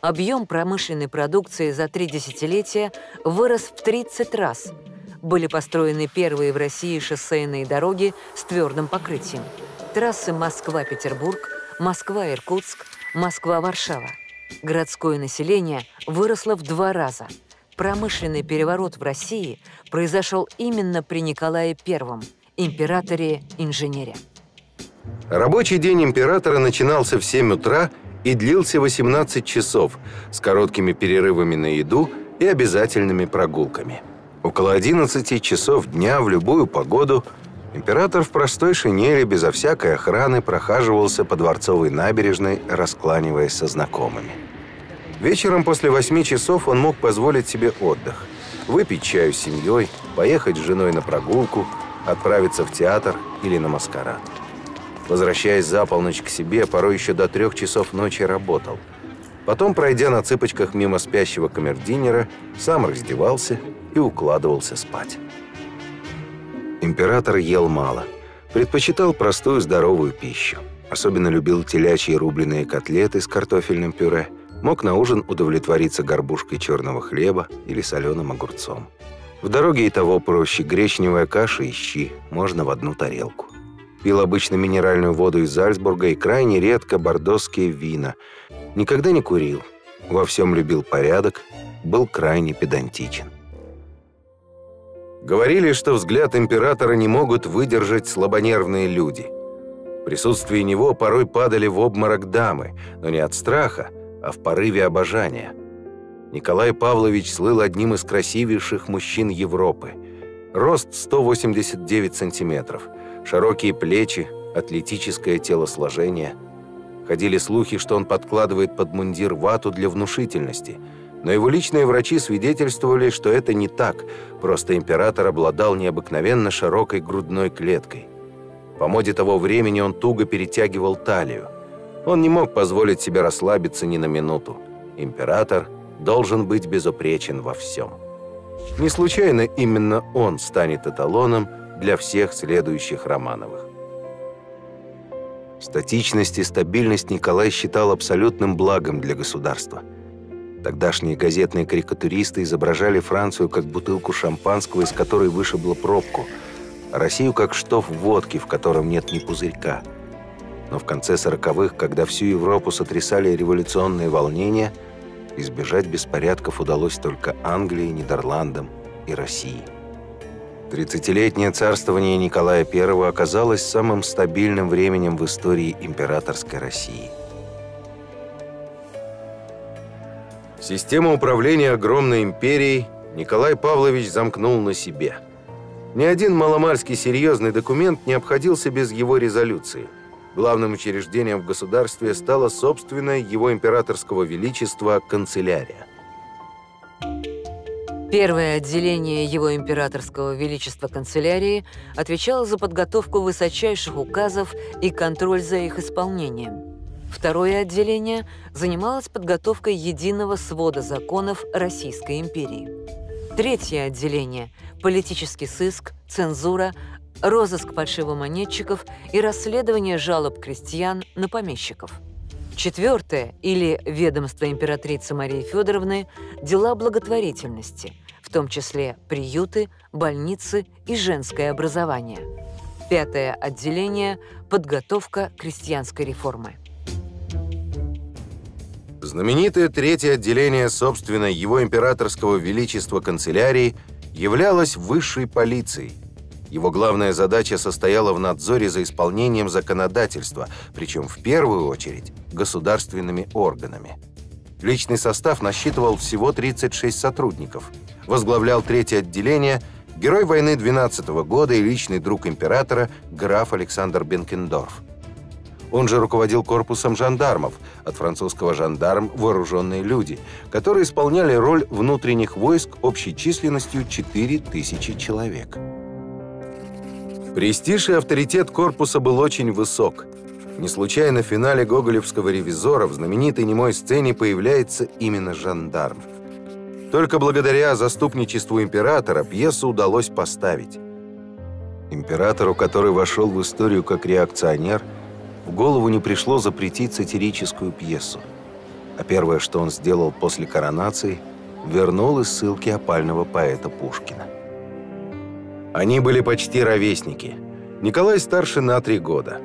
Объем промышленной продукции за три десятилетия вырос в 30 раз. Были построены первые в России шоссейные дороги с твердым покрытием. Трассы Москва-Петербург, Москва-Иркутск, Москва-Варшава. Городское население выросло в два раза – Промышленный переворот в России произошел именно при Николае I, императоре-инженере. Рабочий день императора начинался в 7 утра и длился 18 часов с короткими перерывами на еду и обязательными прогулками. Около 11 часов дня в любую погоду император в простой шинели безо всякой охраны прохаживался по Дворцовой набережной, раскланиваясь со знакомыми. Вечером после восьми часов он мог позволить себе отдых. Выпить чаю с семьей, поехать с женой на прогулку, отправиться в театр или на маскарад. Возвращаясь за полночь к себе, порой еще до трех часов ночи работал. Потом, пройдя на цыпочках мимо спящего камердинера, сам раздевался и укладывался спать. Император ел мало. Предпочитал простую здоровую пищу. Особенно любил телячьи рубленые котлеты с картофельным пюре – Мог на ужин удовлетвориться горбушкой черного хлеба или соленым огурцом. В дороге и того проще гречневая каша и щи, можно в одну тарелку. Пил обычно минеральную воду из Зальцбурга и крайне редко бордосские вина. Никогда не курил. Во всем любил порядок, был крайне педантичен. Говорили, что взгляд императора не могут выдержать слабонервные люди. В присутствии него порой падали в обморок дамы, но не от страха, а в порыве обожания. Николай Павлович слыл одним из красивейших мужчин Европы. Рост 189 сантиметров, широкие плечи, атлетическое телосложение. Ходили слухи, что он подкладывает под мундир вату для внушительности, но его личные врачи свидетельствовали, что это не так, просто император обладал необыкновенно широкой грудной клеткой. По моде того времени он туго перетягивал талию. Он не мог позволить себе расслабиться ни на минуту. Император должен быть безупречен во всем. Не случайно именно он станет эталоном для всех следующих Романовых. Статичность и стабильность Николай считал абсолютным благом для государства. Тогдашние газетные карикатуристы изображали Францию как бутылку шампанского, из которой вышибла пробку, а Россию как штоф водки, в котором нет ни пузырька – но в конце сороковых, когда всю Европу сотрясали революционные волнения, избежать беспорядков удалось только Англии, Нидерландам и России. Тридцатилетнее царствование Николая I оказалось самым стабильным временем в истории императорской России. Систему управления огромной империей Николай Павлович замкнул на себе. Ни один маломальский серьезный документ не обходился без его резолюции. Главным учреждением в государстве стало собственное его императорского величества канцелярия. Первое отделение его императорского величества канцелярии отвечало за подготовку высочайших указов и контроль за их исполнением. Второе отделение занималось подготовкой единого свода законов Российской империи. Третье отделение – политический сыск, цензура, розыск фальшивомонетчиков и расследование жалоб крестьян на помещиков – Четвертое, или ведомство императрицы Марии Федоровны, дела благотворительности, в том числе приюты, больницы и женское образование. Пятое отделение – подготовка крестьянской реформы. Знаменитое третье отделение, собственно, его императорского величества канцелярии, являлось высшей полицией, его главная задача состояла в надзоре за исполнением законодательства, причем в первую очередь государственными органами. Личный состав насчитывал всего 36 сотрудников. Возглавлял третье отделение герой войны 12 -го года и личный друг императора граф Александр Бенкендорф. Он же руководил корпусом жандармов, от французского «жандарм» – вооруженные люди, которые исполняли роль внутренних войск общей численностью 4000 человек. Престиж и авторитет корпуса был очень высок. Не случайно в финале гоголевского «Ревизора» в знаменитой немой сцене появляется именно жандарм. Только благодаря заступничеству императора пьесу удалось поставить. Императору, который вошел в историю как реакционер, в голову не пришло запретить сатирическую пьесу. А первое, что он сделал после коронации, вернул из ссылки опального поэта Пушкина. Они были почти ровесники. Николай старше на три года.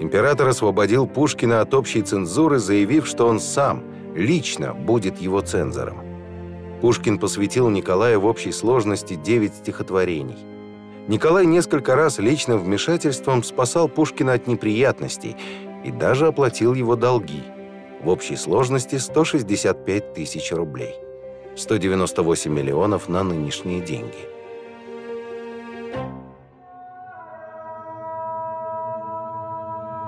Император освободил Пушкина от общей цензуры, заявив, что он сам, лично, будет его цензором. Пушкин посвятил Николаю в общей сложности девять стихотворений. Николай несколько раз личным вмешательством спасал Пушкина от неприятностей и даже оплатил его долги. В общей сложности 165 тысяч рублей. 198 миллионов на нынешние деньги.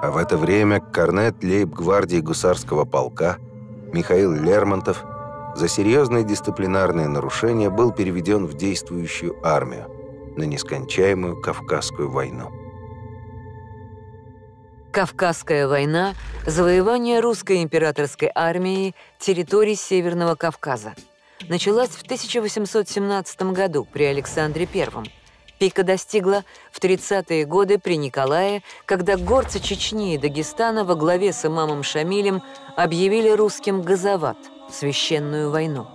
А в это время корнет лейб-гвардии гусарского полка Михаил Лермонтов за серьезные дисциплинарные нарушения был переведен в действующую армию на нескончаемую Кавказскую войну. Кавказская война – завоевание русской императорской армии территорий Северного Кавказа. Началась в 1817 году при Александре I – Пика достигла в 30-е годы при Николае, когда горцы Чечни и Дагестана во главе с имамом Шамилем объявили русским газоват – священную войну.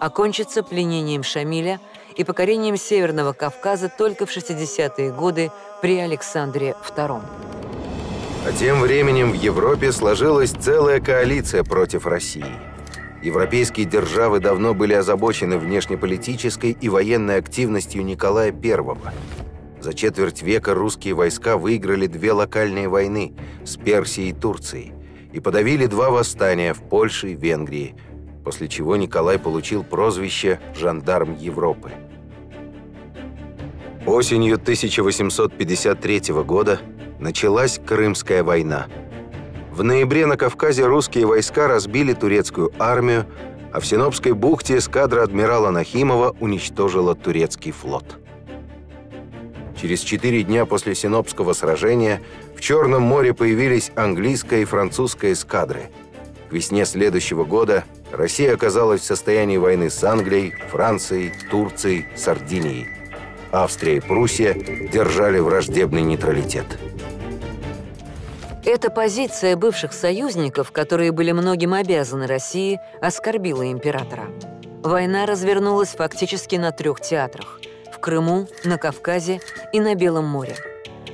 Окончится пленением Шамиля и покорением Северного Кавказа только в 60-е годы при Александре II. А тем временем в Европе сложилась целая коалиция против России – Европейские державы давно были озабочены внешнеполитической и военной активностью Николая I. За четверть века русские войска выиграли две локальные войны с Персией и Турцией и подавили два восстания в Польше и Венгрии, после чего Николай получил прозвище «Жандарм Европы». Осенью 1853 года началась Крымская война – в ноябре на Кавказе русские войска разбили турецкую армию, а в Синопской бухте эскадра адмирала Нахимова уничтожила турецкий флот. Через четыре дня после Синопского сражения в Черном море появились английская и французская эскадры. К весне следующего года Россия оказалась в состоянии войны с Англией, Францией, Турцией, Сардинией. Австрия и Пруссия держали враждебный нейтралитет. Эта позиция бывших союзников, которые были многим обязаны России, оскорбила императора. Война развернулась фактически на трех театрах – в Крыму, на Кавказе и на Белом море.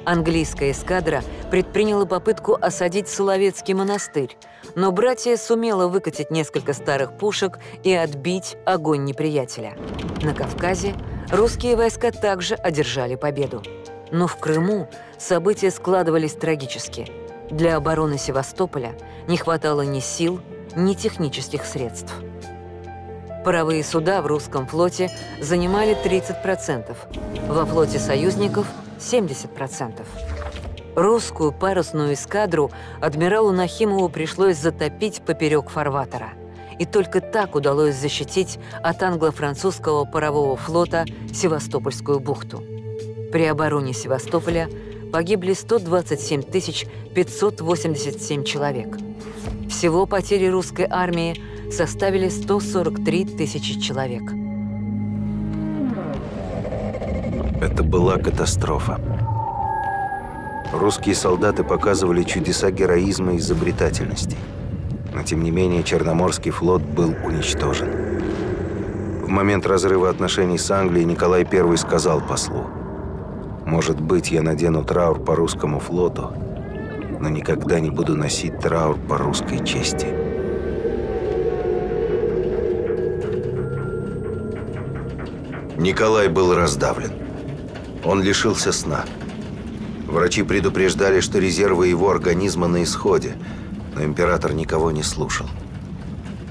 Английская эскадра предприняла попытку осадить Соловецкий монастырь, но братья сумела выкатить несколько старых пушек и отбить огонь неприятеля. На Кавказе русские войска также одержали победу. Но в Крыму события складывались трагически – для обороны Севастополя не хватало ни сил, ни технических средств. Паровые суда в русском флоте занимали 30%, во флоте союзников – 70%. Русскую парусную эскадру адмиралу Нахимову пришлось затопить поперек фарватера. И только так удалось защитить от англо-французского парового флота Севастопольскую бухту. При обороне Севастополя погибли 127 587 человек. Всего потери русской армии составили 143 тысячи человек. Это была катастрофа. Русские солдаты показывали чудеса героизма и изобретательности. Но тем не менее Черноморский флот был уничтожен. В момент разрыва отношений с Англией Николай I сказал послу, «Может быть, я надену траур по русскому флоту, но никогда не буду носить траур по русской чести». Николай был раздавлен. Он лишился сна. Врачи предупреждали, что резервы его организма на исходе, но император никого не слушал.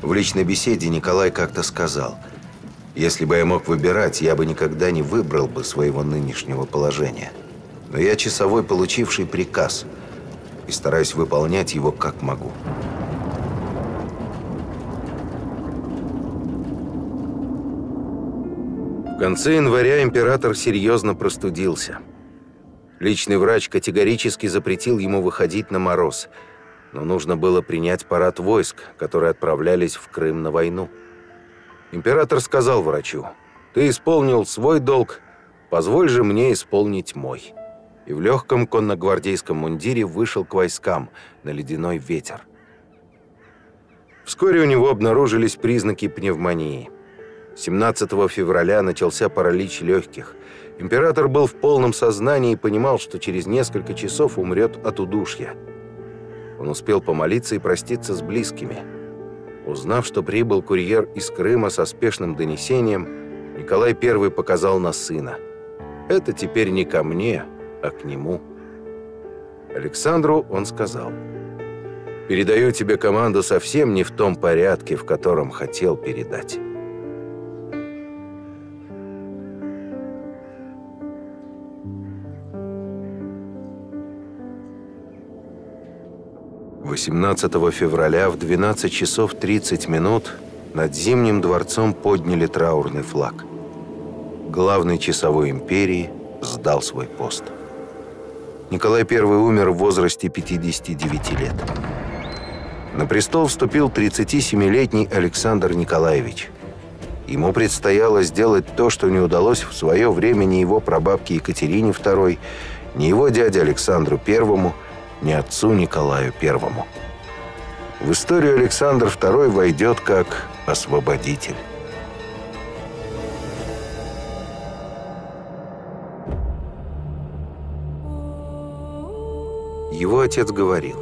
В личной беседе Николай как-то сказал, «Если бы я мог выбирать, я бы никогда не выбрал бы своего нынешнего положения. Но я часовой, получивший приказ, и стараюсь выполнять его как могу». В конце января император серьезно простудился – Личный врач категорически запретил ему выходить на мороз, но нужно было принять парад войск, которые отправлялись в Крым на войну. Император сказал врачу, «Ты исполнил свой долг, позволь же мне исполнить мой». И в легком конногвардейском мундире вышел к войскам на ледяной ветер. Вскоре у него обнаружились признаки пневмонии. 17 февраля начался паралич легких – Император был в полном сознании и понимал, что через несколько часов умрет от удушья. Он успел помолиться и проститься с близкими. Узнав, что прибыл курьер из Крыма со спешным донесением, Николай I показал на сына. «Это теперь не ко мне, а к нему». Александру он сказал, «Передаю тебе команду совсем не в том порядке, в котором хотел передать». 18 февраля в 12 часов 30 минут над Зимним дворцом подняли траурный флаг. Главный часовой империи сдал свой пост. Николай I умер в возрасте 59 лет. На престол вступил 37-летний Александр Николаевич. Ему предстояло сделать то, что не удалось в свое время ни его прабабке Екатерине II, ни его дяде Александру I, ни отцу Николаю Первому. В историю Александр II войдет как освободитель. Его отец говорил,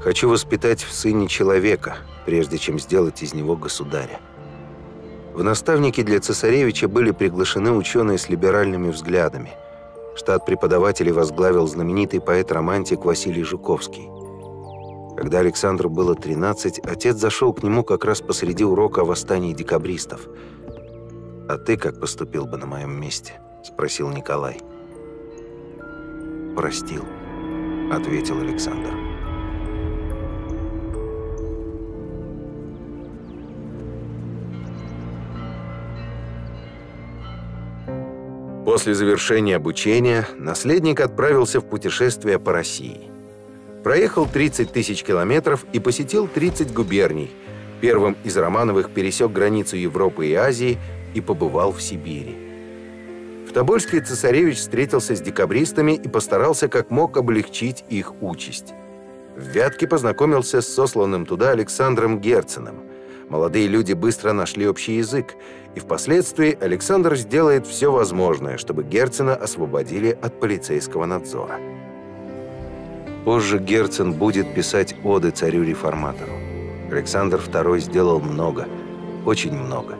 «Хочу воспитать в сыне человека, прежде чем сделать из него государя». В наставники для цесаревича были приглашены ученые с либеральными взглядами – Штат преподавателей возглавил знаменитый поэт-романтик Василий Жуковский. Когда Александру было 13, отец зашел к нему как раз посреди урока о восстании декабристов. «А ты как поступил бы на моем месте?» – спросил Николай. «Простил», – ответил Александр. После завершения обучения наследник отправился в путешествие по России. Проехал 30 тысяч километров и посетил 30 губерний. Первым из Романовых пересек границу Европы и Азии и побывал в Сибири. В Тобольске цесаревич встретился с декабристами и постарался как мог облегчить их участь. В Вятке познакомился с сосланным туда Александром Герценом. Молодые люди быстро нашли общий язык, и впоследствии Александр сделает все возможное, чтобы Герцена освободили от полицейского надзора. Позже Герцен будет писать оды царю-реформатору. Александр II сделал много, очень много.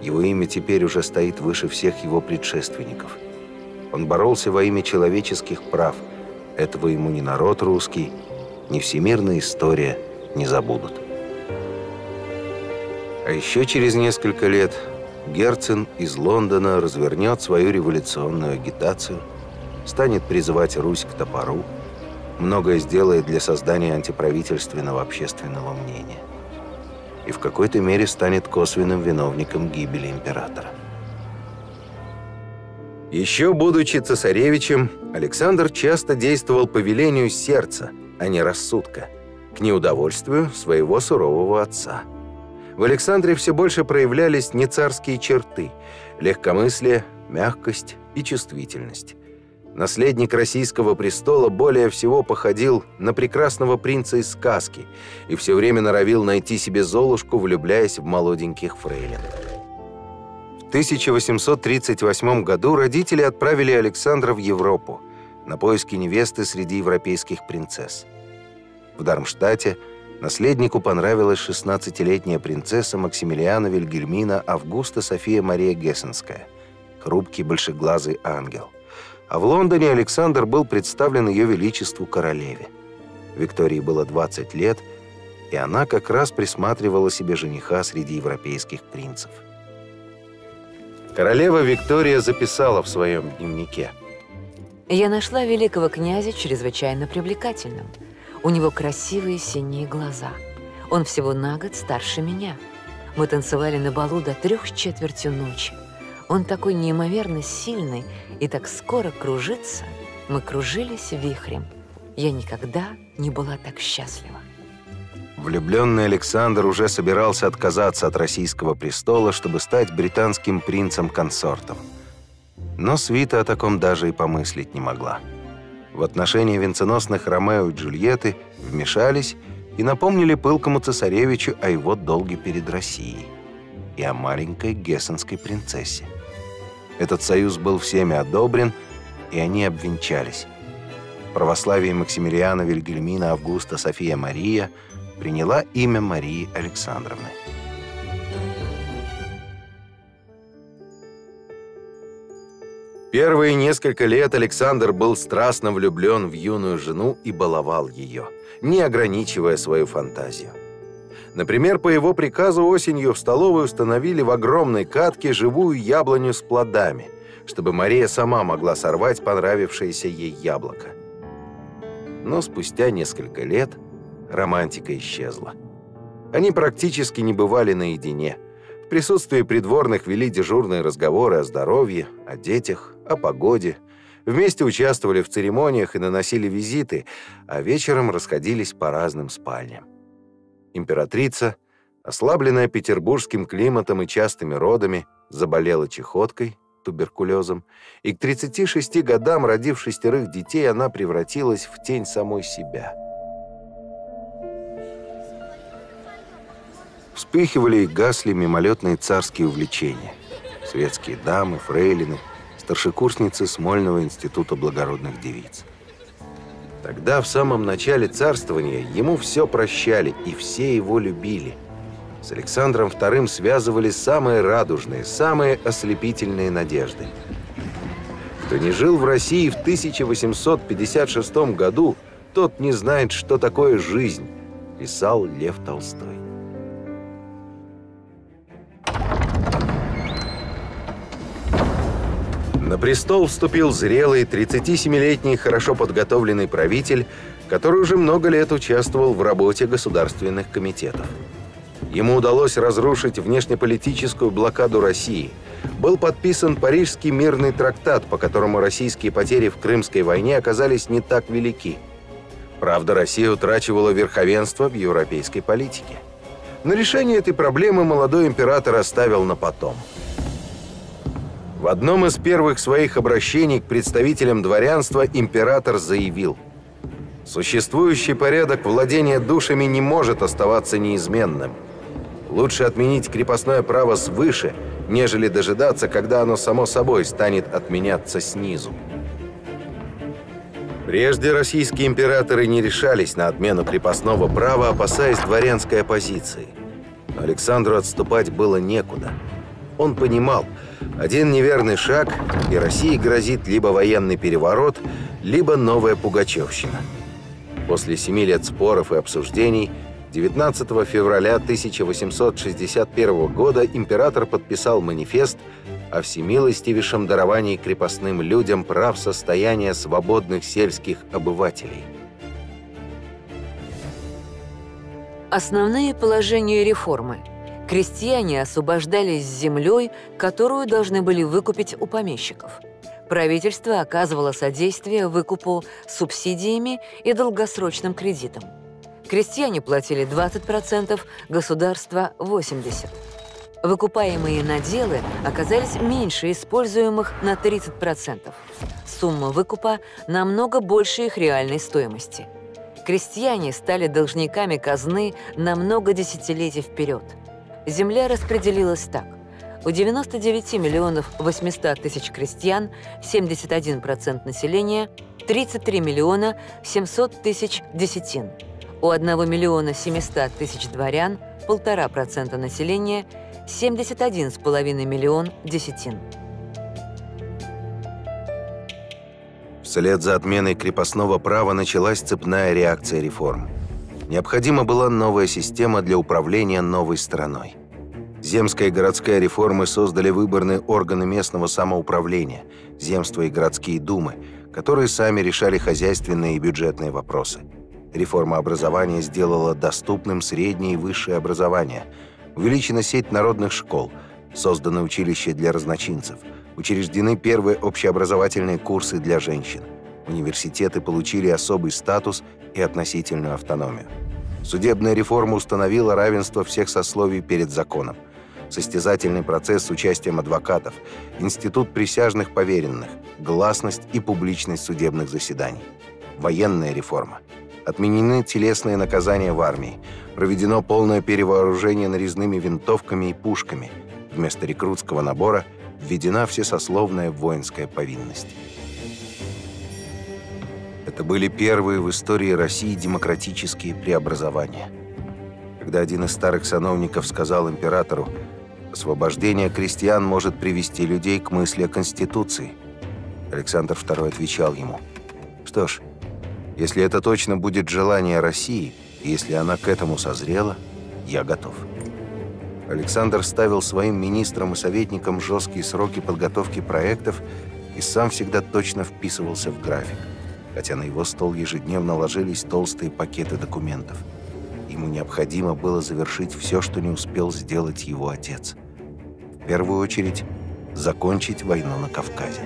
Его имя теперь уже стоит выше всех его предшественников. Он боролся во имя человеческих прав. Этого ему ни народ русский, ни всемирная история не забудут. А еще через несколько лет Герцен из Лондона развернет свою революционную агитацию, станет призывать Русь к топору, многое сделает для создания антиправительственного общественного мнения и в какой-то мере станет косвенным виновником гибели императора. Еще будучи цесаревичем, Александр часто действовал по велению сердца, а не рассудка, к неудовольствию своего сурового отца. В Александре все больше проявлялись не царские черты – легкомыслие, мягкость и чувствительность. Наследник российского престола более всего походил на прекрасного принца из сказки и все время норовил найти себе Золушку, влюбляясь в молоденьких фрейлин. В 1838 году родители отправили Александра в Европу на поиски невесты среди европейских принцесс. В Дармштадте наследнику понравилась 16-летняя принцесса Максимилиана Вильгельмина Августа София Мария Гессенская, хрупкий большеглазый ангел – а в Лондоне Александр был представлен ее величеству королеве. Виктории было 20 лет, и она как раз присматривала себе жениха среди европейских принцев. Королева Виктория записала в своем дневнике. «Я нашла великого князя чрезвычайно привлекательным. У него красивые синие глаза. Он всего на год старше меня. Мы танцевали на балу до трех с четвертью ночи. Он такой неимоверно сильный и так скоро кружится. Мы кружились вихрем. Я никогда не была так счастлива. Влюбленный Александр уже собирался отказаться от российского престола, чтобы стать британским принцем-консортом. Но свита о таком даже и помыслить не могла. В отношении венценосных Ромео и Джульетты вмешались и напомнили пылкому цесаревичу о его долге перед Россией и о маленькой гессенской принцессе. Этот союз был всеми одобрен, и они обвенчались. Православие Максимилиана Вильгельмина Августа София Мария приняла имя Марии Александровны. Первые несколько лет Александр был страстно влюблен в юную жену и баловал ее, не ограничивая свою фантазию. Например, по его приказу осенью в столовой установили в огромной катке живую яблоню с плодами, чтобы Мария сама могла сорвать понравившееся ей яблоко. Но спустя несколько лет романтика исчезла. Они практически не бывали наедине. В присутствии придворных вели дежурные разговоры о здоровье, о детях, о погоде. Вместе участвовали в церемониях и наносили визиты, а вечером расходились по разным спальням. Императрица, ослабленная петербургским климатом и частыми родами, заболела чехоткой, туберкулезом, и к 36 годам, родив шестерых детей, она превратилась в тень самой себя. Вспыхивали и гасли мимолетные царские увлечения. Светские дамы, фрейлины, старшекурсницы Смольного института благородных девиц. Тогда, в самом начале царствования, ему все прощали, и все его любили. С Александром II связывали самые радужные, самые ослепительные надежды. Кто не жил в России в 1856 году, тот не знает, что такое жизнь, писал Лев Толстой. На престол вступил зрелый 37-летний хорошо подготовленный правитель, который уже много лет участвовал в работе государственных комитетов. Ему удалось разрушить внешнеполитическую блокаду России. Был подписан Парижский мирный трактат, по которому российские потери в Крымской войне оказались не так велики. Правда, Россия утрачивала верховенство в европейской политике. На решение этой проблемы молодой император оставил на потом – в одном из первых своих обращений к представителям дворянства император заявил «Существующий порядок владения душами не может оставаться неизменным. Лучше отменить крепостное право свыше, нежели дожидаться, когда оно само собой станет отменяться снизу». Прежде российские императоры не решались на отмену крепостного права, опасаясь дворянской оппозиции. Но Александру отступать было некуда. Он понимал – один неверный шаг, и России грозит либо военный переворот, либо новая Пугачевщина. После семи лет споров и обсуждений 19 февраля 1861 года император подписал манифест о всемилостивейшем даровании крепостным людям прав состояния свободных сельских обывателей. Основные положения реформы. Крестьяне освобождались землей, которую должны были выкупить у помещиков. Правительство оказывало содействие выкупу субсидиями и долгосрочным кредитом. Крестьяне платили 20%, государство – 80%. Выкупаемые наделы оказались меньше используемых на 30%. Сумма выкупа намного больше их реальной стоимости. Крестьяне стали должниками казны на много десятилетий вперед. Земля распределилась так. У 99 миллионов 800 тысяч крестьян, 71% населения, 33 миллиона 700 тысяч десятин – у 1 миллиона 700 тысяч дворян, 1,5% населения, 71,5 миллион десятин. Вслед за отменой крепостного права началась цепная реакция реформ. Необходима была новая система для управления новой страной. Земская и городская реформы создали выборные органы местного самоуправления, земства и городские думы, которые сами решали хозяйственные и бюджетные вопросы – Реформа образования сделала доступным среднее и высшее образование. Увеличена сеть народных школ, созданы училища для разночинцев, учреждены первые общеобразовательные курсы для женщин. Университеты получили особый статус и относительную автономию. Судебная реформа установила равенство всех сословий перед законом. Состязательный процесс с участием адвокатов, институт присяжных поверенных, гласность и публичность судебных заседаний. Военная реформа – Отменены телесные наказания в армии. Проведено полное перевооружение нарезными винтовками и пушками. Вместо рекрутского набора введена всесословная воинская повинность. Это были первые в истории России демократические преобразования. Когда один из старых сановников сказал императору, «Освобождение крестьян может привести людей к мысли о Конституции», Александр II отвечал ему, «Что ж, если это точно будет желание России, если она к этому созрела, я готов. Александр ставил своим министрам и советникам жесткие сроки подготовки проектов и сам всегда точно вписывался в график, хотя на его стол ежедневно ложились толстые пакеты документов. Ему необходимо было завершить все, что не успел сделать его отец. В первую очередь, закончить войну на Кавказе.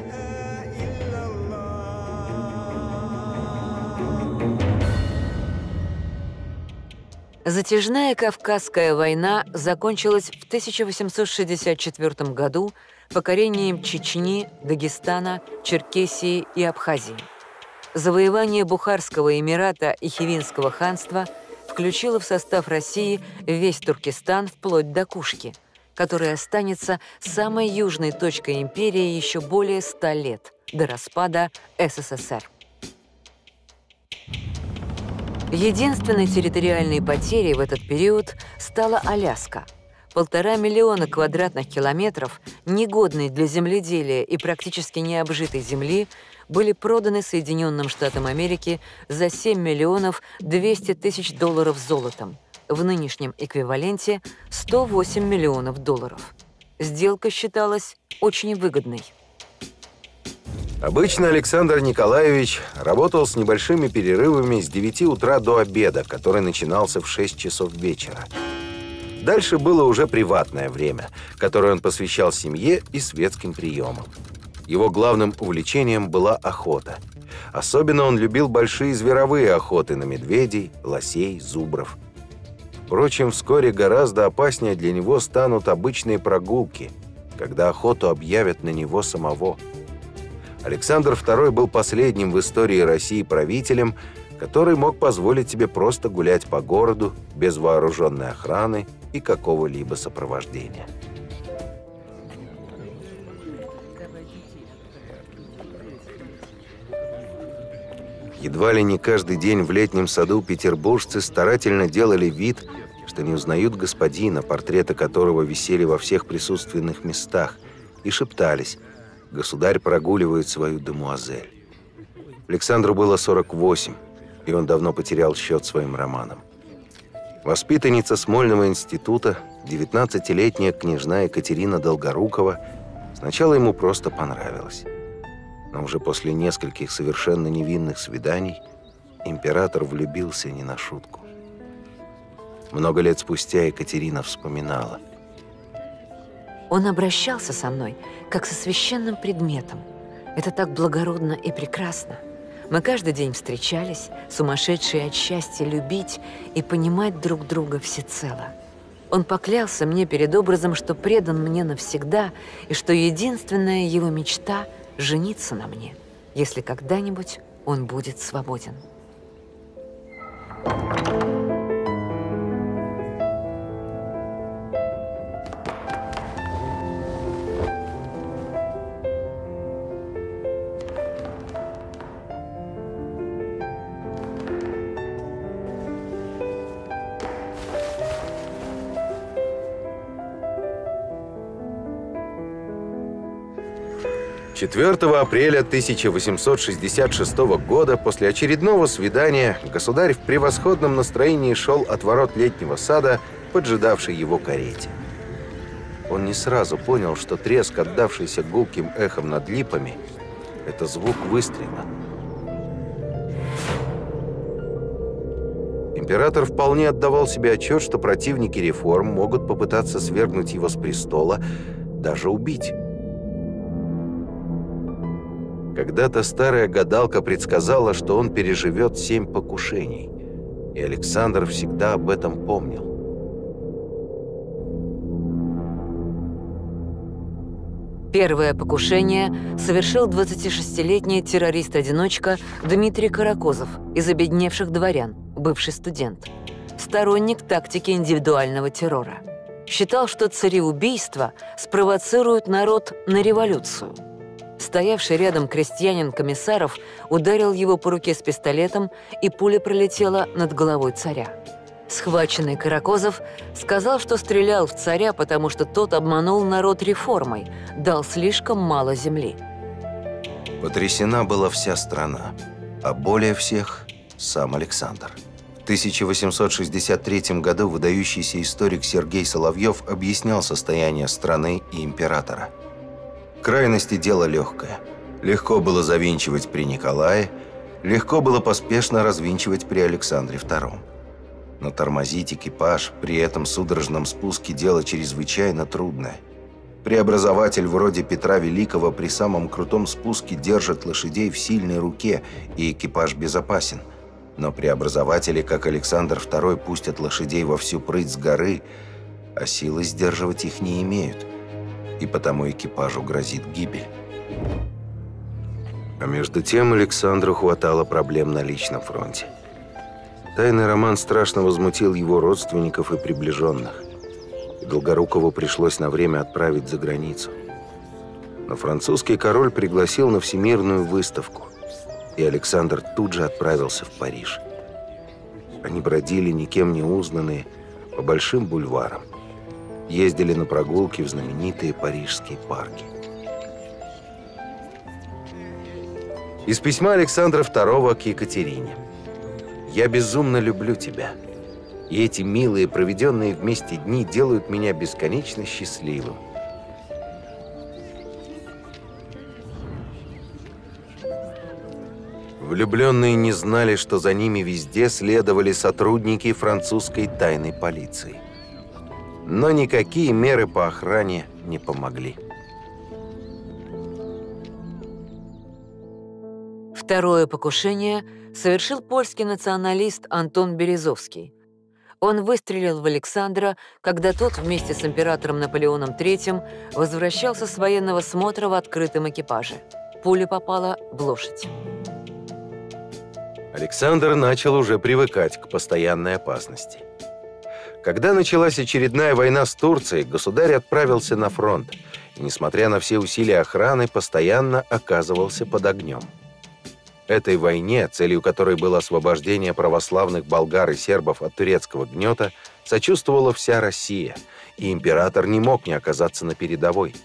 Затяжная Кавказская война закончилась в 1864 году покорением Чечни, Дагестана, Черкесии и Абхазии. Завоевание Бухарского Эмирата и Хивинского ханства включило в состав России весь Туркестан вплоть до Кушки, которая останется самой южной точкой империи еще более ста лет до распада СССР. Единственной территориальной потерей в этот период стала Аляска. Полтора миллиона квадратных километров, негодной для земледелия и практически необжитой земли, были проданы Соединенным Штатам Америки за 7 миллионов 200 тысяч долларов золотом, в нынешнем эквиваленте 108 миллионов долларов. Сделка считалась очень выгодной. Обычно Александр Николаевич работал с небольшими перерывами с 9 утра до обеда, который начинался в 6 часов вечера. Дальше было уже приватное время, которое он посвящал семье и светским приемам. Его главным увлечением была охота. Особенно он любил большие зверовые охоты на медведей, лосей, зубров. Впрочем, вскоре гораздо опаснее для него станут обычные прогулки, когда охоту объявят на него самого – Александр II был последним в истории России правителем, который мог позволить себе просто гулять по городу без вооруженной охраны и какого-либо сопровождения. Едва ли не каждый день в летнем саду петербуржцы старательно делали вид, что не узнают господина, портреты которого висели во всех присутственных местах, и шептались – государь прогуливает свою демуазель. Александру было 48, и он давно потерял счет своим романам. Воспитанница Смольного института, 19-летняя княжна Екатерина Долгорукова, сначала ему просто понравилась. Но уже после нескольких совершенно невинных свиданий император влюбился не на шутку. Много лет спустя Екатерина вспоминала. Он обращался со мной, как со священным предметом. Это так благородно и прекрасно. Мы каждый день встречались, сумасшедшие от счастья любить и понимать друг друга всецело. Он поклялся мне перед образом, что предан мне навсегда, и что единственная его мечта — жениться на мне, если когда-нибудь он будет свободен. Thank you. Четвертого апреля 1866 года после очередного свидания государь в превосходном настроении шел от ворот летнего сада, поджидавший его карете. Он не сразу понял, что треск, отдавшийся гулким эхом над липами, это звук выстрела. Император вполне отдавал себе отчет, что противники реформ могут попытаться свергнуть его с престола, даже убить. Когда-то старая гадалка предсказала, что он переживет семь покушений. И Александр всегда об этом помнил. Первое покушение совершил 26-летний террорист-одиночка Дмитрий Каракозов из обедневших дворян, бывший студент. Сторонник тактики индивидуального террора. Считал, что цареубийство спровоцирует народ на революцию – Стоявший рядом крестьянин Комиссаров ударил его по руке с пистолетом, и пуля пролетела над головой царя. Схваченный Каракозов сказал, что стрелял в царя, потому что тот обманул народ реформой, дал слишком мало земли. Потрясена была вся страна, а более всех – сам Александр. В 1863 году выдающийся историк Сергей Соловьев объяснял состояние страны и императора – крайности дело легкое. Легко было завинчивать при Николае, легко было поспешно развинчивать при Александре II. Но тормозить экипаж при этом судорожном спуске дело чрезвычайно трудное. Преобразователь вроде Петра Великого при самом крутом спуске держит лошадей в сильной руке, и экипаж безопасен. Но преобразователи, как Александр II, пустят лошадей во всю прыть с горы, а силы сдерживать их не имеют – и потому экипажу грозит гибель. А между тем Александру хватало проблем на личном фронте. Тайный роман страшно возмутил его родственников и приближенных. И Долгорукову пришлось на время отправить за границу. Но французский король пригласил на всемирную выставку, и Александр тут же отправился в Париж. Они бродили никем не узнанные по большим бульварам ездили на прогулки в знаменитые парижские парки. Из письма Александра II к Екатерине. «Я безумно люблю тебя, и эти милые, проведенные вместе дни делают меня бесконечно счастливым. Влюбленные не знали, что за ними везде следовали сотрудники французской тайной полиции но никакие меры по охране не помогли. Второе покушение совершил польский националист Антон Березовский. Он выстрелил в Александра, когда тот вместе с императором Наполеоном III возвращался с военного смотра в открытом экипаже. Пуля попала в лошадь. Александр начал уже привыкать к постоянной опасности. Когда началась очередная война с Турцией, государь отправился на фронт и, несмотря на все усилия охраны, постоянно оказывался под огнем. Этой войне, целью которой было освобождение православных болгар и сербов от турецкого гнета, сочувствовала вся Россия, и император не мог не оказаться на передовой.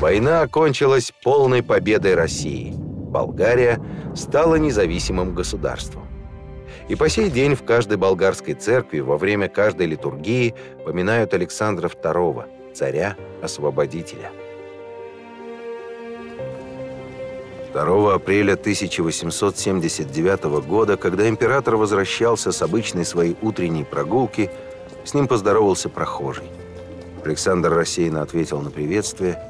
Война окончилась полной победой России. Болгария стала независимым государством. И по сей день в каждой болгарской церкви во время каждой литургии поминают Александра II, царя-освободителя. 2 апреля 1879 года, когда император возвращался с обычной своей утренней прогулки, с ним поздоровался прохожий. Александр рассеянно ответил на приветствие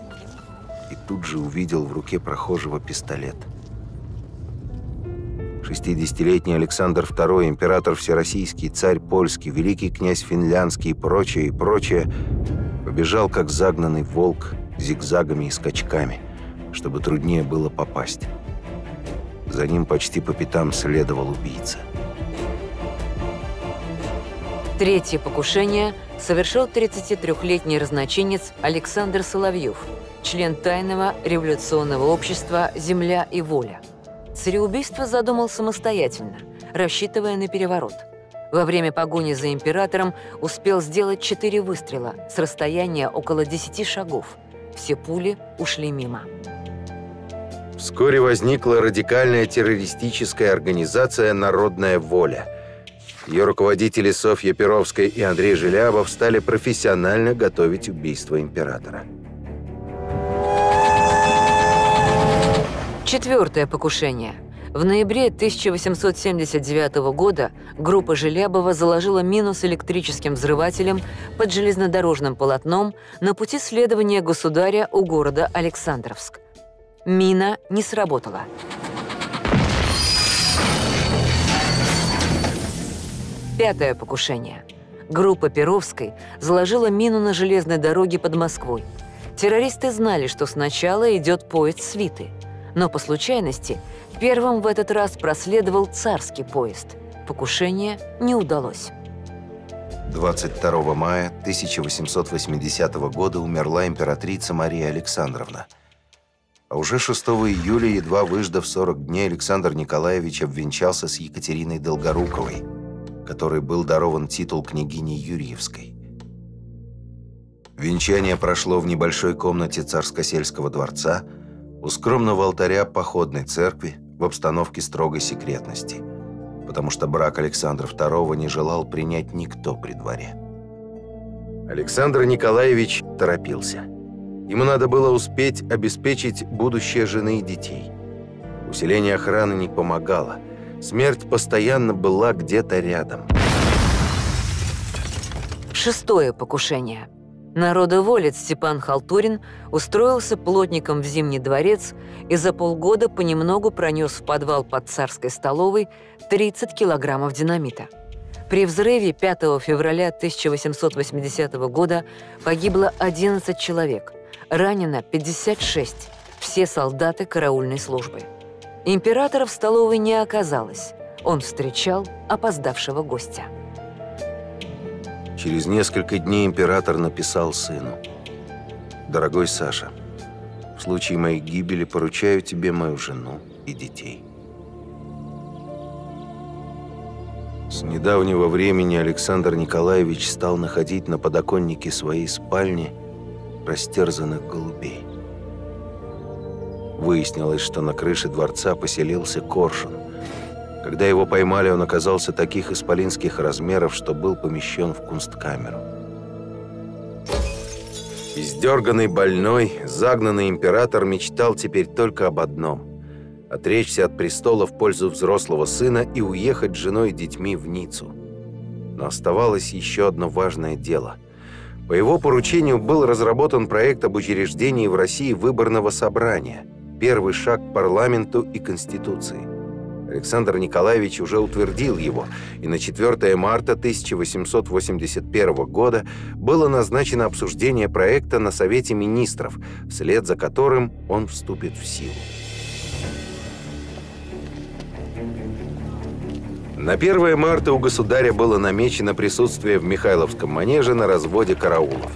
и тут же увидел в руке прохожего пистолет – 60-летний Александр II, император всероссийский, царь польский, великий князь финляндский и прочее, и прочее, побежал, как загнанный волк, зигзагами и скачками, чтобы труднее было попасть. За ним почти по пятам следовал убийца. Третье покушение совершил 33-летний разночинец Александр Соловьев, член тайного революционного общества «Земля и воля». Цареубийство задумал самостоятельно, рассчитывая на переворот. Во время погони за императором успел сделать четыре выстрела с расстояния около 10 шагов. Все пули ушли мимо. Вскоре возникла радикальная террористическая организация «Народная воля». Ее руководители Софья Перовская и Андрей Желябов стали профессионально готовить убийство императора. Четвертое покушение. В ноябре 1879 года группа Желябова заложила мину с электрическим взрывателем под железнодорожным полотном на пути следования государя у города Александровск. Мина не сработала. Пятое покушение. Группа Перовской заложила мину на железной дороге под Москвой. Террористы знали, что сначала идет поезд свиты – но по случайности первым в этот раз проследовал царский поезд. Покушение не удалось. 22 мая 1880 года умерла императрица Мария Александровна. А уже 6 июля, едва выждав 40 дней, Александр Николаевич обвенчался с Екатериной Долгоруковой, которой был дарован титул княгини Юрьевской. Венчание прошло в небольшой комнате царско-сельского дворца – у скромного алтаря походной церкви в обстановке строгой секретности, потому что брак Александра II не желал принять никто при дворе. Александр Николаевич торопился. Ему надо было успеть обеспечить будущее жены и детей. Усиление охраны не помогало. Смерть постоянно была где-то рядом. Шестое покушение – Народоволец Степан Халтурин устроился плотником в Зимний дворец и за полгода понемногу пронес в подвал под царской столовой 30 килограммов динамита. При взрыве 5 февраля 1880 года погибло 11 человек, ранено 56, все солдаты караульной службы. Императора в столовой не оказалось, он встречал опоздавшего гостя. Через несколько дней император написал сыну. «Дорогой Саша, в случае моей гибели поручаю тебе мою жену и детей». С недавнего времени Александр Николаевич стал находить на подоконнике своей спальни растерзанных голубей. Выяснилось, что на крыше дворца поселился коршун – когда его поймали, он оказался таких исполинских размеров, что был помещен в кунсткамеру. Издерганный, больной, загнанный император мечтал теперь только об одном – отречься от престола в пользу взрослого сына и уехать с женой и детьми в Ниццу. Но оставалось еще одно важное дело. По его поручению был разработан проект об учреждении в России выборного собрания – первый шаг к парламенту и конституции. Александр Николаевич уже утвердил его, и на 4 марта 1881 года было назначено обсуждение проекта на Совете Министров, вслед за которым он вступит в силу. На 1 марта у государя было намечено присутствие в Михайловском манеже на разводе караулов.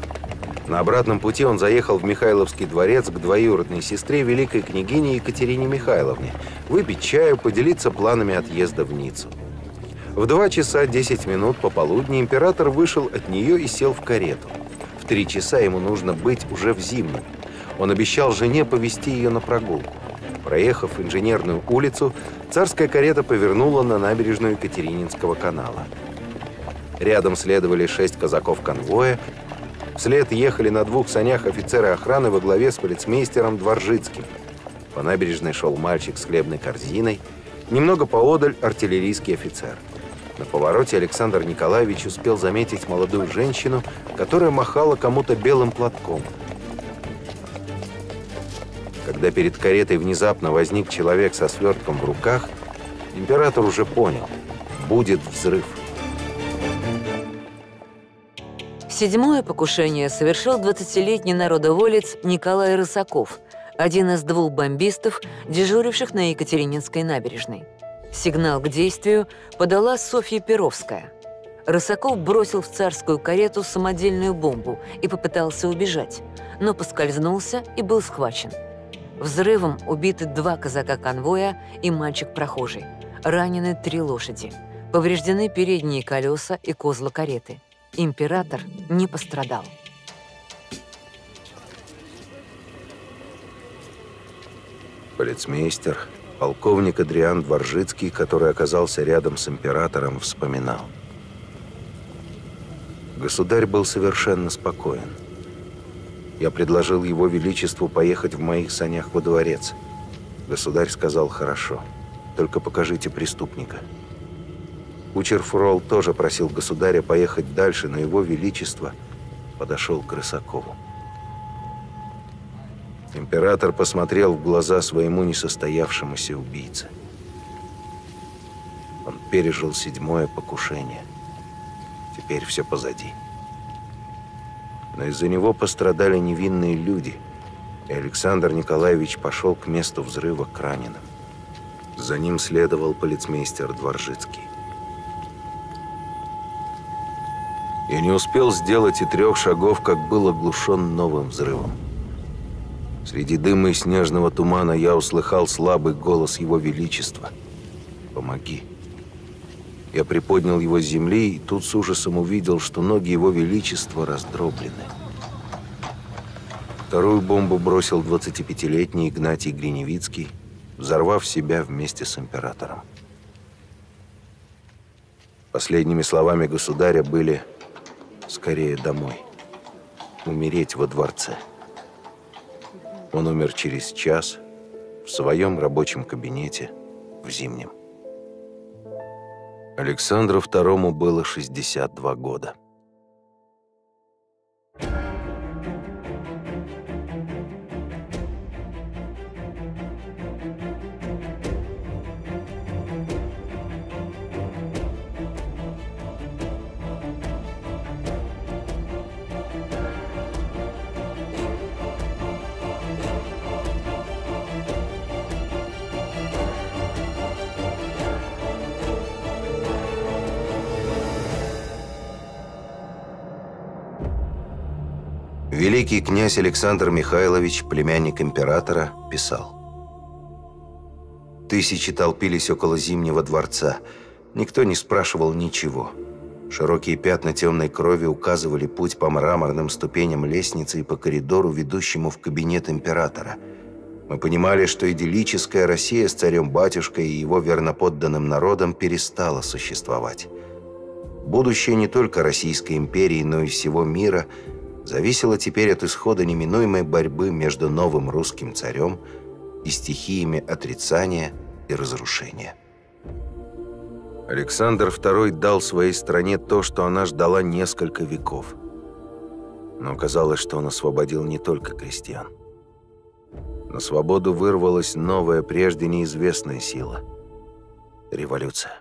На обратном пути он заехал в Михайловский дворец к двоюродной сестре великой княгине Екатерине Михайловне, выпить чаю, поделиться планами отъезда в Ниццу. В 2 часа 10 минут пополудни император вышел от нее и сел в карету. В 3 часа ему нужно быть уже в Зимнем. Он обещал жене повести ее на прогулку. Проехав инженерную улицу, царская карета повернула на набережную Екатерининского канала. Рядом следовали шесть казаков конвоя. Вслед ехали на двух санях офицеры охраны во главе с полицмейстером Дворжицким. По набережной шел мальчик с хлебной корзиной. Немного поодаль артиллерийский офицер. На повороте Александр Николаевич успел заметить молодую женщину, которая махала кому-то белым платком – когда перед каретой внезапно возник человек со свертком в руках, император уже понял – будет взрыв. Седьмое покушение совершил 20-летний народоволец Николай Рысаков, один из двух бомбистов, дежуривших на Екатерининской набережной. Сигнал к действию подала Софья Перовская. Рысаков бросил в царскую карету самодельную бомбу и попытался убежать, но поскользнулся и был схвачен – Взрывом убиты два казака-конвоя и мальчик-прохожий. Ранены три лошади. Повреждены передние колеса и козла кареты. Император не пострадал. Полицмейстер, полковник Адриан Дворжицкий, который оказался рядом с императором, вспоминал. Государь был совершенно спокоен. Я предложил его величеству поехать в моих санях во дворец. Государь сказал «хорошо, только покажите преступника». Кучер Фрол тоже просил государя поехать дальше, но его величество подошел к Рысакову. Император посмотрел в глаза своему несостоявшемуся убийце. Он пережил седьмое покушение. Теперь все позади но из-за него пострадали невинные люди, и Александр Николаевич пошел к месту взрыва к раненым. За ним следовал полицмейстер Дворжицкий. Я не успел сделать и трех шагов, как был оглушен новым взрывом. Среди дыма и снежного тумана я услыхал слабый голос Его Величества. «Помоги!» Я приподнял его с земли и тут с ужасом увидел, что ноги его величества раздроблены. Вторую бомбу бросил 25-летний Игнатий Гриневицкий, взорвав себя вместе с императором. Последними словами государя были «скорее домой, умереть во дворце». Он умер через час в своем рабочем кабинете в Зимнем. Александру II было 62 года. Великий князь Александр Михайлович, племянник императора, писал. Тысячи толпились около Зимнего дворца. Никто не спрашивал ничего. Широкие пятна темной крови указывали путь по мраморным ступеням лестницы и по коридору, ведущему в кабинет императора. Мы понимали, что идиллическая Россия с царем-батюшкой и его верноподданным народом перестала существовать. Будущее не только Российской империи, но и всего мира – зависело теперь от исхода неминуемой борьбы между новым русским царем и стихиями отрицания и разрушения. Александр II дал своей стране то, что она ждала несколько веков. Но казалось, что он освободил не только крестьян. На свободу вырвалась новая, прежде неизвестная сила – революция.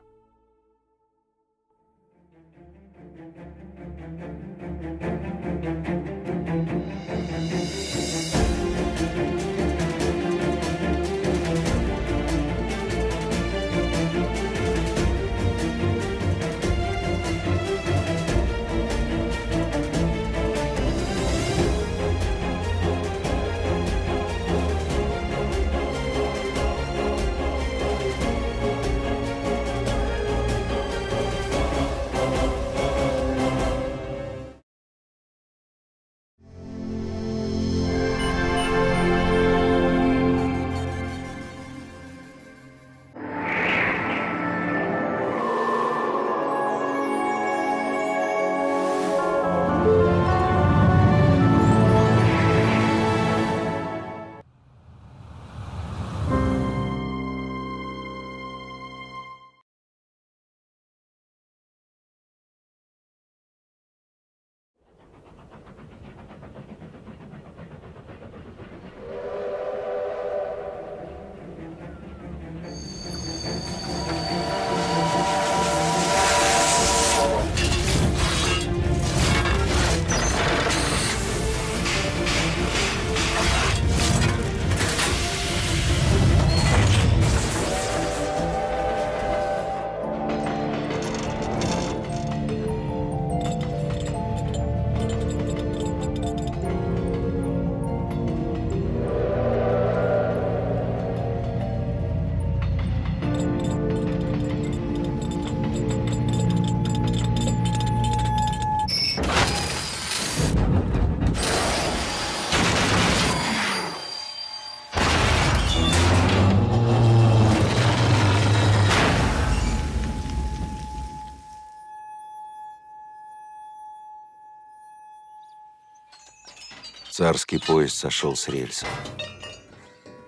Царский поезд сошел с рельсов.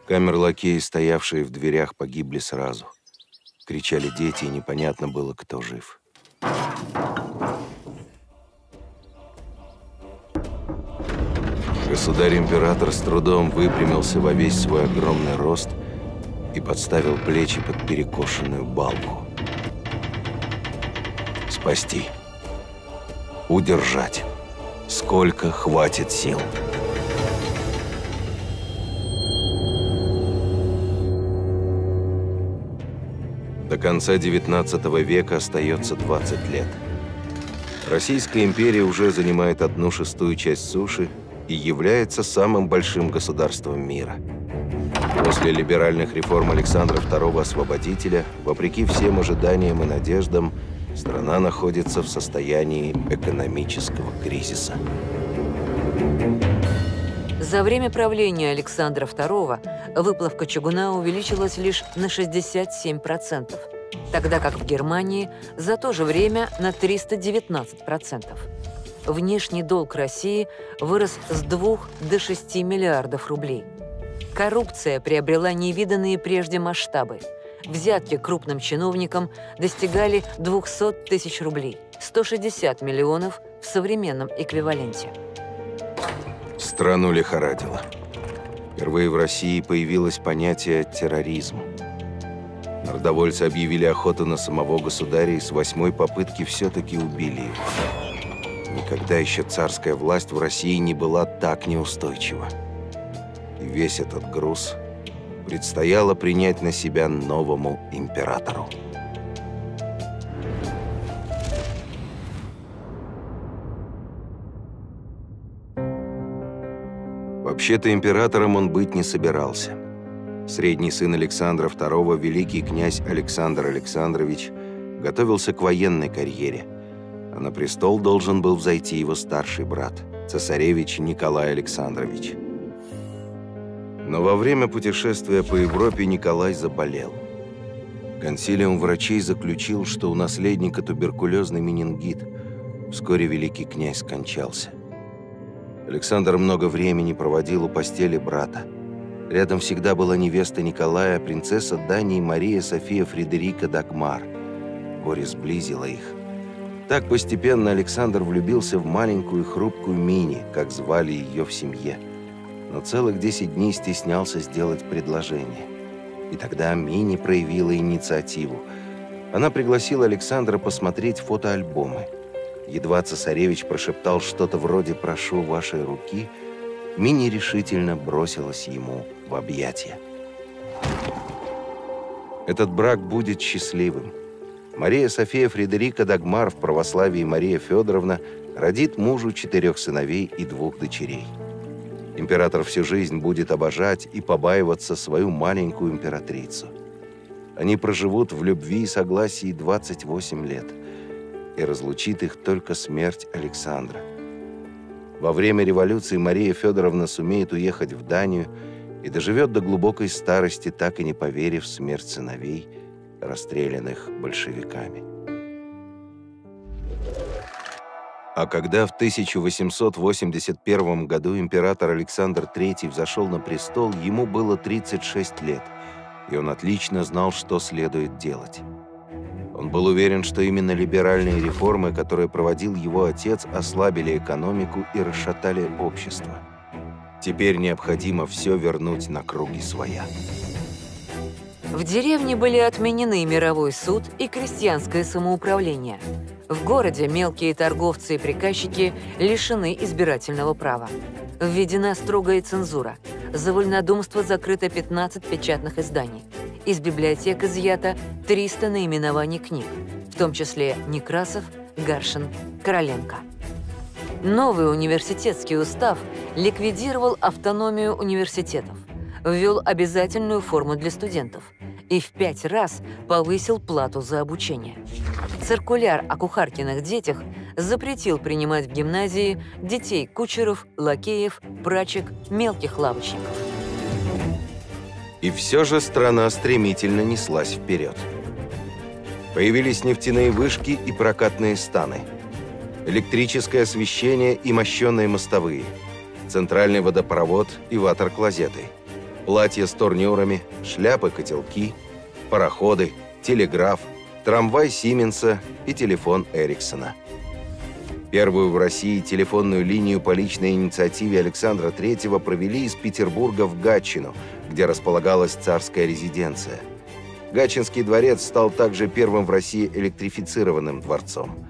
Камерлакеи, стоявшие в дверях, погибли сразу. Кричали дети, и непонятно было, кто жив. Государь-император с трудом выпрямился во весь свой огромный рост и подставил плечи под перекошенную балку. Спасти. Удержать. Сколько хватит сил. Конца XIX века остается 20 лет. Российская империя уже занимает одну шестую часть суши и является самым большим государством мира. После либеральных реформ Александра II Освободителя, вопреки всем ожиданиям и надеждам, страна находится в состоянии экономического кризиса. За время правления Александра II выплавка чугуна увеличилась лишь на 67%, тогда как в Германии за то же время на 319%. Внешний долг России вырос с 2 до 6 миллиардов рублей. Коррупция приобрела невиданные прежде масштабы. Взятки крупным чиновникам достигали 200 тысяч рублей, 160 миллионов в современном эквиваленте. Страну лихорадило. Впервые в России появилось понятие «терроризм». Народовольцы объявили охоту на самого государя и с восьмой попытки все-таки убили его. Никогда еще царская власть в России не была так неустойчива. И весь этот груз предстояло принять на себя новому императору. Вообще-то императором он быть не собирался. Средний сын Александра II, великий князь Александр Александрович, готовился к военной карьере, а на престол должен был взойти его старший брат, цесаревич Николай Александрович. Но во время путешествия по Европе Николай заболел. Консилиум врачей заключил, что у наследника туберкулезный менингит. Вскоре великий князь скончался. Александр много времени проводил у постели брата. Рядом всегда была невеста Николая, принцесса Дании Мария София Фредерика Дагмар. Горе сблизило их. Так постепенно Александр влюбился в маленькую хрупкую Мини, как звали ее в семье. Но целых 10 дней стеснялся сделать предложение. И тогда Мини проявила инициативу. Она пригласила Александра посмотреть фотоальбомы – Едва цесаревич прошептал что-то вроде «прошу вашей руки», Мини решительно бросилась ему в объятия. Этот брак будет счастливым. Мария София Фредерика Дагмар в православии Мария Федоровна родит мужу четырех сыновей и двух дочерей. Император всю жизнь будет обожать и побаиваться свою маленькую императрицу. Они проживут в любви и согласии 28 лет – и разлучит их только смерть Александра. Во время революции Мария Федоровна сумеет уехать в Данию и доживет до глубокой старости, так и не поверив в смерть сыновей, расстрелянных большевиками. А когда в 1881 году император Александр III взошел на престол, ему было 36 лет, и он отлично знал, что следует делать. Он был уверен, что именно либеральные реформы, которые проводил его отец, ослабили экономику и расшатали общество. Теперь необходимо все вернуть на круги своя. В деревне были отменены мировой суд и крестьянское самоуправление. В городе мелкие торговцы и приказчики лишены избирательного права. Введена строгая цензура. За вольнодумство закрыто 15 печатных изданий. Из библиотек изъято 300 наименований книг, в том числе Некрасов, Гаршин, Короленко. Новый университетский устав ликвидировал автономию университетов, ввел обязательную форму для студентов и в пять раз повысил плату за обучение. Циркуляр о кухаркиных детях запретил принимать в гимназии детей кучеров, лакеев, прачек, мелких лавочников. И все же страна стремительно неслась вперед. Появились нефтяные вышки и прокатные станы, электрическое освещение и мощенные мостовые, центральный водопровод и ватер-клозеты, платья с турнюрами, шляпы-котелки, пароходы, телеграф, трамвай Сименса и телефон Эриксона. Первую в России телефонную линию по личной инициативе Александра III провели из Петербурга в Гатчину, где располагалась царская резиденция. Гатчинский дворец стал также первым в России электрифицированным дворцом.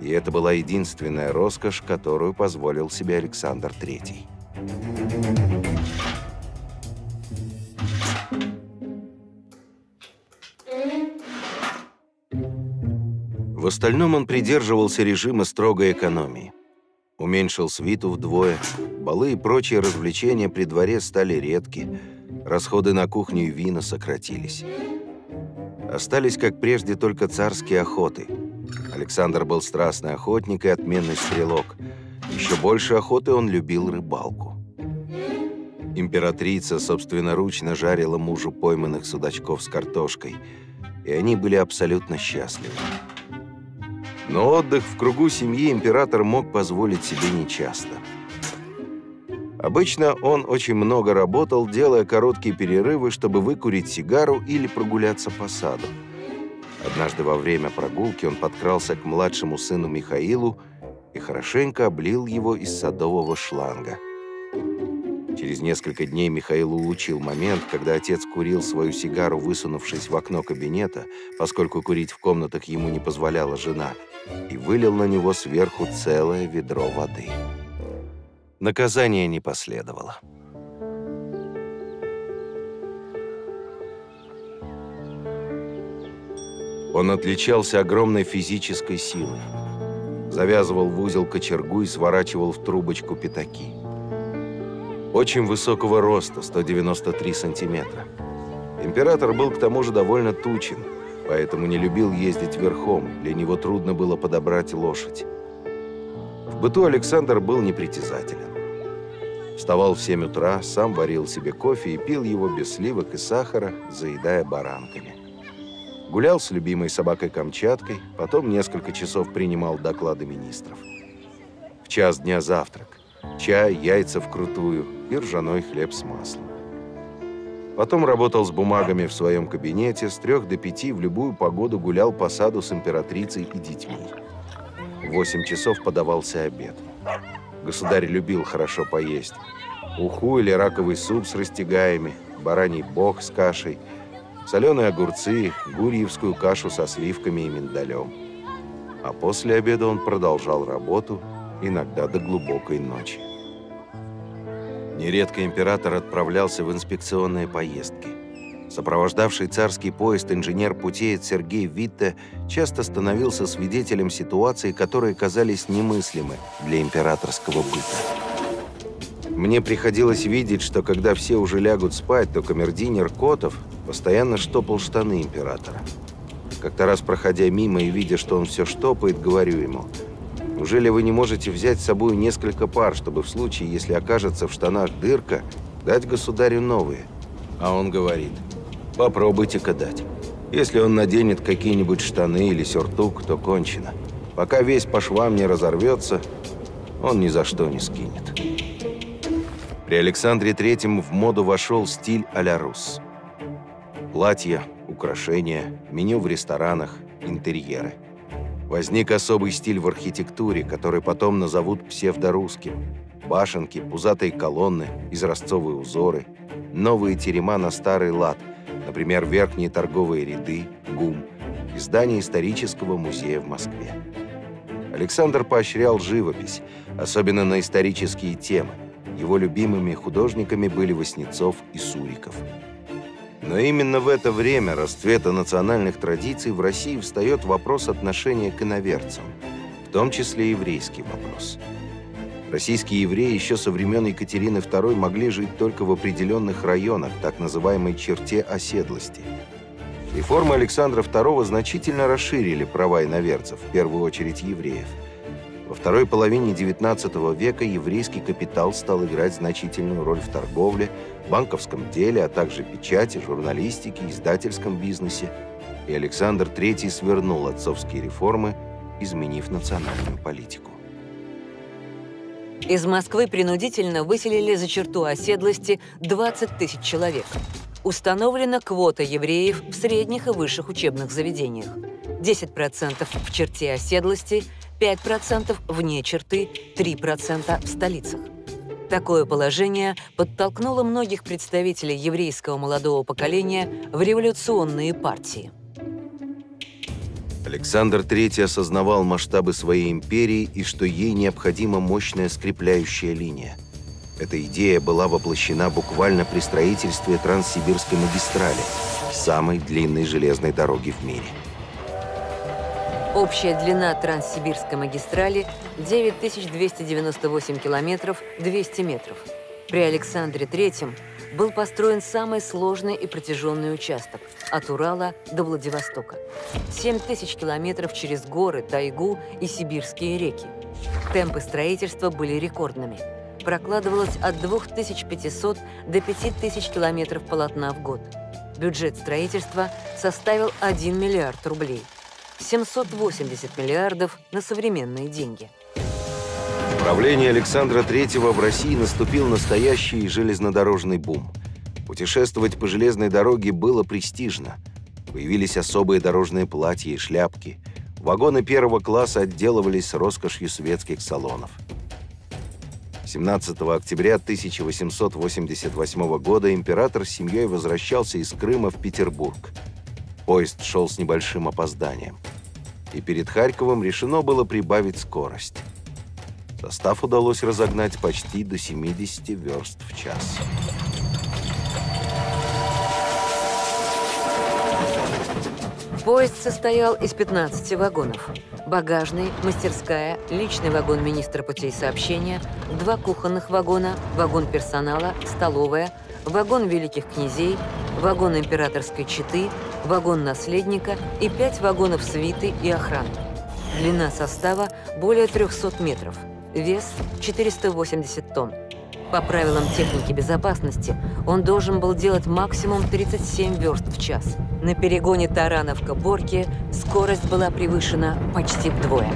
И это была единственная роскошь, которую позволил себе Александр III. Остальном он придерживался режима строгой экономии. Уменьшил свиту вдвое, балы и прочие развлечения при дворе стали редки, расходы на кухню и вина сократились. Остались, как прежде, только царские охоты. Александр был страстный охотник и отменный стрелок. Еще больше охоты он любил рыбалку. Императрица собственноручно жарила мужу пойманных судачков с картошкой, и они были абсолютно счастливы. Но отдых в кругу семьи император мог позволить себе нечасто. Обычно он очень много работал, делая короткие перерывы, чтобы выкурить сигару или прогуляться по саду. Однажды во время прогулки он подкрался к младшему сыну Михаилу и хорошенько облил его из садового шланга. Через несколько дней Михаил улучил момент, когда отец курил свою сигару, высунувшись в окно кабинета, поскольку курить в комнатах ему не позволяла жена, и вылил на него сверху целое ведро воды. Наказание не последовало. Он отличался огромной физической силой. Завязывал в узел кочергу и сворачивал в трубочку пятаки. Очень высокого роста, 193 сантиметра. Император был к тому же довольно тучен, поэтому не любил ездить верхом, для него трудно было подобрать лошадь. В быту Александр был непритязателен. Вставал в 7 утра, сам варил себе кофе и пил его без сливок и сахара, заедая баранками. Гулял с любимой собакой Камчаткой, потом несколько часов принимал доклады министров. В час дня завтрак. Чай, яйца вкрутую и ржаной хлеб с маслом. Потом работал с бумагами в своем кабинете, с трех до пяти в любую погоду гулял по саду с императрицей и детьми. В восемь часов подавался обед. Государь любил хорошо поесть. Уху или раковый суп с растягаями, бараний бог с кашей, соленые огурцы, гурьевскую кашу со сливками и миндалем. А после обеда он продолжал работу, иногда до глубокой ночи. Нередко император отправлялся в инспекционные поездки. Сопровождавший царский поезд инженер-путеец Сергей Витте часто становился свидетелем ситуаций, которые казались немыслимы для императорского быта. Мне приходилось видеть, что когда все уже лягут спать, то камердинер Котов постоянно штопал штаны императора. Как-то раз, проходя мимо и видя, что он все штопает, говорю ему – Неужели вы не можете взять с собой несколько пар, чтобы в случае, если окажется в штанах дырка, дать государю новые? А он говорит, попробуйте-ка дать. Если он наденет какие-нибудь штаны или сюртук, то кончено. Пока весь по швам не разорвется, он ни за что не скинет. При Александре Третьем в моду вошел стиль а-ля рус. Платья, украшения, меню в ресторанах, интерьеры – Возник особый стиль в архитектуре, который потом назовут псевдорусским. Башенки, пузатые колонны, изразцовые узоры, новые терема на старый лад, например, верхние торговые ряды, ГУМ, и здание исторического музея в Москве. Александр поощрял живопись, особенно на исторические темы. Его любимыми художниками были Васнецов и Суриков – но именно в это время расцвета национальных традиций в России встает вопрос отношения к иноверцам, в том числе еврейский вопрос. Российские евреи еще со времен Екатерины II могли жить только в определенных районах, так называемой черте оседлости. Реформы Александра II значительно расширили права иноверцев, в первую очередь евреев – во второй половине XIX века еврейский капитал стал играть значительную роль в торговле, банковском деле, а также печати, журналистике, издательском бизнесе. И Александр III свернул отцовские реформы, изменив национальную политику. Из Москвы принудительно выселили за черту оседлости 20 тысяч человек. Установлена квота евреев в средних и высших учебных заведениях. 10% в черте оседлости, 5% вне черты, 3% в столицах. Такое положение подтолкнуло многих представителей еврейского молодого поколения в революционные партии. Александр III осознавал масштабы своей империи и что ей необходима мощная скрепляющая линия. Эта идея была воплощена буквально при строительстве Транссибирской магистрали, самой длинной железной дороги в мире. Общая длина Транссибирской магистрали 9298 километров 200 метров. При Александре III был построен самый сложный и протяженный участок – от Урала до Владивостока. 7 тысяч километров через горы, тайгу и сибирские реки. Темпы строительства были рекордными. Прокладывалось от 2500 до 5000 километров полотна в год. Бюджет строительства составил 1 миллиард рублей. 780 миллиардов на современные деньги – правлении Александра III в России наступил настоящий железнодорожный бум. Путешествовать по железной дороге было престижно. Появились особые дорожные платья и шляпки. Вагоны первого класса отделывались роскошью светских салонов. 17 октября 1888 года император с семьей возвращался из Крыма в Петербург. Поезд шел с небольшим опозданием. И перед Харьковом решено было прибавить скорость. Состав удалось разогнать почти до 70 верст в час. Поезд состоял из 15 вагонов. Багажный, мастерская, личный вагон министра путей сообщения, два кухонных вагона, вагон персонала, столовая, вагон великих князей, вагон императорской четы, вагон наследника и пять вагонов свиты и охраны. Длина состава более 300 метров – вес 480 тонн. По правилам техники безопасности он должен был делать максимум 37 верст в час. На перегоне Тарановка-Борки скорость была превышена почти вдвое.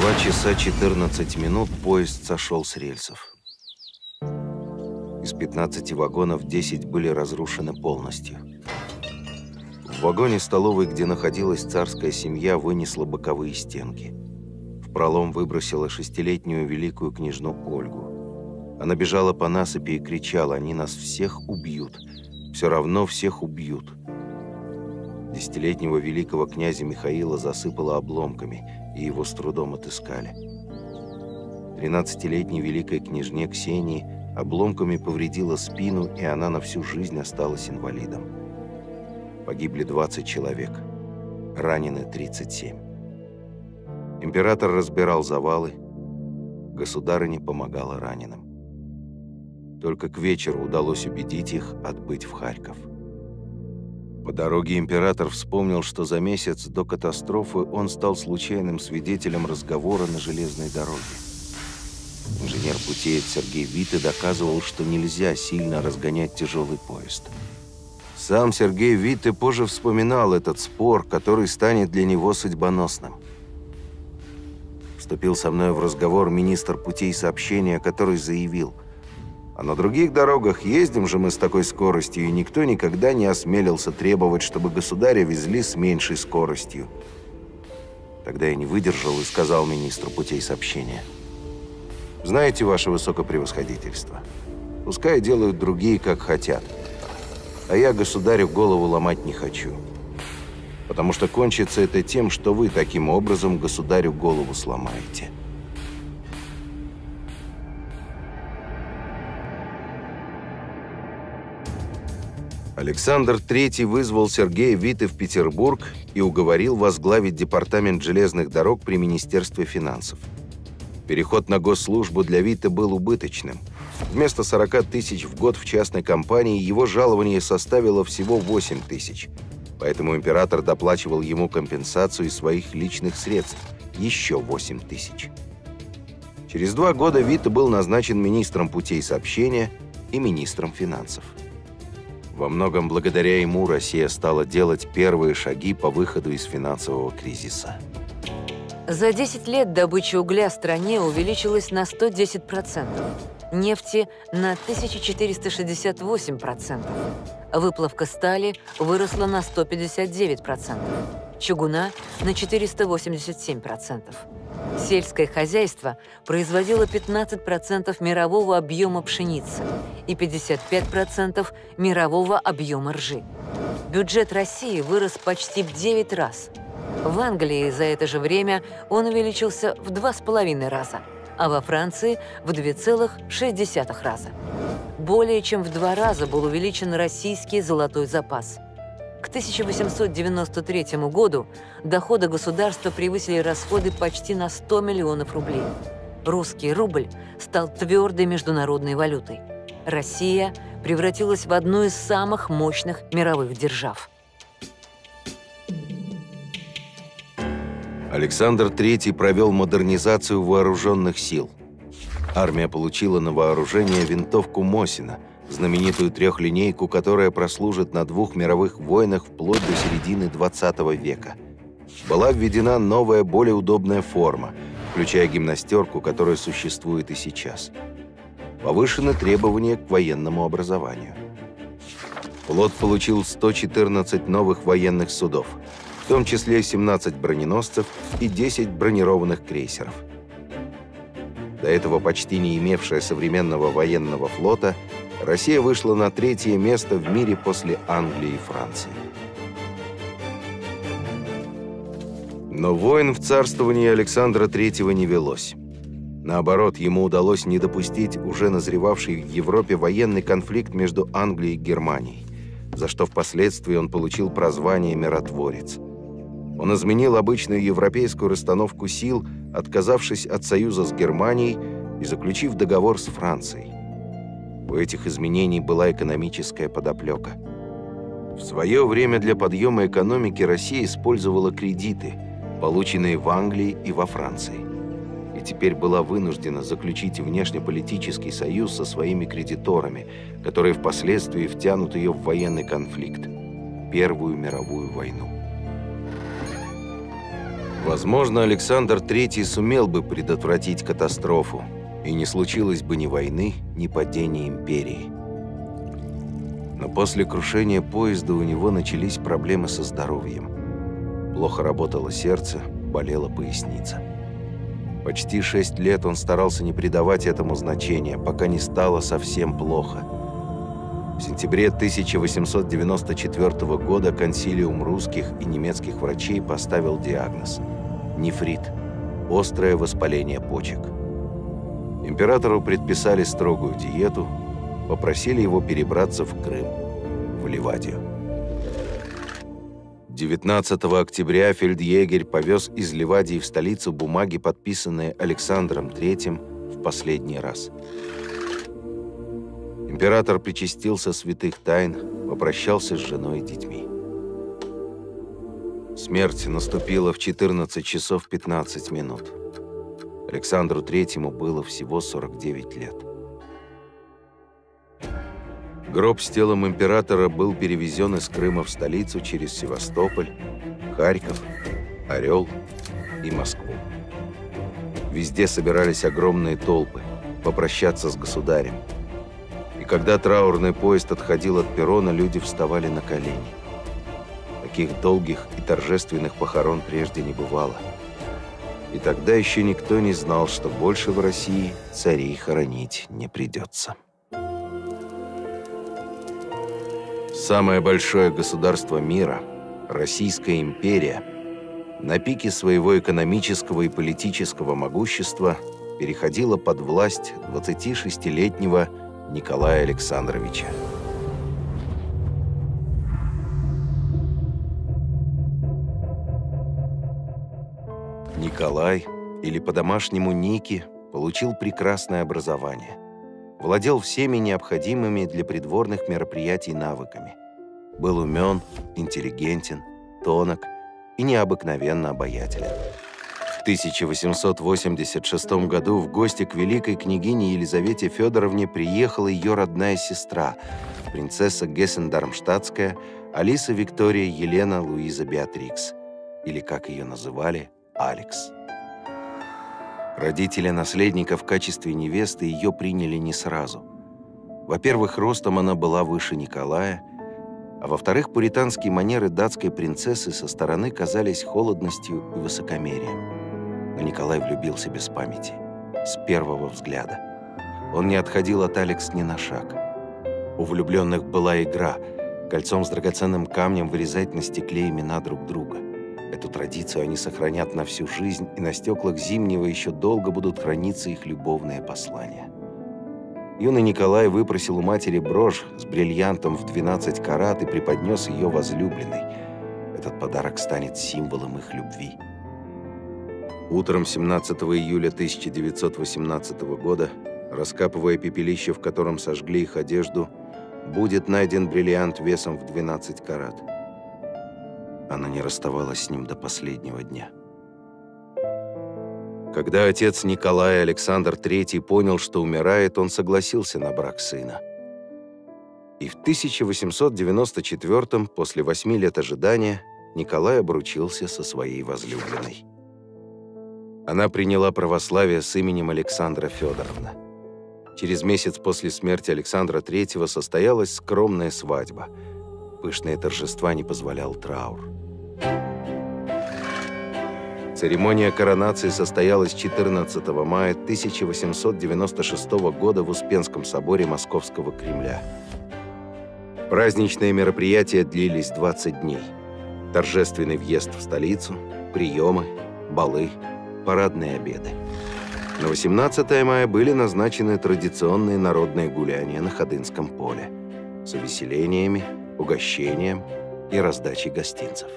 Два часа 14 минут поезд сошел с рельсов. Из 15 вагонов 10 были разрушены полностью. В вагоне столовой, где находилась царская семья, вынесла боковые стенки. В пролом выбросила шестилетнюю великую княжну Ольгу. Она бежала по насыпи и кричала, они нас всех убьют. Все равно всех убьют. Десятилетнего великого князя Михаила засыпало обломками, и его с трудом отыскали. Тринадцатилетней великой княжне Ксении обломками повредила спину, и она на всю жизнь осталась инвалидом. Погибли 20 человек, ранены 37. Император разбирал завалы, государыне помогала раненым. Только к вечеру удалось убедить их отбыть в Харьков. По дороге император вспомнил, что за месяц до катастрофы он стал случайным свидетелем разговора на железной дороге. Инженер-путеец Сергей Виты доказывал, что нельзя сильно разгонять тяжелый поезд – сам Сергей Витте позже вспоминал этот спор, который станет для него судьбоносным. Вступил со мной в разговор министр путей сообщения, который заявил, «А на других дорогах ездим же мы с такой скоростью, и никто никогда не осмелился требовать, чтобы государя везли с меньшей скоростью». Тогда я не выдержал и сказал министру путей сообщения, «Знаете, ваше высокопревосходительство, пускай делают другие, как хотят». А я государю голову ломать не хочу. Потому что кончится это тем, что вы таким образом государю голову сломаете. Александр III вызвал Сергея Виты в Петербург и уговорил возглавить департамент железных дорог при Министерстве финансов. Переход на госслужбу для Вита был убыточным – Вместо 40 тысяч в год в частной компании его жалование составило всего 8 тысяч. Поэтому император доплачивал ему компенсацию из своих личных средств – еще 8 тысяч. Через два года Вита был назначен министром путей сообщения и министром финансов. Во многом благодаря ему Россия стала делать первые шаги по выходу из финансового кризиса. За 10 лет добыча угля в стране увеличилась на 110%, нефти на 1468%, выплавка стали выросла на 159%, чугуна на 487%. Сельское хозяйство производило 15% мирового объема пшеницы и 55% мирового объема ржи. Бюджет России вырос почти в 9 раз. В Англии за это же время он увеличился в 2,5 раза, а во Франции в 2,6 раза. Более чем в два раза был увеличен российский золотой запас – к 1893 году доходы государства превысили расходы почти на 100 миллионов рублей. Русский рубль стал твердой международной валютой. Россия превратилась в одну из самых мощных мировых держав. Александр III провел модернизацию вооруженных сил. Армия получила на вооружение винтовку Мосина – знаменитую трехлинейку, которая прослужит на двух мировых войнах вплоть до середины 20 века. Была введена новая, более удобная форма, включая гимнастерку, которая существует и сейчас. Повышены требования к военному образованию. Флот получил 114 новых военных судов, том числе 17 броненосцев и 10 бронированных крейсеров. До этого почти не имевшая современного военного флота – Россия вышла на третье место в мире после Англии и Франции. Но войн в царствовании Александра III не велось. Наоборот, ему удалось не допустить уже назревавший в Европе военный конфликт между Англией и Германией, за что впоследствии он получил прозвание «миротворец». Он изменил обычную европейскую расстановку сил, отказавшись от союза с Германией и заключив договор с Францией. У этих изменений была экономическая подоплека. В свое время для подъема экономики Россия использовала кредиты, полученные в Англии и во Франции. И теперь была вынуждена заключить внешнеполитический союз со своими кредиторами, которые впоследствии втянут ее в военный конфликт – Первую мировую войну. Возможно, Александр III сумел бы предотвратить катастрофу, и не случилось бы ни войны, ни падения империи. Но после крушения поезда у него начались проблемы со здоровьем. Плохо работало сердце, болела поясница. Почти шесть лет он старался не придавать этому значения, пока не стало совсем плохо. В сентябре 1894 года консилиум русских и немецких врачей поставил диагноз – нефрит – острое воспаление почек. Императору предписали строгую диету, попросили его перебраться в Крым, в Ливадию. 19 октября фельдъегерь повез из Ливадии в столицу бумаги, подписанные Александром III в последний раз. Император причастился святых тайн, попрощался с женой и детьми. Смерть наступила в 14 часов 15 минут. Александру Третьему было всего 49 лет. Гроб с телом императора был перевезен из Крыма в столицу через Севастополь, Харьков, Орел и Москву. Везде собирались огромные толпы попрощаться с государем. Когда траурный поезд отходил от перрона, люди вставали на колени. Таких долгих и торжественных похорон прежде не бывало – и тогда еще никто не знал, что больше в России царей хоронить не придется. Самое большое государство мира, Российская империя, на пике своего экономического и политического могущества переходила под власть 26-летнего Николая Александровича. Николай, или по-домашнему Ники, получил прекрасное образование. Владел всеми необходимыми для придворных мероприятий навыками. Был умен, интеллигентен, тонок и необыкновенно обаятелен. В 1886 году в гости к великой княгине Елизавете Федоровне приехала ее родная сестра, принцесса Гессен-Дармштадтская Алиса Виктория Елена Луиза Беатрикс, или, как ее называли, Алекс. Родители наследника в качестве невесты ее приняли не сразу. Во-первых, ростом она была выше Николая, а во-вторых, пуританские манеры датской принцессы со стороны казались холодностью и высокомерием. Но Николай влюбился без памяти, с первого взгляда. Он не отходил от Алекс ни на шаг. У влюбленных была игра – кольцом с драгоценным камнем вырезать на стекле имена друг друга – Эту традицию они сохранят на всю жизнь, и на стеклах Зимнего еще долго будут храниться их любовные послания. Юный Николай выпросил у матери брошь с бриллиантом в 12 карат и преподнес ее возлюбленной. Этот подарок станет символом их любви. Утром 17 июля 1918 года, раскапывая пепелище, в котором сожгли их одежду, будет найден бриллиант весом в 12 карат – она не расставалась с ним до последнего дня. Когда отец Николая Александр III понял, что умирает, он согласился на брак сына. И в 1894 после восьми лет ожидания, Николай обручился со своей возлюбленной. Она приняла православие с именем Александра Федоровна. Через месяц после смерти Александра III состоялась скромная свадьба. Пышные торжества не позволял траур. Церемония коронации состоялась 14 мая 1896 года в Успенском соборе Московского Кремля. Праздничные мероприятия длились 20 дней. Торжественный въезд в столицу, приемы, балы, парадные обеды. На 18 мая были назначены традиционные народные гуляния на Ходынском поле с увеселениями, угощением и раздачей гостинцев.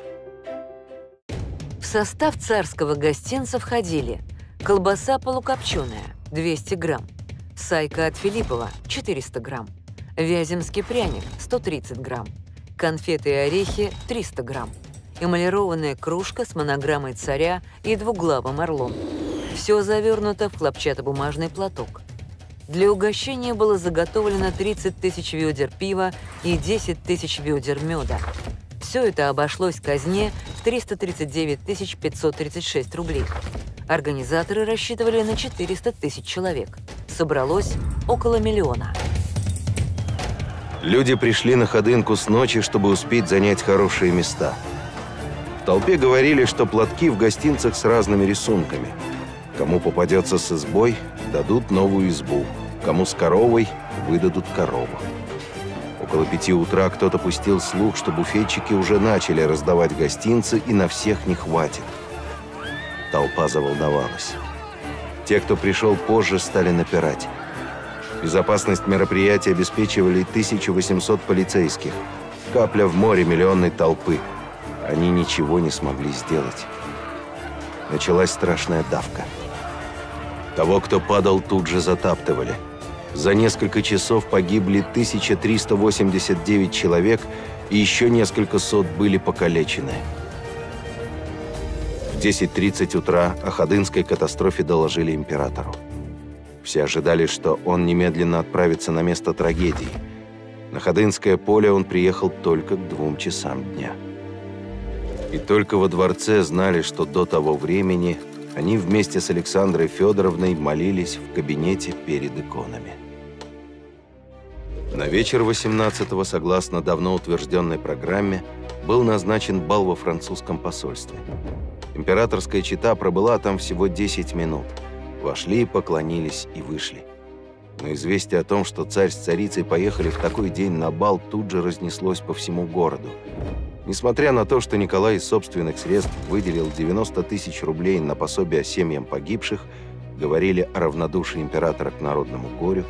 В состав царского гостинца входили колбаса полукопченая – 200 грамм, сайка от Филиппова – 400 грамм, вяземский пряник – 130 грамм, конфеты и орехи – 300 грамм, эмалированная кружка с монограммой царя и двуглавым орлом. Все завернуто в хлопчатобумажный платок. Для угощения было заготовлено 30 тысяч ведер пива и 10 тысяч ведер меда. Все это обошлось казне в 339 536 рублей. Организаторы рассчитывали на 400 тысяч человек. Собралось около миллиона. Люди пришли на Ходынку с ночи, чтобы успеть занять хорошие места. Толпе говорили, что платки в гостинцах с разными рисунками. Кому попадется с избой, дадут новую избу. Кому с коровой, выдадут корову. Около пяти утра кто-то пустил слух, что буфетчики уже начали раздавать гостинцы, и на всех не хватит. Толпа заволновалась. Те, кто пришел позже, стали напирать. Безопасность мероприятия обеспечивали 1800 полицейских. Капля в море миллионной толпы. Они ничего не смогли сделать. Началась страшная давка. Того, кто падал, тут же затаптывали – за несколько часов погибли 1389 человек, и еще несколько сот были покалечены. В 10.30 утра о Ходынской катастрофе доложили императору. Все ожидали, что он немедленно отправится на место трагедии. На Ходынское поле он приехал только к двум часам дня. И только во дворце знали, что до того времени они вместе с Александрой Федоровной молились в кабинете перед иконами. На вечер 18-го, согласно давно утвержденной программе, был назначен бал во французском посольстве. Императорская чита пробыла там всего 10 минут. Вошли, поклонились и вышли. Но известие о том, что царь с царицей поехали в такой день на бал, тут же разнеслось по всему городу. Несмотря на то, что Николай из собственных средств выделил 90 тысяч рублей на пособие семьям погибших, говорили о равнодушии императора к народному горю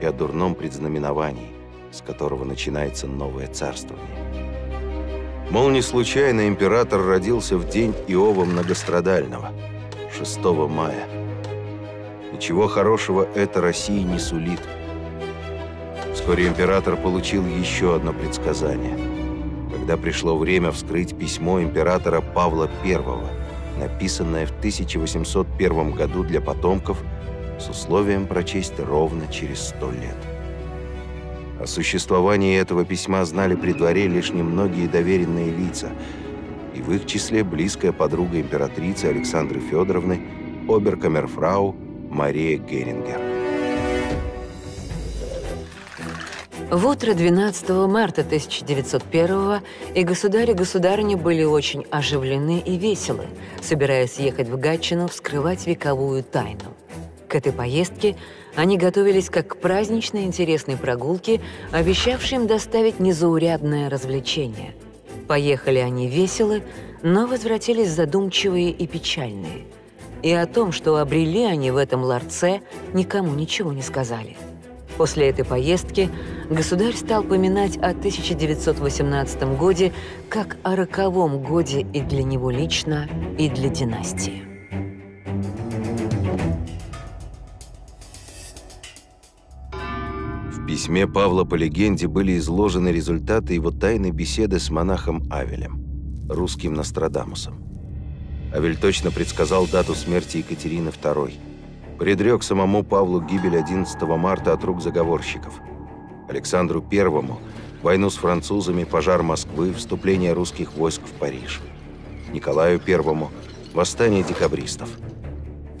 и о дурном предзнаменовании, с которого начинается новое царствование. Мол, не случайно император родился в день Иова Многострадального, 6 мая. Ничего хорошего это России не сулит. Вскоре император получил еще одно предсказание. Когда пришло время вскрыть письмо императора Павла I, написанное в 1801 году для потомков – с условием прочесть ровно через сто лет. О существовании этого письма знали при дворе лишь немногие доверенные лица, и в их числе близкая подруга императрицы Александры Федоровны, оберкамерфрау Мария Герингер. В утро 12 марта 1901 и государь и государыня были очень оживлены и веселы, собираясь ехать в Гатчину вскрывать вековую тайну. К этой поездке они готовились как к праздничной интересной прогулке, обещавшей им доставить незаурядное развлечение. Поехали они веселы, но возвратились задумчивые и печальные. И о том, что обрели они в этом ларце, никому ничего не сказали. После этой поездки государь стал поминать о 1918 годе как о роковом годе и для него лично, и для династии. В письме Павла по легенде были изложены результаты его тайной беседы с монахом Авелем, русским Нострадамусом. Авель точно предсказал дату смерти Екатерины II – предрек самому Павлу гибель 11 марта от рук заговорщиков. Александру I – войну с французами, пожар Москвы, вступление русских войск в Париж. Николаю I – восстание декабристов.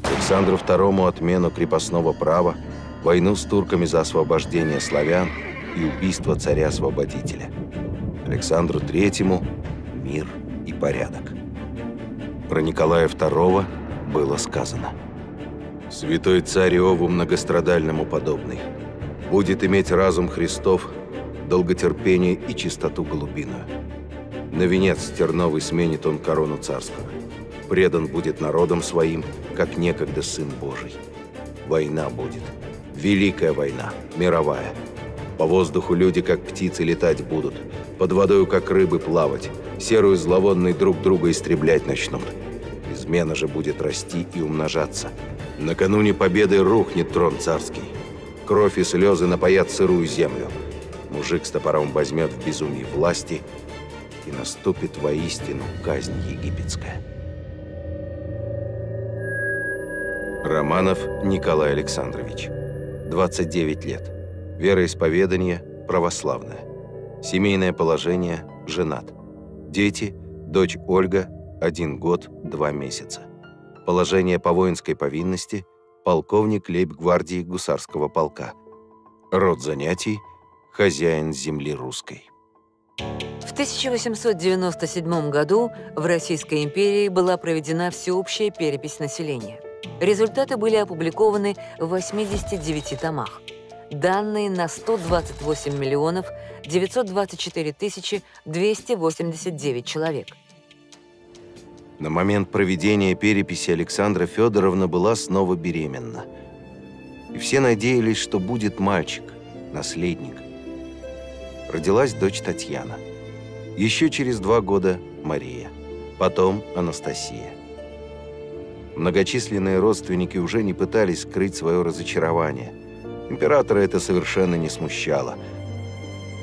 Александру II – отмену крепостного права, войну с турками за освобождение славян и убийство царя-освободителя. Александру III – мир и порядок. Про Николая II было сказано – Святой царь Иову многострадальному подобный. Будет иметь разум Христов, долготерпение и чистоту голубиную. На венец терновый сменит он корону царскую. Предан будет народом своим, как некогда Сын Божий. Война будет. Великая война, мировая. По воздуху люди, как птицы, летать будут. Под водою, как рыбы, плавать. Серую зловонной друг друга истреблять начнут. Измена же будет расти и умножаться – Накануне победы рухнет трон царский. Кровь и слезы напоят сырую землю. Мужик с топором возьмет в безумии власти, и наступит воистину казнь египетская. Романов Николай Александрович. 29 лет. Вероисповедание православное. Семейное положение – женат. Дети – дочь Ольга, один год, два месяца. Положение по воинской повинности – полковник лейб-гвардии гусарского полка. Род занятий – хозяин земли русской. В 1897 году в Российской империи была проведена всеобщая перепись населения. Результаты были опубликованы в 89 томах. Данные на 128 миллионов 924 тысячи 289 человек – на момент проведения переписи Александра Федоровна была снова беременна. И все надеялись, что будет мальчик, наследник. Родилась дочь Татьяна. Еще через два года Мария. Потом Анастасия. Многочисленные родственники уже не пытались скрыть свое разочарование. Императора это совершенно не смущало.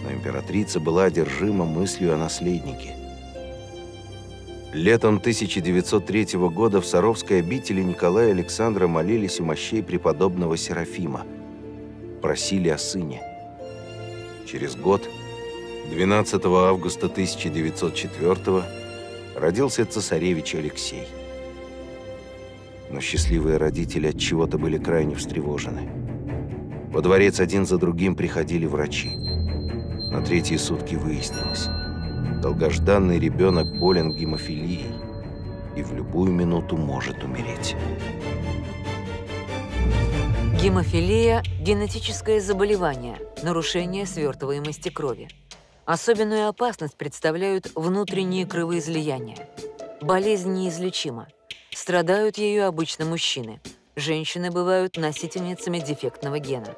Но императрица была одержима мыслью о наследнике. Летом 1903 года в Саровской обители Николая и Александра молились у мощей преподобного Серафима. Просили о сыне. Через год, 12 августа 1904 родился цесаревич Алексей. Но счастливые родители от чего-то были крайне встревожены. Во дворец один за другим приходили врачи. На третьи сутки выяснилось – Долгожданный ребенок болен гемофилией и в любую минуту может умереть. Гемофилия – генетическое заболевание, нарушение свертываемости крови. Особенную опасность представляют внутренние кровоизлияния. Болезнь неизлечима. Страдают ею обычно мужчины. Женщины бывают носительницами дефектного гена.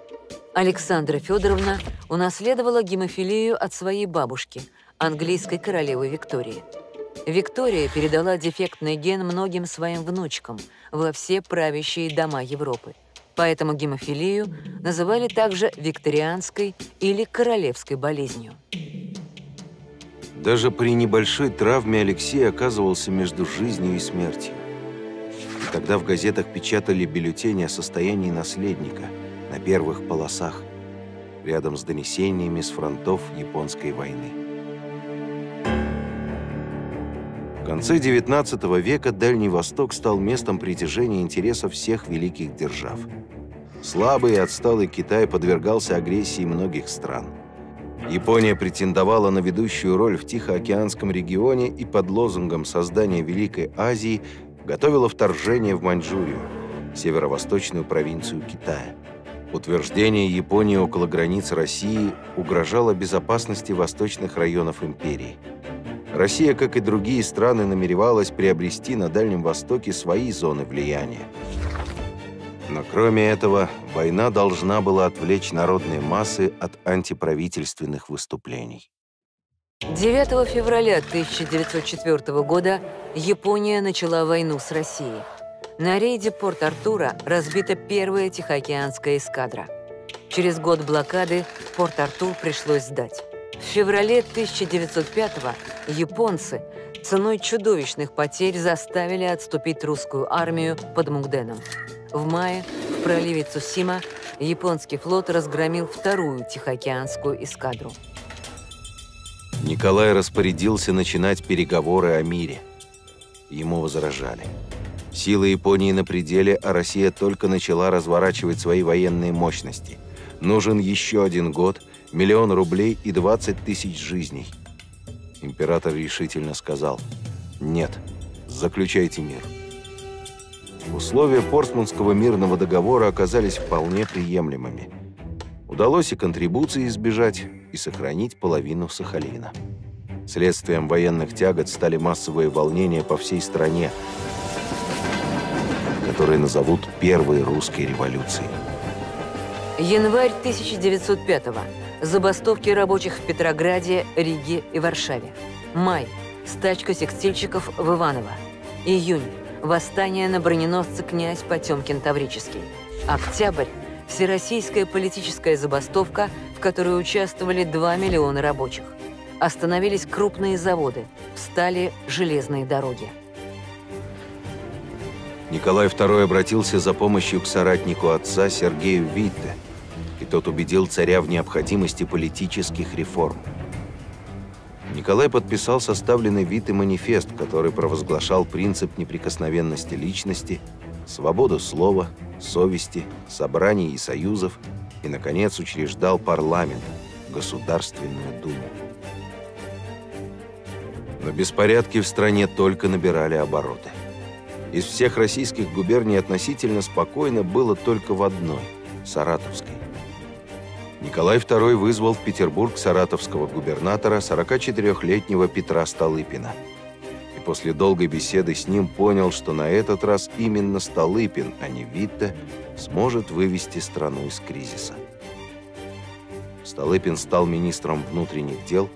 Александра Федоровна унаследовала гемофилию от своей бабушки – английской королевы Виктории. Виктория передала дефектный ген многим своим внучкам во все правящие дома Европы. Поэтому гемофилию называли также викторианской или королевской болезнью. Даже при небольшой травме Алексей оказывался между жизнью и смертью. И тогда в газетах печатали бюллетени о состоянии наследника на первых полосах. рядом с донесениями с фронтов японской войны. Конце XIX века Дальний Восток стал местом притяжения интересов всех великих держав. Слабый и отсталый Китай подвергался агрессии многих стран. Япония претендовала на ведущую роль в Тихоокеанском регионе и под лозунгом создания Великой Азии готовила вторжение в Маньчжурию, северо-восточную провинцию Китая. Утверждение Японии около границ России угрожало безопасности восточных районов империи. Россия, как и другие страны, намеревалась приобрести на Дальнем Востоке свои зоны влияния. Но кроме этого, война должна была отвлечь народные массы от антиправительственных выступлений. 9 февраля 1904 года Япония начала войну с Россией. На рейде Порт-Артура разбита первая Тихоокеанская эскадра. Через год блокады Порт-Артур пришлось сдать. В феврале 1905-го японцы ценой чудовищных потерь заставили отступить русскую армию под Мугденом. В мае в проливе Цусима японский флот разгромил вторую Тихоокеанскую эскадру. Николай распорядился начинать переговоры о мире. Ему возражали. Силы Японии на пределе, а Россия только начала разворачивать свои военные мощности. Нужен еще один год, миллион рублей и 20 тысяч жизней. Император решительно сказал, «Нет, заключайте мир». Условия Портсмутского мирного договора оказались вполне приемлемыми. Удалось и контрибуции избежать, и сохранить половину Сахалина. Следствием военных тягот стали массовые волнения по всей стране, которые назовут Первой русской революцией. Январь 1905-го. Забастовки рабочих в Петрограде, Риге и Варшаве. Май. Стачка текстильщиков в Иваново. Июнь. Восстание на броненосце князь Потемкин Таврический. Октябрь. Всероссийская политическая забастовка, в которой участвовали 2 миллиона рабочих. Остановились крупные заводы, встали железные дороги. Николай II обратился за помощью к соратнику отца Сергею Витте, и тот убедил царя в необходимости политических реформ. Николай подписал составленный Витте манифест, который провозглашал принцип неприкосновенности личности, свободу слова, совести, собраний и союзов и, наконец, учреждал парламент, Государственную Думу. Но беспорядки в стране только набирали обороты. Из всех российских губерний относительно спокойно было только в одной – Саратовской. Николай II вызвал в Петербург саратовского губернатора 44-летнего Петра Столыпина. И после долгой беседы с ним понял, что на этот раз именно Столыпин, а не Витте, сможет вывести страну из кризиса. Столыпин стал министром внутренних дел,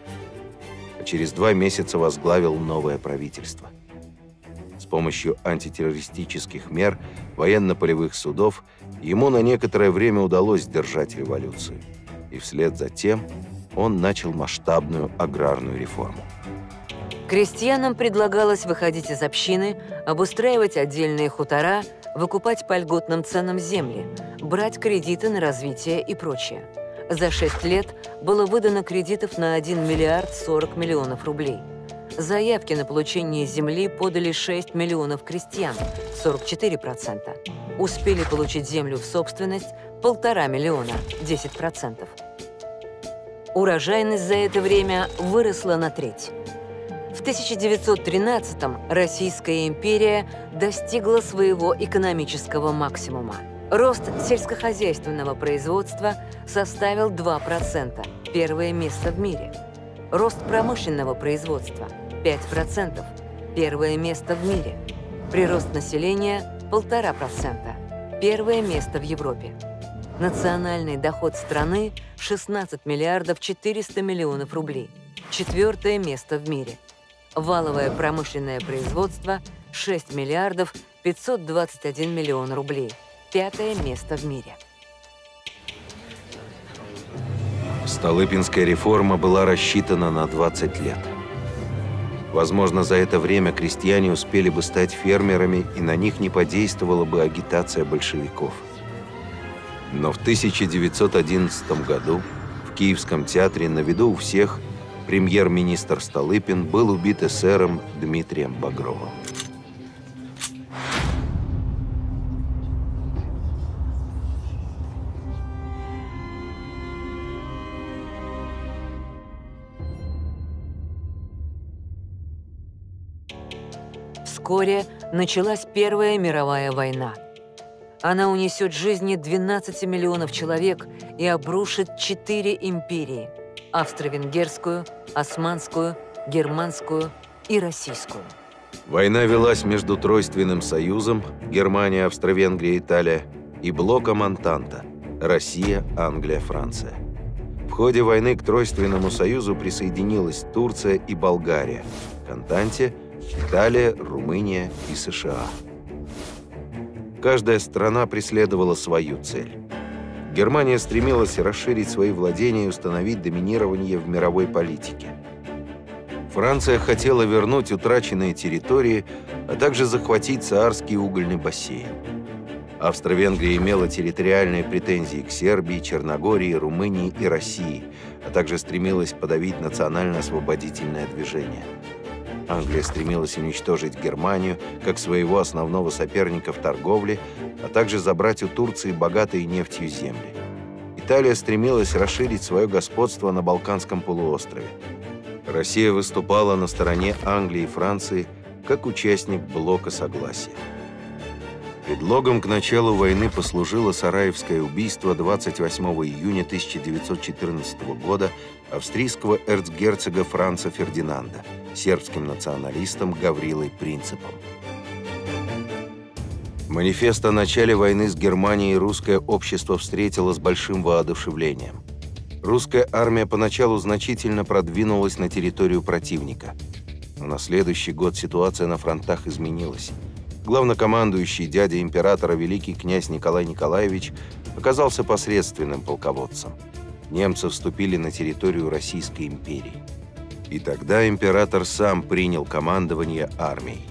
а через два месяца возглавил новое правительство – помощью антитеррористических мер, военно-полевых судов ему на некоторое время удалось сдержать революцию. И вслед за тем он начал масштабную аграрную реформу. Крестьянам предлагалось выходить из общины, обустраивать отдельные хутора, выкупать по льготным ценам земли, брать кредиты на развитие и прочее. За шесть лет было выдано кредитов на 1 миллиард 40 миллионов рублей – Заявки на получение земли подали 6 миллионов крестьян, 44%. Успели получить землю в собственность полтора миллиона, 10%. Урожайность за это время выросла на треть. В 1913-м Российская империя достигла своего экономического максимума. Рост сельскохозяйственного производства составил 2%, первое место в мире. Рост промышленного производства – 5%, первое место в мире. Прирост населения – 1,5%, первое место в Европе. Национальный доход страны – 16 миллиардов 400 миллионов рублей, четвертое место в мире. Валовое промышленное производство – 6 миллиардов 521 миллион рублей, пятое место в мире. Столыпинская реформа была рассчитана на 20 лет. Возможно, за это время крестьяне успели бы стать фермерами, и на них не подействовала бы агитация большевиков. Но в 1911 году в Киевском театре на виду у всех премьер-министр Столыпин был убит эсером Дмитрием Багровым. Вскоре началась Первая мировая война. Она унесет жизни 12 миллионов человек и обрушит четыре империи – австро-венгерскую, османскую, германскую и российскую. Война велась между Тройственным Союзом – Германия, Австро-Венгрия, Италия и блоком Антанта – Россия, Англия, Франция. В ходе войны к Тройственному Союзу присоединилась Турция и Болгария, к Антанте – Италия, Румыния и США. Каждая страна преследовала свою цель. Германия стремилась расширить свои владения и установить доминирование в мировой политике. Франция хотела вернуть утраченные территории, а также захватить царский угольный бассейн. Австро-Венгрия имела территориальные претензии к Сербии, Черногории, Румынии и России, а также стремилась подавить национально-освободительное движение. Англия стремилась уничтожить Германию как своего основного соперника в торговле, а также забрать у Турции богатые нефтью земли. Италия стремилась расширить свое господство на Балканском полуострове. Россия выступала на стороне Англии и Франции как участник блока согласия. Предлогом к началу войны послужило Сараевское убийство 28 июня 1914 года австрийского эрцгерцога Франца Фердинанда – сербским националистом Гаврилой Принципом. Манифест о начале войны с Германией русское общество встретило с большим воодушевлением. Русская армия поначалу значительно продвинулась на территорию противника. Но на следующий год ситуация на фронтах изменилась. Главнокомандующий дядя императора великий князь Николай Николаевич оказался посредственным полководцем. Немцы вступили на территорию Российской империи. И тогда император сам принял командование армией.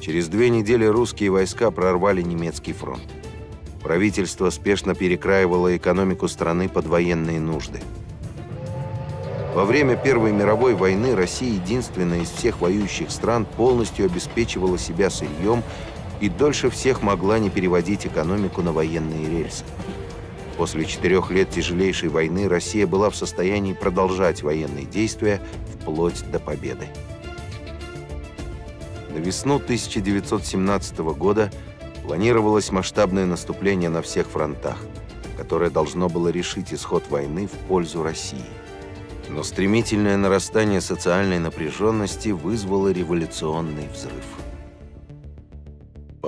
Через две недели русские войска прорвали немецкий фронт. Правительство спешно перекраивало экономику страны под военные нужды. Во время Первой мировой войны Россия, единственная из всех воюющих стран, полностью обеспечивала себя сырьем и дольше всех могла не переводить экономику на военные рельсы. После четырех лет тяжелейшей войны Россия была в состоянии продолжать военные действия вплоть до победы. На весну 1917 года планировалось масштабное наступление на всех фронтах, которое должно было решить исход войны в пользу России. Но стремительное нарастание социальной напряженности вызвало революционный взрыв.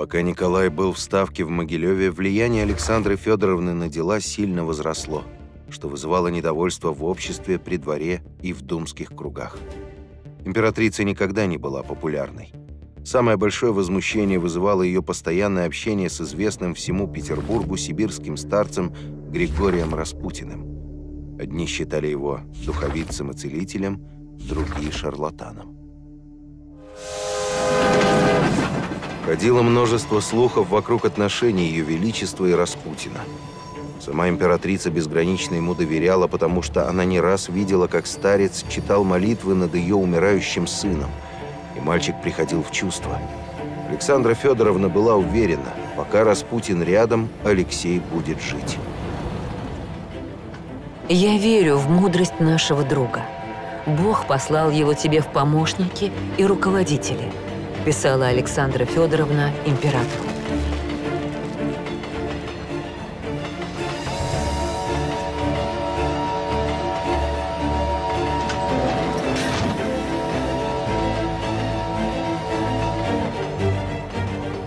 Пока Николай был в Ставке в Могилеве, влияние Александры Федоровны на дела сильно возросло, что вызывало недовольство в обществе, при дворе и в думских кругах. Императрица никогда не была популярной. Самое большое возмущение вызывало ее постоянное общение с известным всему Петербургу сибирским старцем Григорием Распутиным. Одни считали его духовицем и целителем, другие – шарлатаном. Ходило множество слухов вокруг отношений Ее Величества и Распутина. Сама императрица безгранично ему доверяла, потому что она не раз видела, как старец читал молитвы над ее умирающим сыном, и мальчик приходил в чувство. Александра Федоровна была уверена, пока Распутин рядом, Алексей будет жить. «Я верю в мудрость нашего друга. Бог послал его тебе в помощники и руководители» писала Александра Федоровна императору.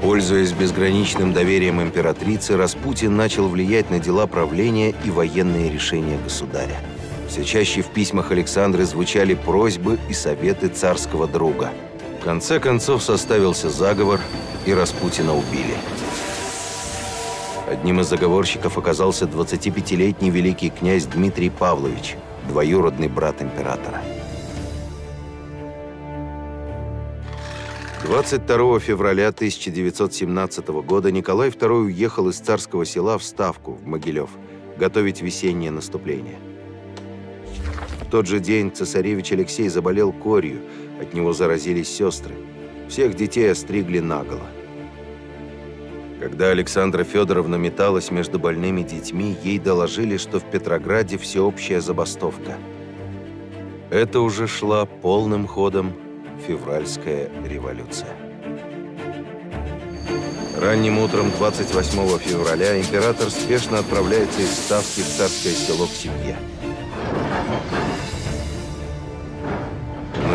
Пользуясь безграничным доверием императрицы, Распутин начал влиять на дела правления и военные решения государя. Все чаще в письмах Александры звучали просьбы и советы царского друга – конце концов составился заговор, и Распутина убили. Одним из заговорщиков оказался 25-летний великий князь Дмитрий Павлович, двоюродный брат императора. 22 февраля 1917 года Николай II уехал из царского села в Ставку, в Могилев, готовить весеннее наступление. В тот же день цесаревич Алексей заболел корью, от него заразились сестры. Всех детей остригли наголо. Когда Александра Федоровна металась между больными детьми, ей доложили, что в Петрограде всеобщая забастовка. Это уже шла полным ходом февральская революция. Ранним утром 28 февраля император спешно отправляется из Ставки в царское село к семье.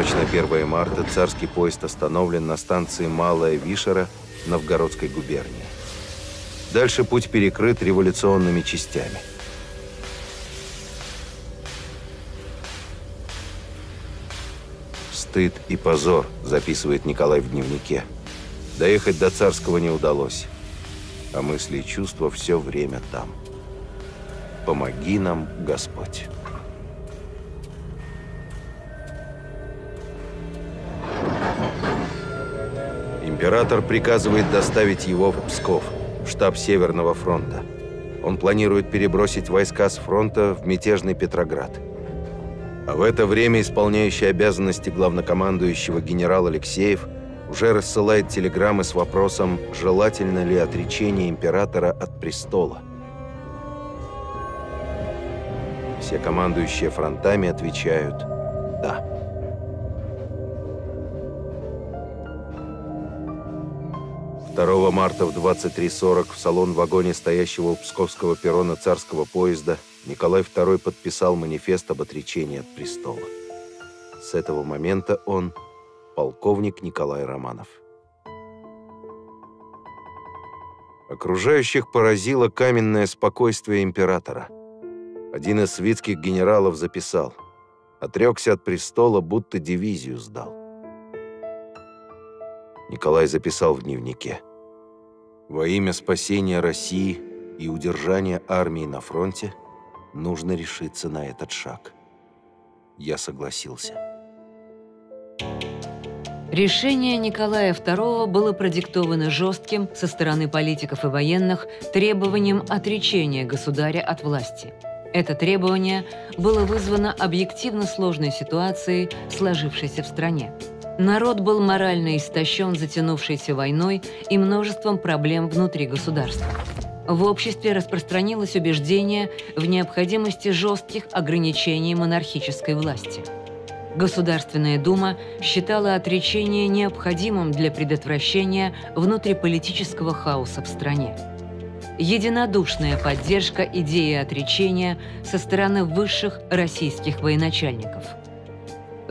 Ночь на 1 марта царский поезд остановлен на станции Малая Вишера Новгородской губернии. Дальше путь перекрыт революционными частями. «Стыд и позор», – записывает Николай в дневнике. Доехать до Царского не удалось, а мысли и чувства все время там. Помоги нам, Господь. Император приказывает доставить его в Псков, в штаб Северного фронта. Он планирует перебросить войска с фронта в мятежный Петроград. А в это время исполняющий обязанности главнокомандующего генерал Алексеев уже рассылает телеграммы с вопросом, желательно ли отречение императора от престола. Все командующие фронтами отвечают «да». 2 марта в 23.40 в салон-вагоне стоящего у Псковского перрона царского поезда Николай II подписал манифест об отречении от престола. С этого момента он полковник Николай Романов. Окружающих поразило каменное спокойствие императора. Один из свитских генералов записал «Отрекся от престола, будто дивизию сдал». Николай записал в дневнике – во имя спасения России и удержания армии на фронте нужно решиться на этот шаг. Я согласился. Решение Николая II было продиктовано жестким со стороны политиков и военных требованием отречения государя от власти. Это требование было вызвано объективно сложной ситуацией, сложившейся в стране. Народ был морально истощен затянувшейся войной и множеством проблем внутри государства. В обществе распространилось убеждение в необходимости жестких ограничений монархической власти. Государственная дума считала отречение необходимым для предотвращения внутриполитического хаоса в стране. Единодушная поддержка идеи отречения со стороны высших российских военачальников –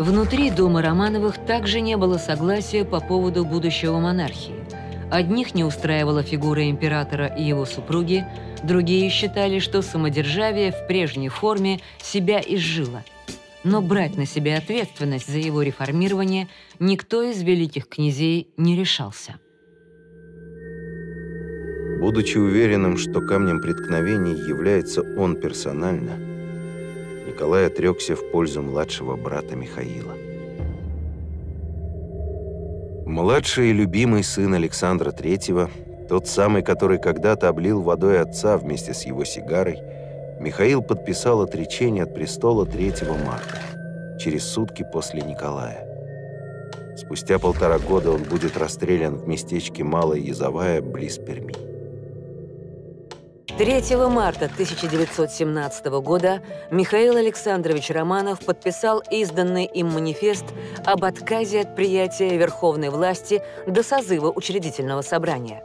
Внутри дома Романовых также не было согласия по поводу будущего монархии. Одних не устраивала фигура императора и его супруги, другие считали, что самодержавие в прежней форме себя изжило. Но брать на себя ответственность за его реформирование никто из великих князей не решался. Будучи уверенным, что камнем преткновений является он персонально – Николай отрекся в пользу младшего брата Михаила. Младший и любимый сын Александра III, тот самый, который когда-то облил водой отца вместе с его сигарой, Михаил подписал отречение от престола 3 марта, через сутки после Николая. Спустя полтора года он будет расстрелян в местечке Малая Язовая близ Перми. 3 марта 1917 года Михаил Александрович Романов подписал изданный им манифест об отказе от приятия верховной власти до созыва учредительного собрания.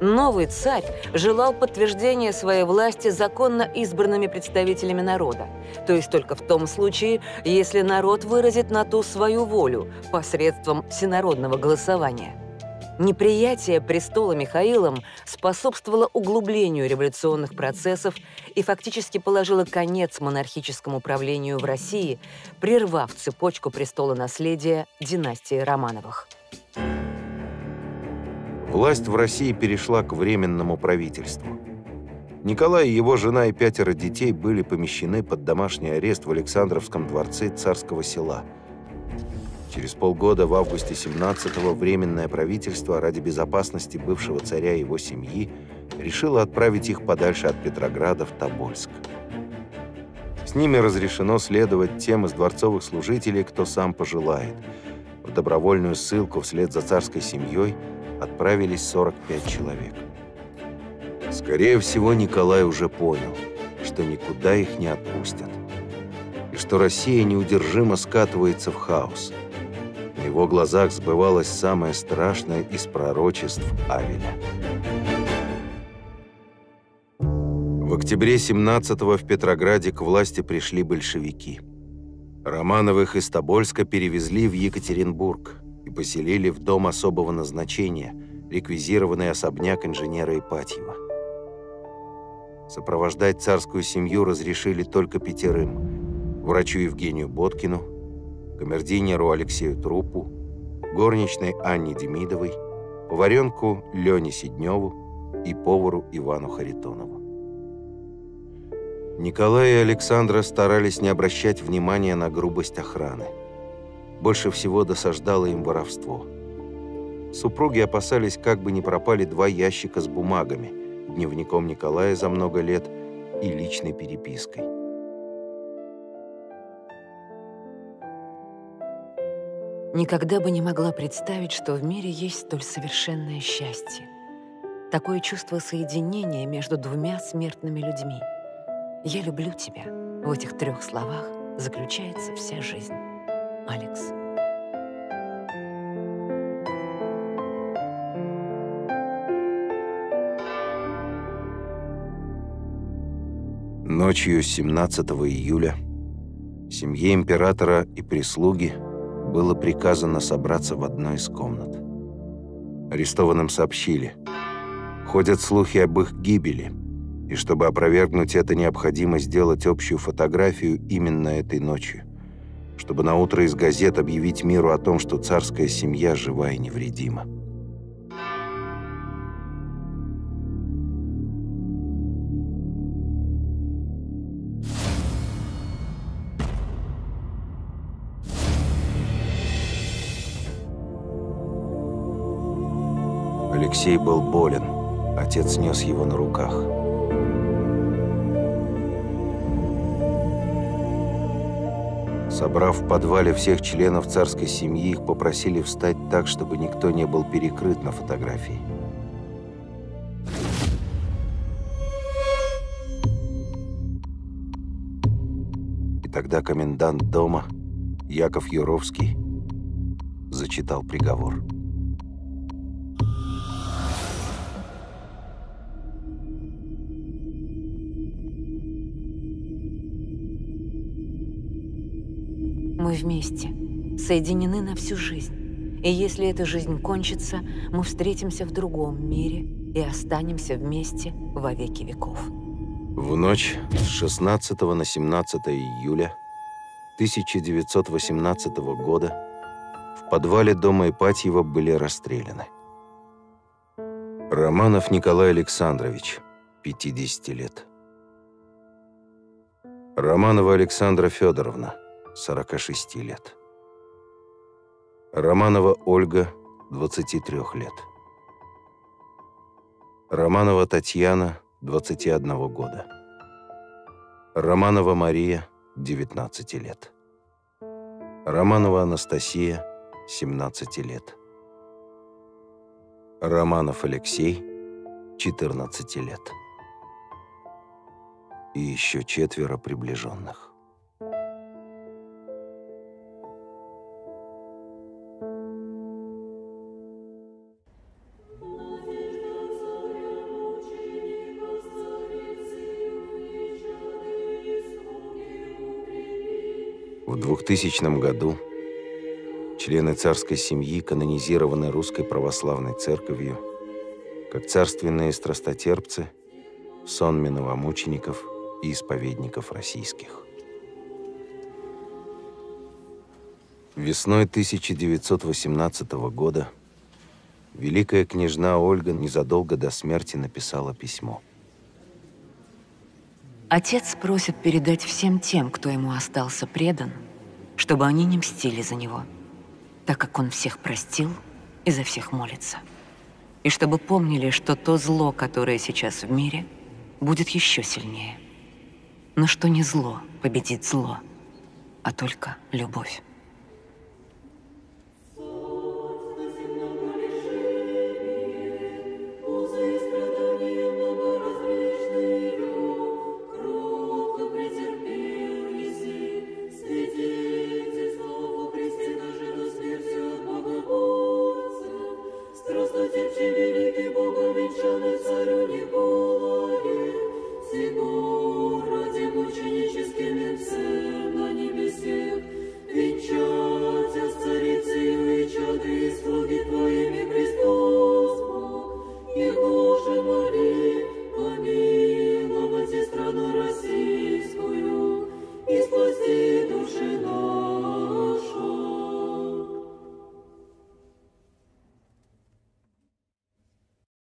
Новый царь желал подтверждения своей власти законно избранными представителями народа, то есть только в том случае, если народ выразит на ту свою волю посредством всенародного голосования – Неприятие престола Михаилом способствовало углублению революционных процессов и фактически положило конец монархическому правлению в России, прервав цепочку престола наследия династии Романовых. Власть в России перешла к Временному правительству. Николай его жена и пятеро детей были помещены под домашний арест в Александровском дворце царского села – Через полгода, в августе 17-го, Временное правительство ради безопасности бывшего царя и его семьи решило отправить их подальше от Петрограда в Тобольск. С ними разрешено следовать тем из дворцовых служителей, кто сам пожелает. В добровольную ссылку вслед за царской семьей отправились 45 человек. Скорее всего, Николай уже понял, что никуда их не отпустят, и что Россия неудержимо скатывается в хаос. На его глазах сбывалось самое страшное из пророчеств Авеля. В октябре 17-го в Петрограде к власти пришли большевики. Романовых из Тобольска перевезли в Екатеринбург и поселили в дом особого назначения, реквизированный особняк инженера Ипатьева. Сопровождать царскую семью разрешили только пятерым. Врачу Евгению Боткину, камердинеру Алексею Трупу, горничной Анне Демидовой, поваренку Лене Сидневу и повару Ивану Харитонову. Николай и Александра старались не обращать внимания на грубость охраны. Больше всего досаждало им воровство. Супруги опасались, как бы не пропали два ящика с бумагами, дневником Николая за много лет и личной перепиской. Никогда бы не могла представить, что в мире есть столь совершенное счастье. Такое чувство соединения между двумя смертными людьми – «Я люблю тебя» в этих трех словах заключается вся жизнь. Алекс. Ночью 17 июля семье императора и прислуги было приказано собраться в одной из комнат. Арестованным сообщили. Ходят слухи об их гибели – и чтобы опровергнуть это, необходимо сделать общую фотографию именно этой ночью. Чтобы на утро из газет объявить миру о том, что царская семья жива и невредима. Алексей был болен. Отец нес его на руках. Собрав в подвале всех членов царской семьи, их попросили встать так, чтобы никто не был перекрыт на фотографии. И тогда комендант дома, Яков Юровский, зачитал приговор. Мы вместе, соединены на всю жизнь. И если эта жизнь кончится, мы встретимся в другом мире и останемся вместе во веки веков. В ночь с 16 на 17 июля 1918 года в подвале дома Ипатьева были расстреляны. Романов Николай Александрович, 50 лет. Романова Александра Федоровна, 46 лет. Романова Ольга, 23 лет. Романова Татьяна, 21 года. Романова Мария, 19 лет. Романова Анастасия, 17 лет. Романов Алексей, 14 лет. И еще четверо приближенных. В 2000 году члены царской семьи канонизированы Русской Православной Церковью как царственные страстотерпцы, сонми новомучеников и исповедников российских. Весной 1918 года великая княжна Ольга незадолго до смерти написала письмо – Отец просит передать всем тем, кто ему остался предан, чтобы они не мстили за него. так как Он всех простил и за всех молится. И чтобы помнили, что то зло, которое сейчас в мире, будет еще сильнее. Но что не зло победит зло, а только любовь.